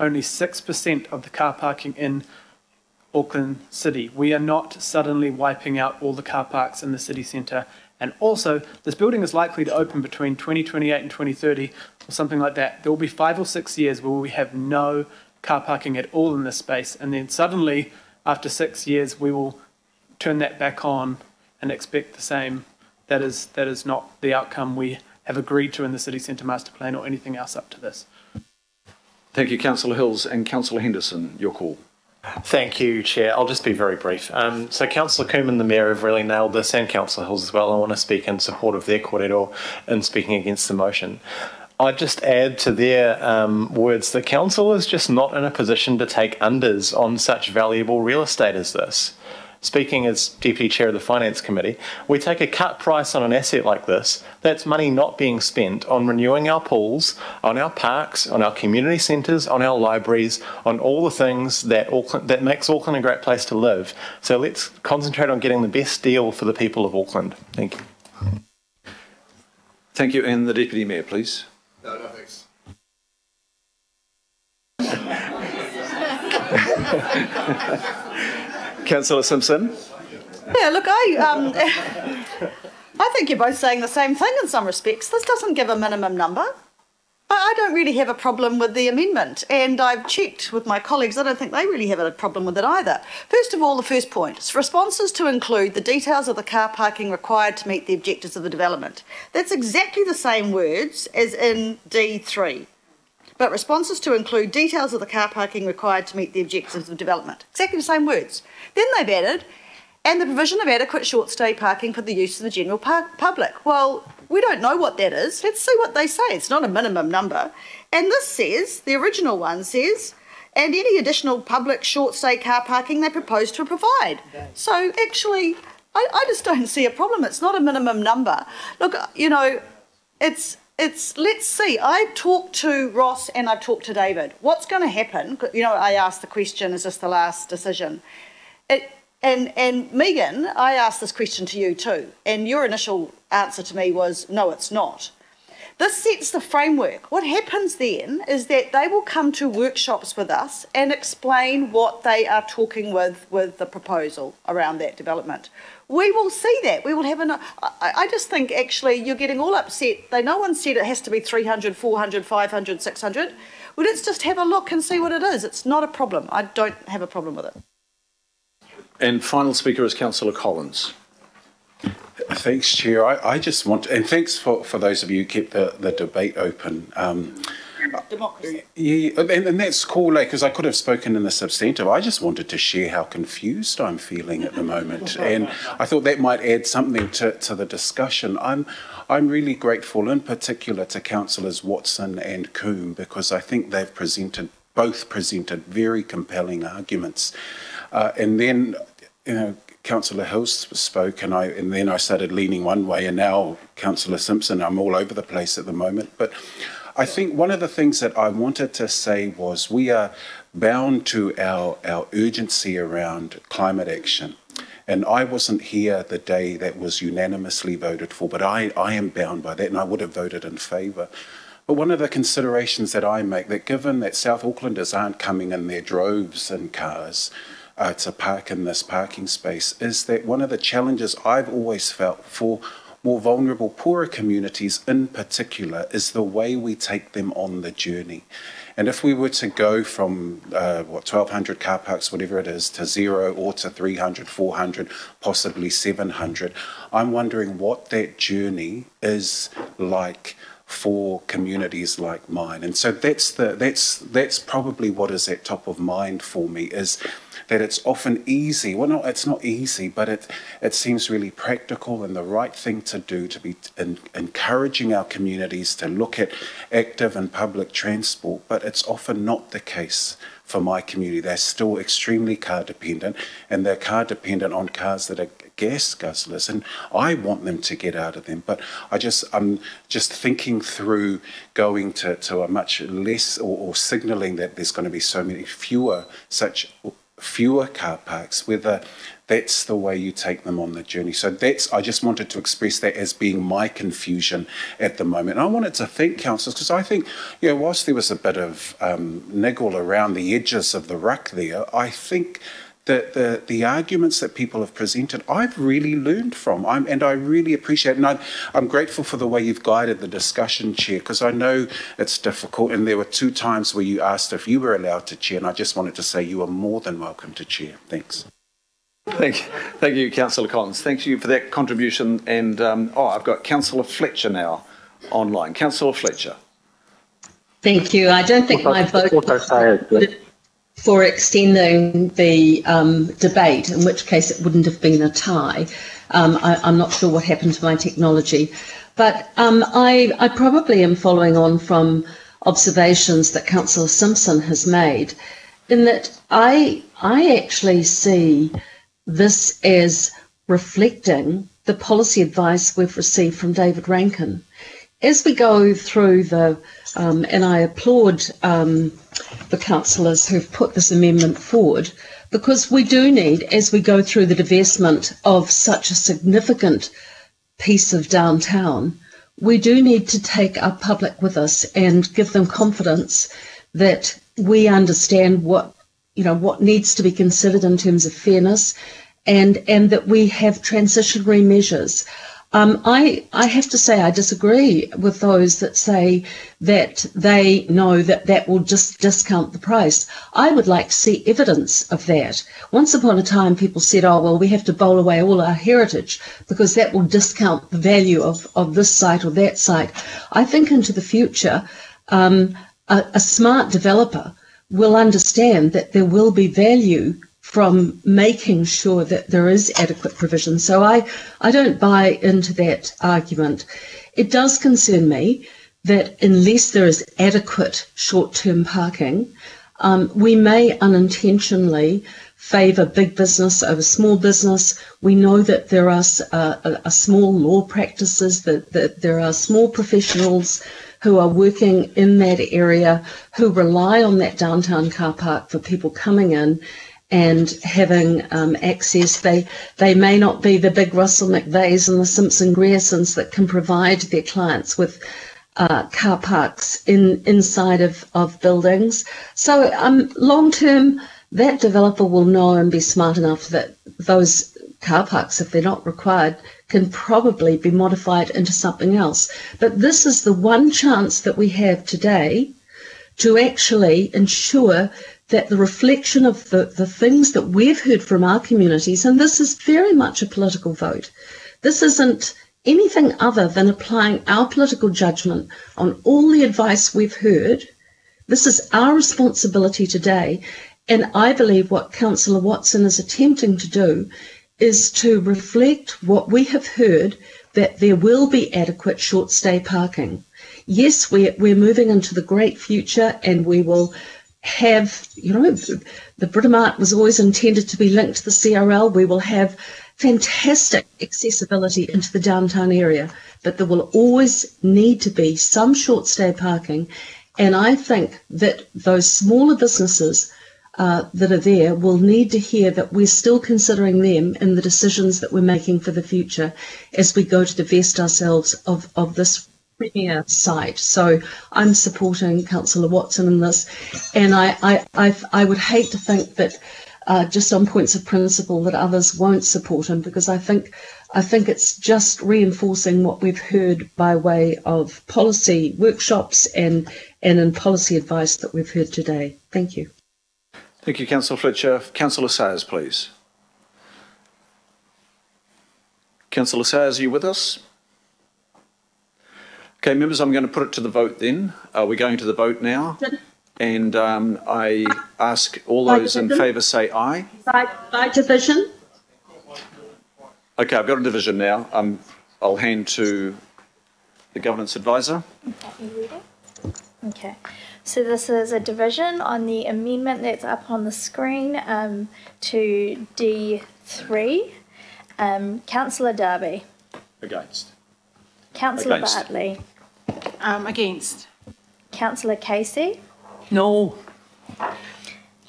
only 6% of the car parking in Auckland City. We are not suddenly wiping out all the car parks in the city centre. And also, this building is likely to open between 2028 and 2030 or something like that. There will be five or six years where we have no car parking at all in this space. And then suddenly, after six years, we will turn that back on and expect the same. That is, that is not the outcome we have agreed to in the city centre master plan or anything else up to this. Thank you, councillor Hills and councillor Henderson. Your call. Thank you, Chair. I'll just be very brief. Um, so, Councillor Cooman, and the Mayor, have really nailed this, and Councillor Hills as well. I want to speak in support of their corridor and speaking against the motion. I'd just add to their um, words that Council is just not in a position to take unders on such valuable real estate as this. Speaking as Deputy Chair of the Finance Committee, we take a cut price on an asset like this. That's money not being spent on renewing our pools, on our parks, on our community centres, on our libraries, on all the things that Auckland, that makes Auckland a great place to live. So let's concentrate on getting the best deal for the people of Auckland. Thank you. Thank you. And the Deputy Mayor, please. No, no, thanks. Councillor Simpson. Yeah, look, I um, I think you're both saying the same thing in some respects. This doesn't give a minimum number. I don't really have a problem with the amendment, and I've checked with my colleagues. I don't think they really have a problem with it either. First of all, the first point it's responses to include the details of the car parking required to meet the objectives of the development. That's exactly the same words as in D3. But responses to include details of the car parking required to meet the objectives of development. Exactly the same words. Then they've added, and the provision of adequate short stay parking for the use of the general public. Well, we don't know what that is. Let's see what they say. It's not a minimum number. And this says, the original one says, and any additional public short stay car parking they propose to provide. So actually, I, I just don't see a problem. It's not a minimum number. Look, you know, it's it's let's see. I've talked to Ross and I've talked to David. What's going to happen? You know, I asked the question: Is this the last decision? It, and, and Megan, I asked this question to you too, and your initial answer to me was no, it's not. This sets the framework. What happens then is that they will come to workshops with us and explain what they are talking with with the proposal around that development. We will see that. We will have an. I, just think actually you're getting all upset. They no one said it has to be 300, 400, 500, 600. Well, let's just have a look and see what it is. It's not a problem. I don't have a problem with it. And final speaker is Councillor Collins. Thanks, Chair. I, I, just want, and thanks for, for those of you who kept the, the debate open. Um, Democracy. Yeah, and, and that's cool, because like, I could have spoken in the substantive. I just wanted to share how confused I'm feeling at the moment, and I thought that might add something to, to the discussion. I'm I'm really grateful, in particular, to Councillors Watson and Coom, because I think they've presented both presented very compelling arguments. Uh, and then, you know, Councillor Hills spoke, and I and then I started leaning one way, and now Councillor Simpson. I'm all over the place at the moment, but I think one of the things that I wanted to say was we are bound to our our urgency around climate action. And I wasn't here the day that was unanimously voted for, but I, I am bound by that, and I would have voted in favour. But one of the considerations that I make that given that South Aucklanders aren't coming in their droves in cars, uh, to park in this parking space is that one of the challenges I've always felt for more vulnerable, poorer communities in particular is the way we take them on the journey. And if we were to go from, uh, what, 1,200 car parks, whatever it is, to zero or to 300, 400, possibly 700, I'm wondering what that journey is like for communities like mine. And so that's the that's that's probably what is at top of mind for me is that it's often easy. Well, no, it's not easy, but it it seems really practical and the right thing to do to be in, encouraging our communities to look at active and public transport. But it's often not the case for my community. They're still extremely car dependent, and they're car dependent on cars that are gas guzzlers, and I want them to get out of them. But I just I'm just thinking through going to, to a much less or, or signalling that there's going to be so many fewer such fewer car parks, whether that's the way you take them on the journey. So that's I just wanted to express that as being my confusion at the moment. And I wanted to thank councillors because I think, you know, whilst there was a bit of um, niggle around the edges of the ruck there, I think the, the, the arguments that people have presented, I've really learned from. I'm, and I really appreciate. And I'm, I'm grateful for the way you've guided the discussion, Chair, because I know it's difficult. And there were two times where you asked if you were allowed to chair, and I just wanted to say you are more than welcome to chair. Thanks. Thank, thank you, Councillor Collins. Thank you for that contribution. And um, oh, I've got Councillor Fletcher now online. Councillor Fletcher. Thank you. I don't think my vote for extending the um, debate, in which case it wouldn't have been a tie. Um, I, am not sure what happened to my technology. But um, I, I, probably am following on from observations that Councillor Simpson has made, in that I, I actually see this as reflecting the policy advice we've received from David Rankin. As we go through the, um, and I applaud um, the councillors who've put this amendment forward because we do need, as we go through the divestment of such a significant piece of downtown, we do need to take our public with us and give them confidence that we understand what you know, what needs to be considered in terms of fairness, and and that we have transitionary measures. Um, I, I have to say I disagree with those that say that they know that that will just discount the price. I would like to see evidence of that. Once upon a time, people said, oh, well, we have to bowl away all our heritage because that will discount the value of, of this site or that site. I think into the future, um, a, a smart developer will understand that there will be value from making sure that there is adequate provision. So I, I don't buy into that argument. It does concern me that unless there is adequate short-term parking, um, we may unintentionally favour big business over small business. We know that there are uh, a small law practices, that, that there are small professionals who are working in that area who rely on that downtown car park for people coming in and having um, access. They they may not be the big Russell McVeaghs and the Simpson Griersons that can provide their clients with uh, car parks in inside of, of buildings. So um, long term, that developer will know and be smart enough that those car parks, if they're not required, can probably be modified into something else. But this is the one chance that we have today to actually ensure that the reflection of the, the things that we've heard from our communities, and this is very much a political vote, this isn't anything other than applying our political judgment on all the advice we've heard. This is our responsibility today. And I believe what Councillor Watson is attempting to do is to reflect what we have heard that there will be adequate short stay parking. Yes, we're, we're moving into the great future and we will have, you know, the Britomart was always intended to be linked to the CRL. We will have fantastic accessibility into the downtown area, but there will always need to be some short stay parking. And I think that those smaller businesses uh, that are there will need to hear that we're still considering them in the decisions that we're making for the future as we go to divest ourselves of, of this premier site. So I'm supporting Councillor Watson in this, and I, I, I, I would hate to think that uh, just on points of principle that others won't support him because I think I think it's just reinforcing what we've heard by way of policy workshops and and in policy advice that we've heard today. Thank you. Thank you, Councillor Fletcher. Councillor Sayers, please. Councillor Sayers, are you with us? Okay, members, I'm going to put it to the vote then. Uh, we're going to the vote now. And um, I ask all those in favour say aye. By, by division. Okay, I've got a division now. Um, I'll hand to the governance advisor. Okay, so this is a division on the amendment that's up on the screen um, to D3. Um, Councillor Darby. Against. Councillor Against. Bartley. Um, against. Councillor Casey. No.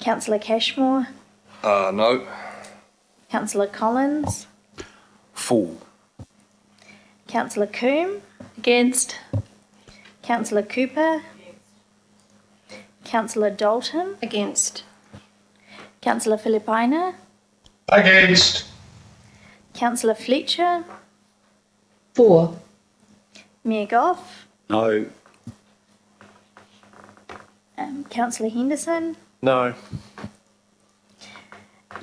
Councillor Cashmore. Uh, no. Councillor Collins. Full. Councillor Coom. Against. Councillor Cooper. Councillor Dalton. Against. Councillor Filipaina. Against. Councillor Fletcher. Four. Mayor Goff. No. Um, Councillor Henderson. No.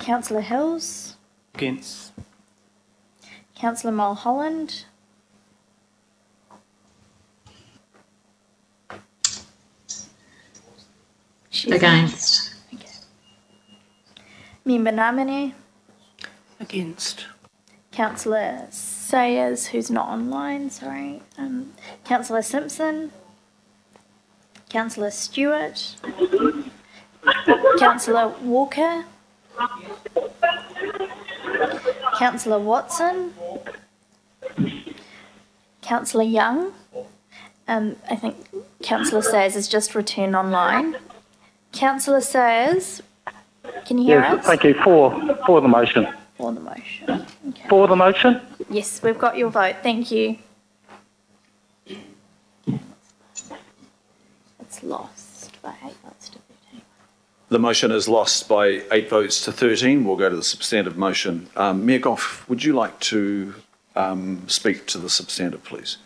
Councillor Hills. Against. Councillor Mulholland. She's Against. Okay. Member Ngamane. Against. Councillor Sayers, who's not online, sorry. Um, Councillor Simpson. Councillor Stewart. Councillor Walker. Councillor Watson. Councillor Young. Um, I think Councillor Sayers has just returned online. Councillor Sayers, can you hear Yes, us? thank you. For, for the motion. For the motion. For the motion? Yes, we've got your vote. Thank you. It's lost by eight votes to 13. The motion is lost by eight votes to 13. We'll go to the substantive motion. Um, Mayor Goff, would you like to um, speak to the substantive, please?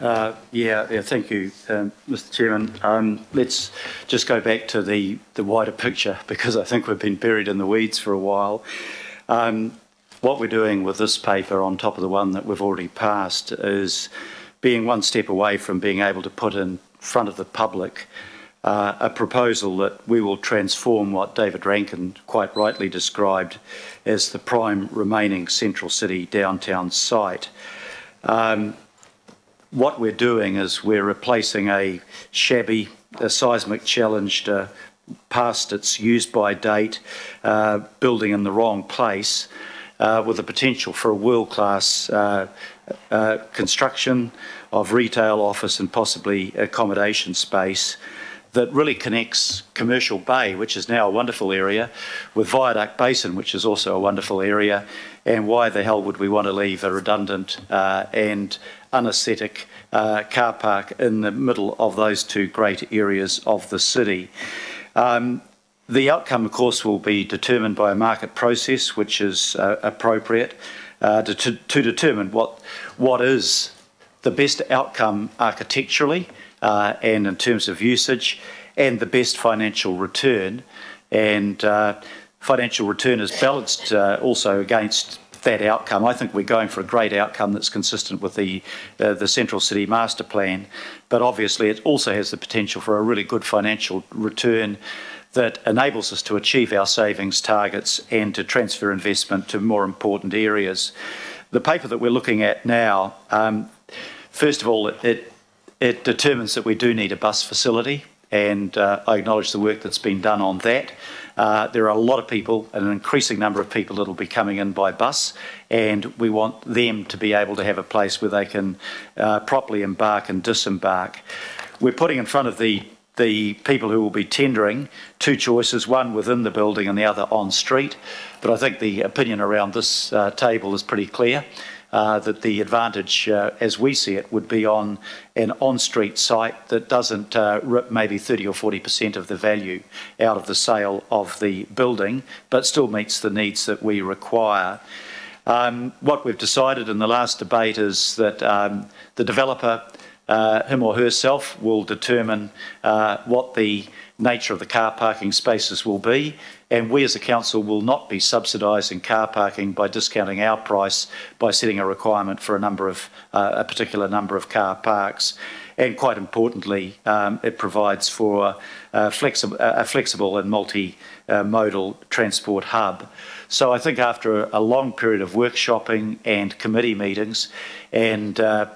Uh, yeah, yeah, thank you, um, Mr. Chairman. Um, let's just go back to the, the wider picture because I think we've been buried in the weeds for a while. Um, what we're doing with this paper on top of the one that we've already passed is being one step away from being able to put in front of the public uh, a proposal that we will transform what David Rankin quite rightly described as the prime remaining central city downtown site. Um, what we're doing is we're replacing a shabby, a seismic challenged, uh, past its used by date uh, building in the wrong place uh, with the potential for a world-class uh, uh, construction of retail, office and possibly accommodation space that really connects Commercial Bay, which is now a wonderful area, with Viaduct Basin, which is also a wonderful area. And why the hell would we want to leave a redundant uh, and unaesthetic uh, car park in the middle of those two great areas of the city? Um, the outcome, of course, will be determined by a market process, which is uh, appropriate uh, to, to, determine what, what is the best outcome architecturally uh, and in terms of usage, and the best financial return. And uh, financial return is balanced uh, also against that outcome. I think we're going for a great outcome that's consistent with the uh, the Central City Master Plan, but obviously it also has the potential for a really good financial return that enables us to achieve our savings targets and to transfer investment to more important areas. The paper that we're looking at now, um, first of all, it, it determines that we do need a bus facility, and uh, I acknowledge the work that's been done on that. Uh, there are a lot of people, an increasing number of people that will be coming in by bus, and we want them to be able to have a place where they can uh, properly embark and disembark. We're putting in front of the the people who will be tendering two choices, one within the building and the other on street. But I think the opinion around this uh, table is pretty clear uh, that the advantage, uh, as we see it, would be on an on-street site that doesn't uh, rip maybe 30 or 40% of the value out of the sale of the building, but still meets the needs that we require. Um, what we've decided in the last debate is that um, the developer, uh, him or herself, will determine uh, what the nature of the car parking spaces will be and we as a council will not be subsidising car parking by discounting our price by setting a requirement for a number of uh, a particular number of car parks. And quite importantly, um, it provides for a flexible, a flexible and multi-modal transport hub. So I think after a long period of workshopping and committee meetings and uh,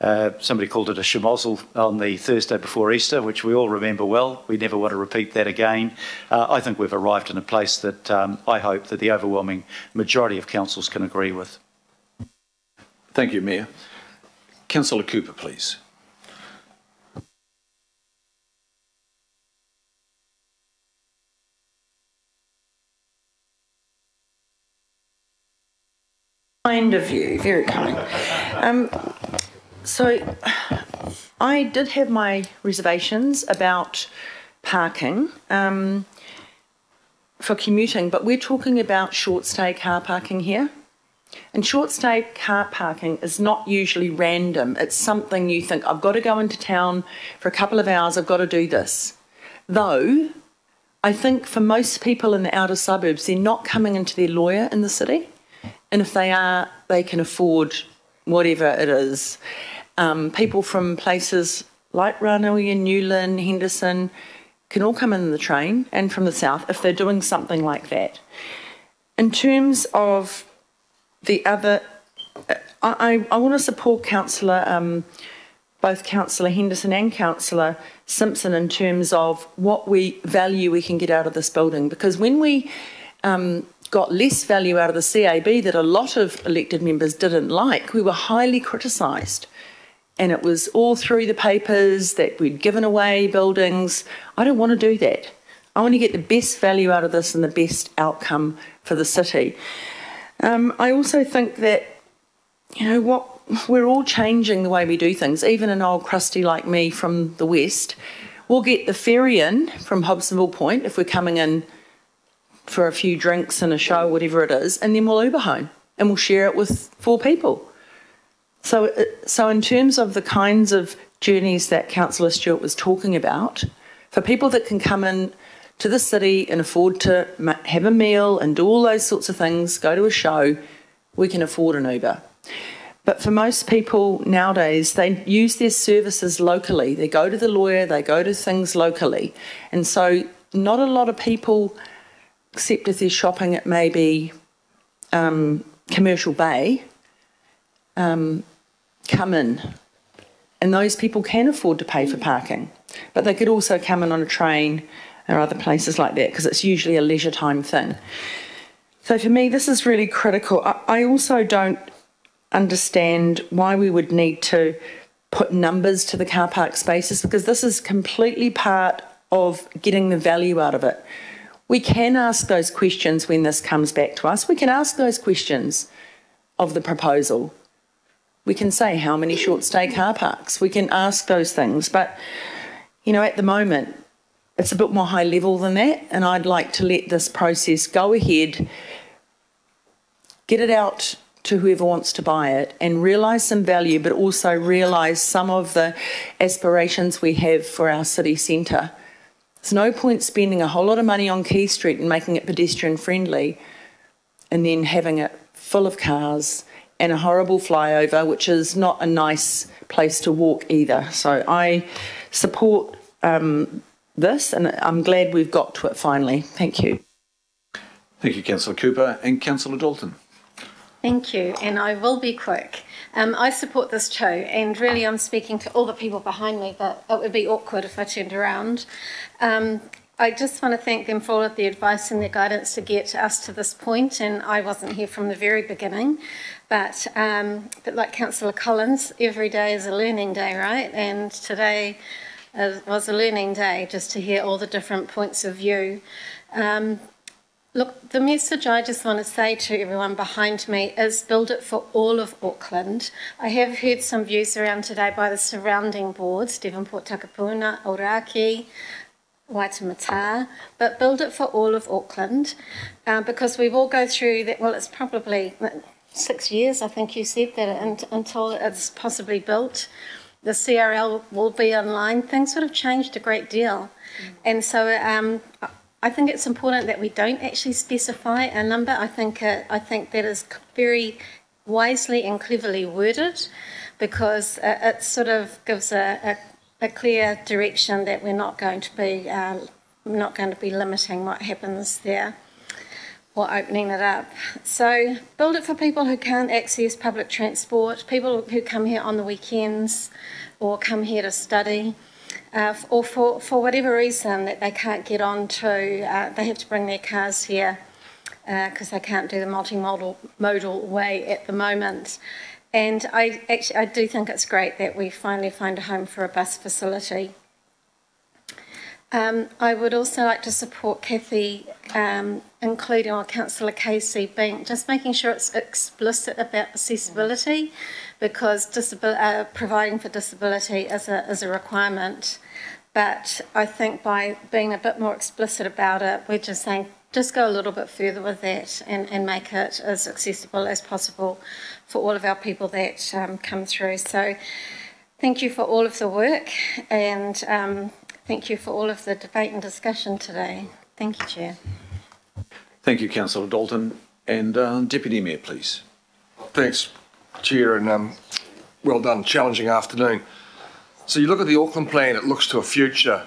uh, somebody called it a schmozzle on the Thursday before Easter, which we all remember well. We never want to repeat that again. Uh, I think we've arrived in a place that um, I hope that the overwhelming majority of councils can agree with. Thank you, Mayor. Councillor Cooper, please. Kind of you, very kind. Um, so I did have my reservations about parking um, for commuting, but we're talking about short stay car parking here. And short stay car parking is not usually random. It's something you think, I've got to go into town for a couple of hours, I've got to do this. Though, I think for most people in the outer suburbs, they're not coming into their lawyer in the city. And if they are, they can afford whatever it is. Um, people from places like Ranui and New Lynn, Henderson, can all come in the train and from the south if they're doing something like that. In terms of the other, I, I, I want to support Councillor, um, both Councillor Henderson and Councillor Simpson in terms of what we value we can get out of this building because when we um, got less value out of the CAB that a lot of elected members didn't like, we were highly criticised and it was all through the papers that we'd given away buildings. I don't want to do that. I want to get the best value out of this and the best outcome for the city. Um, I also think that, you know, what we're all changing the way we do things. Even an old crusty like me from the West, We'll get the ferry in from Hobsonville Point if we're coming in for a few drinks and a show, whatever it is, and then we'll Uber home and we'll share it with four people. So, uh, so in terms of the kinds of journeys that Councillor Stewart was talking about, for people that can come in to the city and afford to have a meal and do all those sorts of things, go to a show, we can afford an Uber. But for most people nowadays, they use their services locally. They go to the lawyer, they go to things locally. And so, not a lot of people, except if they're shopping at maybe um, Commercial Bay, um, come in. And those people can afford to pay for parking. But they could also come in on a train or other places like that because it's usually a leisure time thing. So for me, this is really critical. I, also don't understand why we would need to put numbers to the car park spaces because this is completely part of getting the value out of it. We can ask those questions when this comes back to us. We can ask those questions of the proposal. We can say how many short stay car parks. We can ask those things. But, you know, at the moment, it's a bit more high level than that. And I'd like to let this process go ahead, get it out to whoever wants to buy it and realise some value, but also realise some of the aspirations we have for our city centre. There's no point spending a whole lot of money on Quay Street and making it pedestrian friendly and then having it full of cars and a horrible flyover, which is not a nice place to walk either. So I support um, this and I'm glad we've got to it finally. Thank you. Thank you, Councillor Cooper and Councillor Dalton. Thank you, and I will be quick. Um, I support this too, and really I'm speaking to all the people behind me, but it would be awkward if I turned around. Um, I just want to thank them for all of the advice and their guidance to get us to this point, and I wasn't here from the very beginning. But, um, but like Councillor Collins, every day is a learning day, right? And today was a learning day just to hear all the different points of view. Um, Look, the message I just want to say to everyone behind me is build it for all of Auckland. I have heard some views around today by the surrounding boards, Devonport Takapuna, Ōrākei, Waitemata, but build it for all of Auckland uh, because we will go through that, well, it's probably six years, I think you said, that and, until it's possibly built. The CRL will be online. Things would have changed a great deal. Mm. And so um, I think it's important that we don't actually specify a number. I think uh, I think that is very wisely and cleverly worded, because uh, it sort of gives a, a, a, clear direction that we're not going to be uh, not going to be limiting what happens there or opening it up. So build it for people who can't access public transport, people who come here on the weekends or come here to study uh, or for, for whatever reason that they can't get on to, uh, they have to bring their cars here because uh, they can't do the multimodal modal way at the moment. And I actually I do think it's great that we finally find a home for a bus facility. Um, I would also like to support Kathy, um, including our Councillor Casey, being just making sure it's explicit about accessibility, because uh, providing for disability is a is a requirement. But I think by being a bit more explicit about it, we're just saying just go a little bit further with that and, and make it as accessible as possible for all of our people that um, come through. So thank you for all of the work and. Um, Thank you for all of the debate and discussion today. Thank you, Chair. Thank you, Councillor Dalton. And uh, Deputy Mayor, please. Thanks, Chair, and um, well done. Challenging afternoon. So you look at the Auckland plan, it looks to a future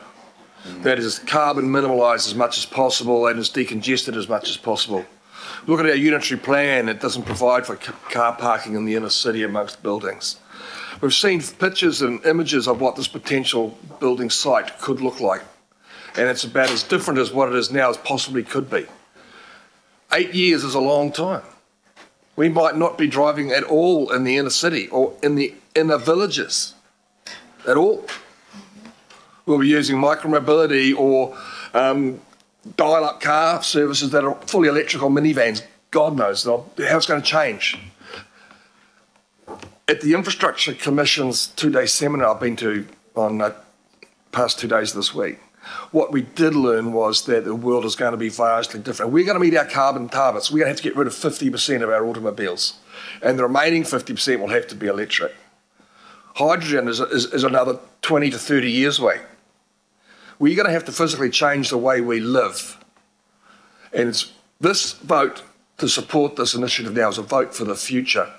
that is carbon minimalised as much as possible and is decongested as much as possible. Look at our unitary plan, it doesn't provide for car parking in the inner city amongst buildings. We've seen pictures and images of what this potential building site could look like, and it's about as different as what it is now as possibly could be. Eight years is a long time. We might not be driving at all in the inner city or in the inner villages at all. We'll be using micromobility or um, dial up car services that are fully electrical minivans. God knows how it's going to change at the Infrastructure Commission's two day seminar I've been to on uh, past two days this week. What we did learn was that the world is going to be vastly different. We're going to meet our carbon targets. We're going to have to get rid of 50% of our automobiles, and the remaining 50% will have to be electric. Hydrogen is, is, is another 20 to 30 years away. We're going to have to physically change the way we live. And it's this vote to support this initiative now is a vote for the future,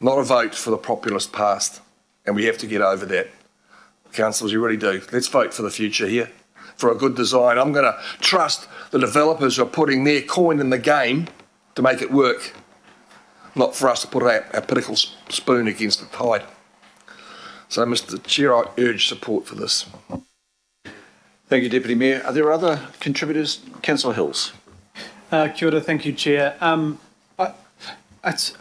not a vote for the populist past. And we have to get over that. Councillors, you really do. Let's vote for the future here, for a good design. I'm going to trust the developers who are putting their coin in the game to make it work, not for us to put our, our political spoon against the tide. So, Mr Chair, I urge support for this. Thank you, Deputy Mayor. Are there other contributors? Councillor Hills. Uh, kia ora, thank you, Chair. Um, I,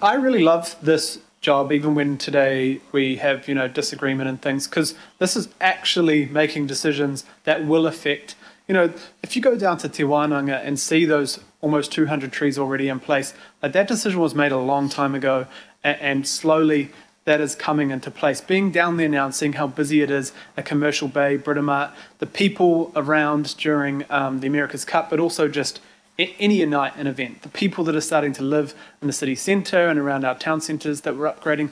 I really love this job, even when today we have, you know, disagreement and things, because this is actually making decisions that will affect, you know, if you go down to Te Wānanga and see those almost 200 trees already in place, like that decision was made a long time ago, and, slowly that is coming into place. Being down there now and seeing how busy it is at Commercial Bay, Britomart, the people around during um, the America's Cup, but also just any night an event. The people that are starting to live in the city centre and around our town centres that we're upgrading.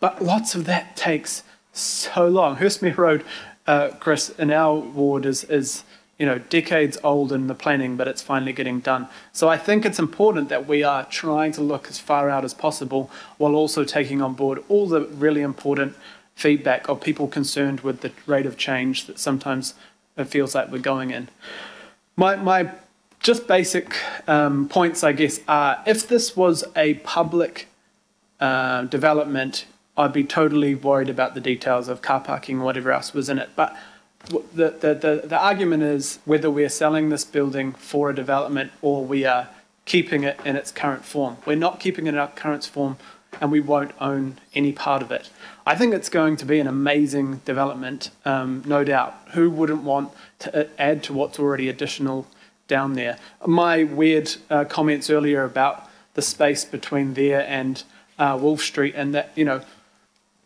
But lots of that takes so long. Hurstmere Road, uh, Chris, in our ward is, is you know decades old in the planning, but it's finally getting done. So I think it's important that we are trying to look as far out as possible while also taking on board all the really important feedback of people concerned with the rate of change that sometimes it feels like we're going in. My, my just basic um, points, I guess, are if this was a public uh, development, I'd be totally worried about the details of car parking whatever else was in it. But the, the, the, the argument is whether we're selling this building for a development or we are keeping it in its current form. We're not keeping it in our current form and we won't own any part of it. I think it's going to be an amazing development, um, no doubt. Who wouldn't want to add to what's already additional down there. My weird uh, comments earlier about the space between there and uh, Wolfe Street, and that, you know,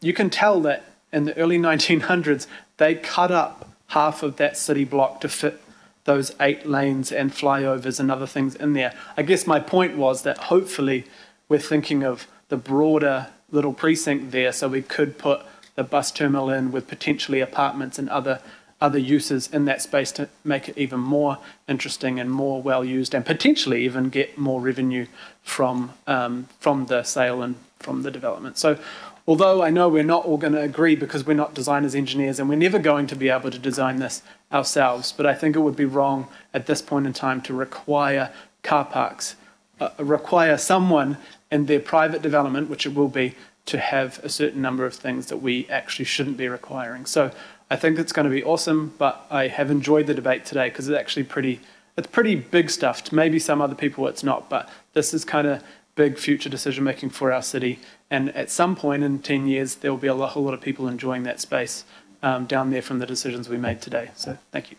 you can tell that in the early 1900s, they cut up half of that city block to fit those eight lanes and flyovers and other things in there. I guess my point was that hopefully we're thinking of the broader little precinct there so we could put the bus terminal in with potentially apartments and other other uses in that space to make it even more interesting and more well used, and potentially even get more revenue from um, from the sale and from the development. So, although I know we're not all going to agree because we're not designers, engineers, and we're never going to be able to design this ourselves, but I think it would be wrong at this point in time to require car parks, uh, require someone in their private development, which it will be, to have a certain number of things that we actually shouldn't be requiring. So I think it's going to be awesome, but I have enjoyed the debate today because it's actually pretty, it's pretty big stuff. To maybe some other people it's not, but this is kind of big future decision making for our city. And at some point in 10 years, there will be a whole lot of people enjoying that space um, down there from the decisions we made today. So thank you.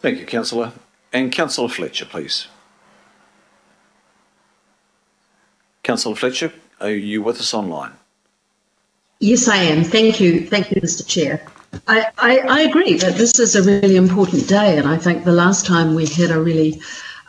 Thank you, Councillor. And Councillor Fletcher, please. Councillor Fletcher, are you with us online? Yes, I am. Thank you. Thank you, Mr. Chair. I, I, I, agree that this is a really important day, and I think the last time we had a really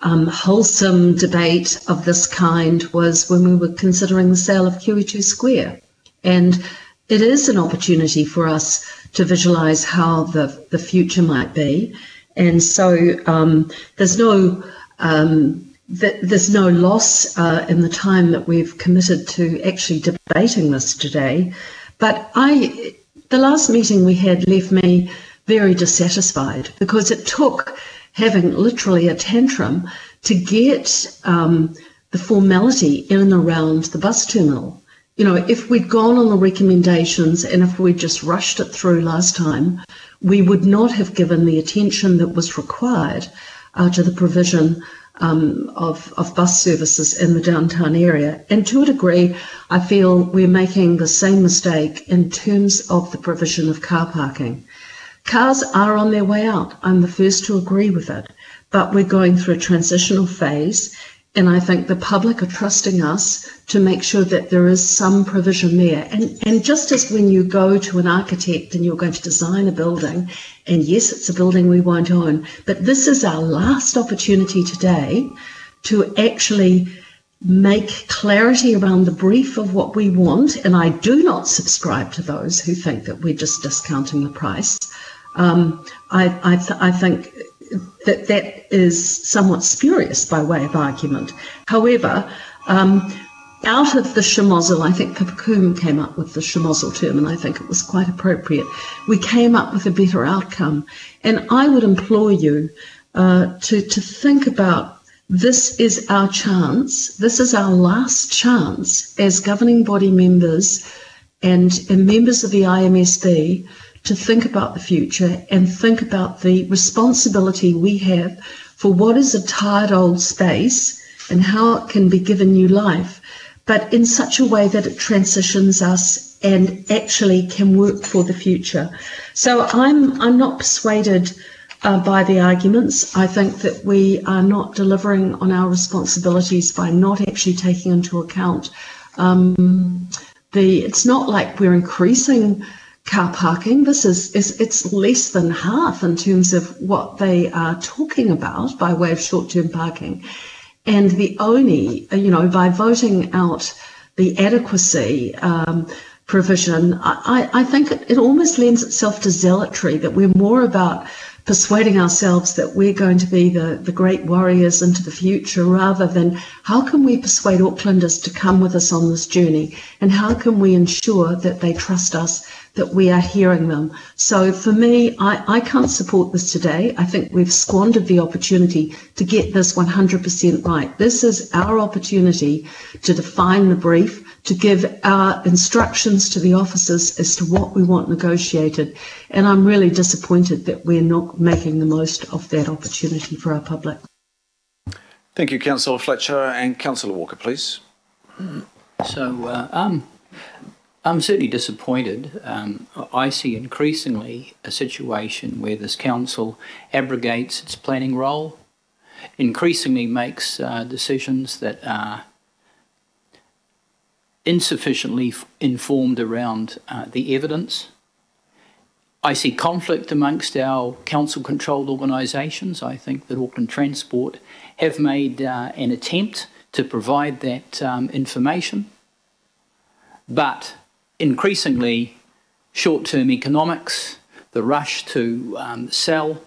um, wholesome debate of this kind was when we were considering the sale of QE2 Square. And it is an opportunity for us to visualise how the, the future might be. And so um, there's no um, there's no loss uh, in the time that we've committed to actually debating this today. But I the last meeting we had left me very dissatisfied because it took having literally a tantrum to get um, the formality in and around the bus terminal. You know, if we'd gone on the recommendations and if we'd just rushed it through last time, we would not have given the attention that was required uh, to the provision um, of, of bus services in the downtown area. And to a degree, I feel we're making the same mistake in terms of the provision of car parking. Cars are on their way out. I'm the first to agree with it. But we're going through a transitional phase. And I think the public are trusting us to make sure that there is some provision there. And, and just as when you go to an architect and you're going to design a building, and yes, it's a building we won't own, but this is our last opportunity today to actually make clarity around the brief of what we want. And I do not subscribe to those who think that we're just discounting the price. Um, I, I, th- I think that that is somewhat spurious by way of argument. However, um, out of the schmozzle, I think Coom came up with the schmozzle term, and I think it was quite appropriate. We came up with a better outcome. And I would implore you uh, to, to think about this is our chance, this is our last chance as governing body members and, and members of the IMSB to think about the future and think about the responsibility we have for what is a tired old space and how it can be given new life, but in such a way that it transitions us and actually can work for the future. So I'm I'm not persuaded uh, by the arguments. I think that we are not delivering on our responsibilities by not actually taking into account um, the. It's not like we're increasing car parking. This is, is it's less than half in terms of what they are talking about by way of short-term parking. And the only, you know, by voting out the adequacy um, provision, I, I think it, it almost lends itself to zealotry that we're more about persuading ourselves that we're going to be the, the great warriors into the future rather than how can we persuade Aucklanders to come with us on this journey and how can we ensure that they trust us that we are hearing them. So for me, I, I can't support this today. I think we've squandered the opportunity to get this 100% right. This is our opportunity to define the brief, to give our instructions to the officers as to what we want negotiated. And I'm really disappointed that we're not making the most of that opportunity for our public. Thank you, Councillor Fletcher. And Councillor Walker, please. So, uh, um, I'm certainly disappointed. Um, I see increasingly a situation where this council abrogates its planning role, increasingly makes uh, decisions that are insufficiently informed around uh, the evidence. I see conflict amongst our council controlled organisations. I think that Auckland Transport have made uh, an attempt to provide that um, information, but increasingly short term economics, the rush to um, sell,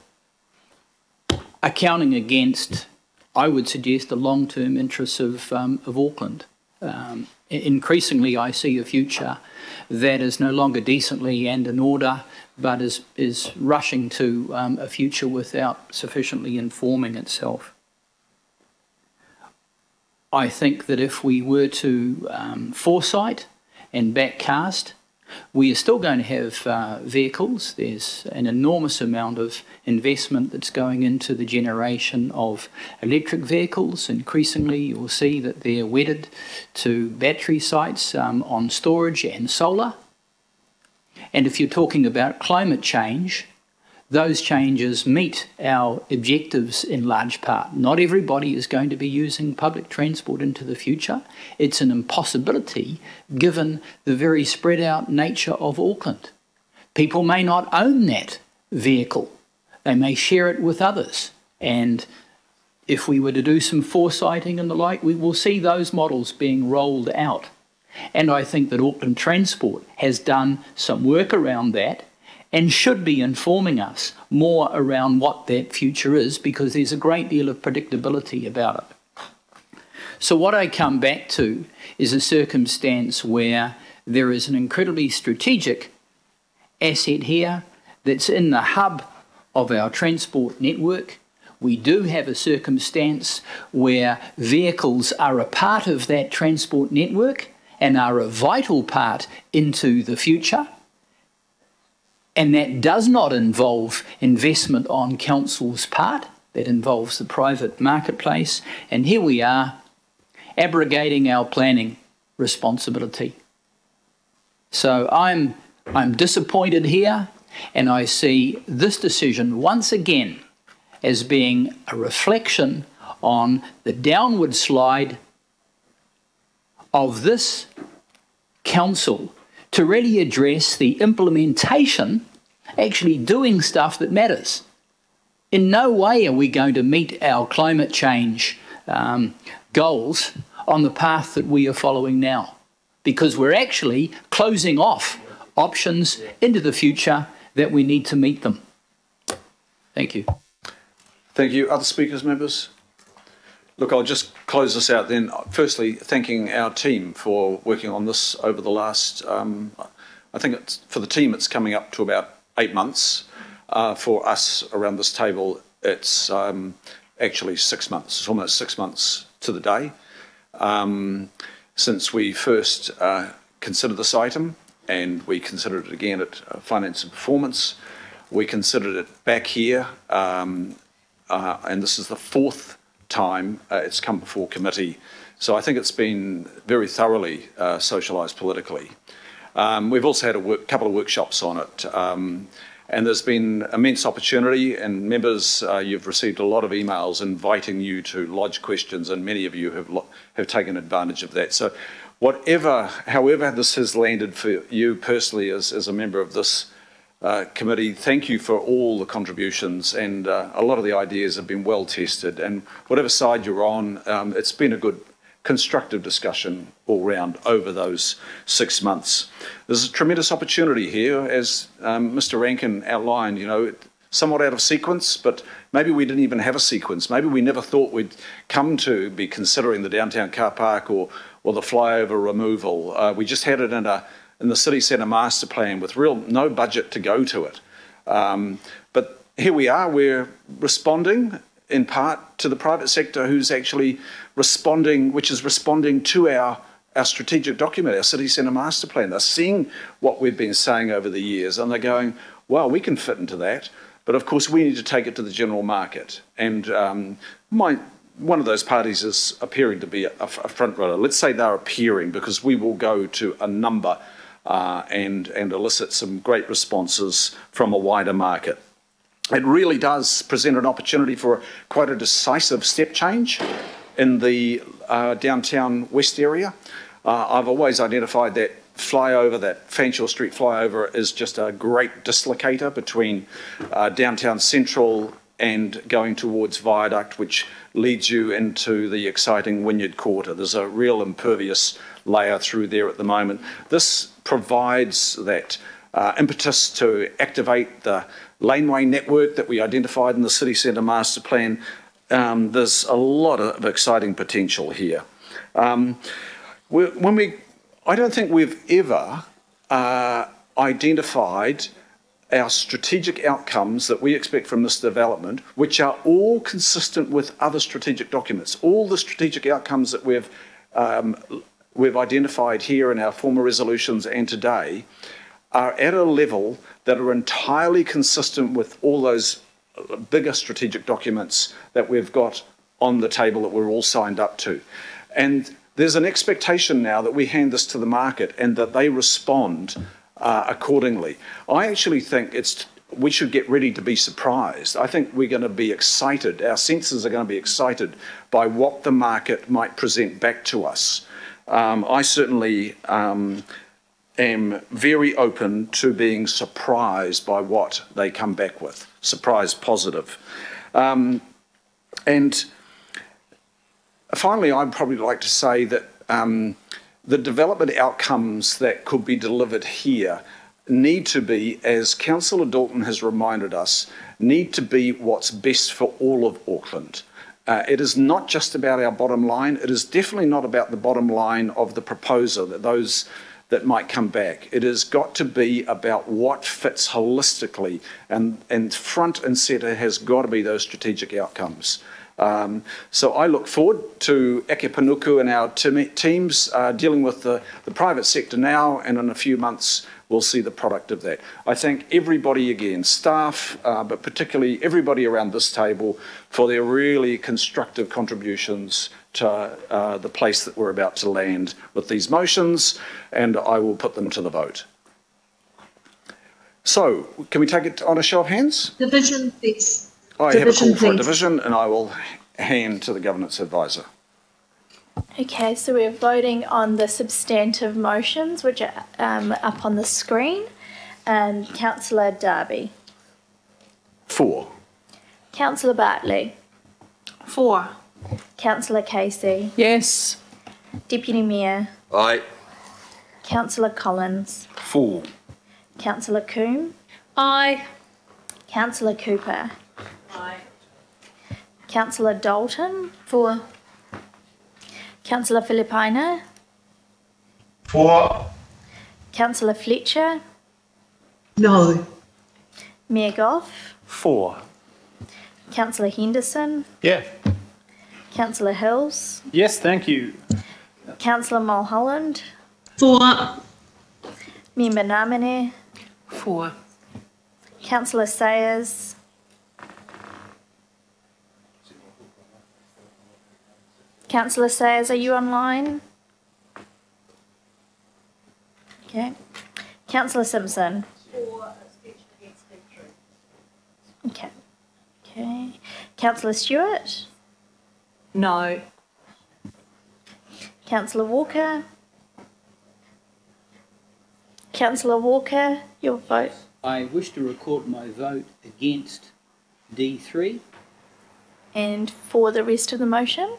accounting against, I would suggest, the long term interests of, um, of Auckland. Um, increasingly, I see a future that is no longer decently and in order, but is, is rushing to um, a future without sufficiently informing itself. I think that if we were to um, foresight and backcast, we are still going to have uh, vehicles. There's an enormous amount of investment that's going into the generation of electric vehicles. Increasingly, you'll see that they're wedded to battery sites um, on storage and solar. And if you're talking about climate change, those changes meet our objectives in large part. Not everybody is going to be using public transport into the future. It's an impossibility given the very spread out nature of Auckland. People may not own that vehicle, they may share it with others. And if we were to do some foresighting and the like, we will see those models being rolled out. And I think that Auckland Transport has done some work around that and should be informing us more around what that future is because there's a great deal of predictability about it. So, what I come back to is a circumstance where there is an incredibly strategic asset here that's in the hub of our transport network. We do have a circumstance where vehicles are a part of that transport network and are a vital part into the future. And that does not involve investment on council's part, that involves the private marketplace. And here we are, abrogating our planning responsibility. So I'm, I'm disappointed here, and I see this decision once again as being a reflection on the downward slide of this council to really address the implementation, actually doing stuff that matters. In no way are we going to meet our climate change um, goals on the path that we are following now, because we're actually closing off options into the future that we need to meet them. Thank you. Thank you. Other speakers, members? Look, I'll just close this out then. Firstly, thanking our team for working on this over the last, um, I think for the team it's coming up to about eight months. Uh, for us around this table, it's um, actually six months. It's almost six months to the day um, since we first uh, considered this item and we considered it again at uh, Finance and Performance. We considered it back here um, uh, and this is the fourth time uh, it's come before committee. So I think it's been very thoroughly uh, socialised politically. Um, we've also had a work, couple of workshops on it. Um, and there's been immense opportunity, and members, uh, you've received a lot of emails inviting you to lodge questions, and many of you have have taken advantage of that. So, whatever, however, this has landed for you personally as, as a member of this uh, committee, thank you for all the contributions, and uh, a lot of the ideas have been well tested. And whatever side you're on, um, it's been a good constructive discussion all round over those six months. There's a tremendous opportunity here, as um, Mr. Rankin outlined, you know, somewhat out of sequence, but maybe we didn't even have a sequence. Maybe we never thought we'd come to be considering the downtown car park or, or the flyover removal. Uh, we just had it in, a, in the city centre master plan with real no budget to go to it. Um, but here we are, we're responding in part to the private sector who's actually responding, which is responding to our, our strategic document, our city centre master plan. They're seeing what we've been saying over the years and they're going, well, we can fit into that. But of course, we need to take it to the general market. And um, my, one of those parties is appearing to be a, a front runner. Let's say they're appearing because we will go to a number uh, and, and elicit some great responses from a wider market it really does present an opportunity for quite a decisive step change in the uh, downtown west area. Uh, I've always identified that flyover, that Fanshawe Street flyover, is just a great dislocator between uh, downtown central and going towards Viaduct, which leads you into the exciting Wynyard Quarter. There's a real impervious layer through there at the moment. This provides that uh, impetus to activate the laneway network that we identified in the city centre master plan. Um, there's a lot of exciting potential here. Um, when we, I don't think we've ever uh, identified our strategic outcomes that we expect from this development, which are all consistent with other strategic documents. All the strategic outcomes that we've um, we've identified here in our former resolutions and today are at a level that are entirely consistent with all those bigger strategic documents that we've got on the table that we're all signed up to. And there's an expectation now that we hand this to the market and that they respond uh, accordingly. I actually think it's we should get ready to be surprised. I think we're going to be excited. Our senses are going to be excited by what the market might present back to us. Um, I certainly um, am very open to being surprised by what they come back with, surprise positive. Um, and finally, I'd probably like to say that um, the development outcomes that could be delivered here need to be, as Councillor Dalton has reminded us, need to be what's best for all of Auckland. Uh, it is not just about our bottom line. It is definitely not about the bottom line of the proposer, that those that might come back. It has got to be about what fits holistically, and, and front and centre has got to be those strategic outcomes. Um, so I look forward to Eke Panuku and our teams uh, dealing with the, the private sector now, and in a few months we'll see the product of that. I thank everybody again, staff, uh, but particularly everybody around this table for their really constructive contributions to uh, the place that we're about to land with these motions, and I will put them to the vote. So, can we take it on a show of hands? Division, please. I division, have a call for please. a division, and I will hand to the governance advisor. Okay, so we're voting on the substantive motions, which are um, up on the screen. Um, Councillor Darby. For. Councillor Bartley. For. Councillor Casey. Yes. Deputy Mayor. Aye. Councillor Collins. For. Councillor Coom. Aye. Councillor Cooper. Aye. Councillor Dalton. For. Councillor Filipaina. For. Councillor Fletcher. No. Mayor Goff. For. Councillor Henderson. Yeah. Councillor Hills. Yes, thank you. Councillor Mulholland. For. Member Ngamane. For. Councillor Sayers. Councillor Sayers, are you online? Okay. Councillor Simpson. Okay. Okay. Councillor Stewart. No. Councillor Walker. Councillor Walker, your vote. I wish to record my vote against D3. And for the rest of the motion?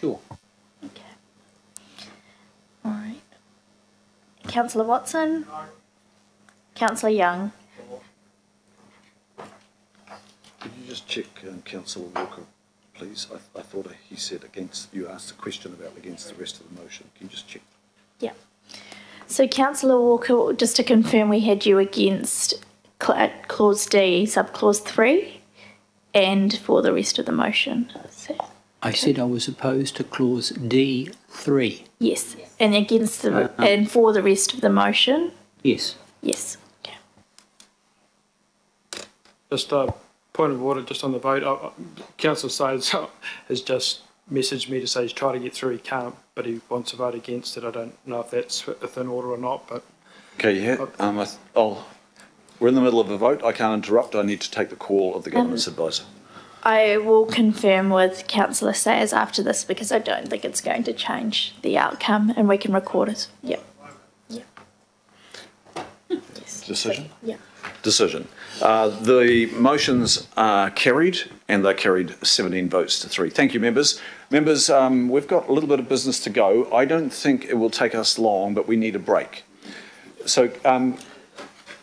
Sure. All right. Councillor Watson? Councillor Young? Could you just check, um, Councillor Walker, please? I, I thought he said against, you asked a question about against the rest of the motion. Can you just check? Yeah. So councillor Walker, just to confirm, we had you against cla- clause D, subclause 3, and for the rest of the motion. So, I said I was opposed to clause D3. yes, and against the, Uh, and for the rest of the motion? Yes. Yes. Okay. Just a point of order, just on the vote. Uh, uh, Councillor Sayers has just messaged me to say he's trying to get through, he can't, but he wants to vote against it. I don't know if that's within order or not, but Okay, yeah, um, I, I'll, we're in the middle of a vote. I can't interrupt. I need to take the call of the governance advisor. I will confirm with councillor Sayers after this because I don't think it's going to change the outcome and we can record it. Yep. Yep. Decision? Yeah. Decision. Uh, the motions are carried and they're carried 17 votes to three. Thank you, members. Members, um, we've got a little bit of business to go. I don't think it will take us long, but we need a break. So um,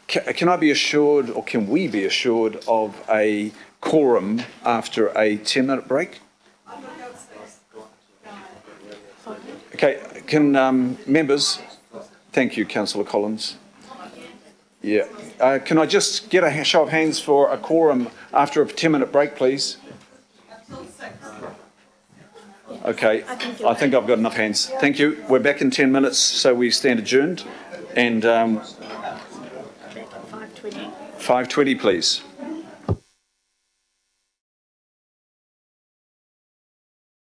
ca- can I be assured, or can we be assured, of a quorum after a 10-minute break? Okay, can um, members, thank you, Councillor Collins. Yeah, uh, can I just get a show of hands for a quorum after a 10-minute break, please? Okay, I think I've got enough hands. Thank you. We're back in 10 minutes, so we stand adjourned. And um, 5.20, please.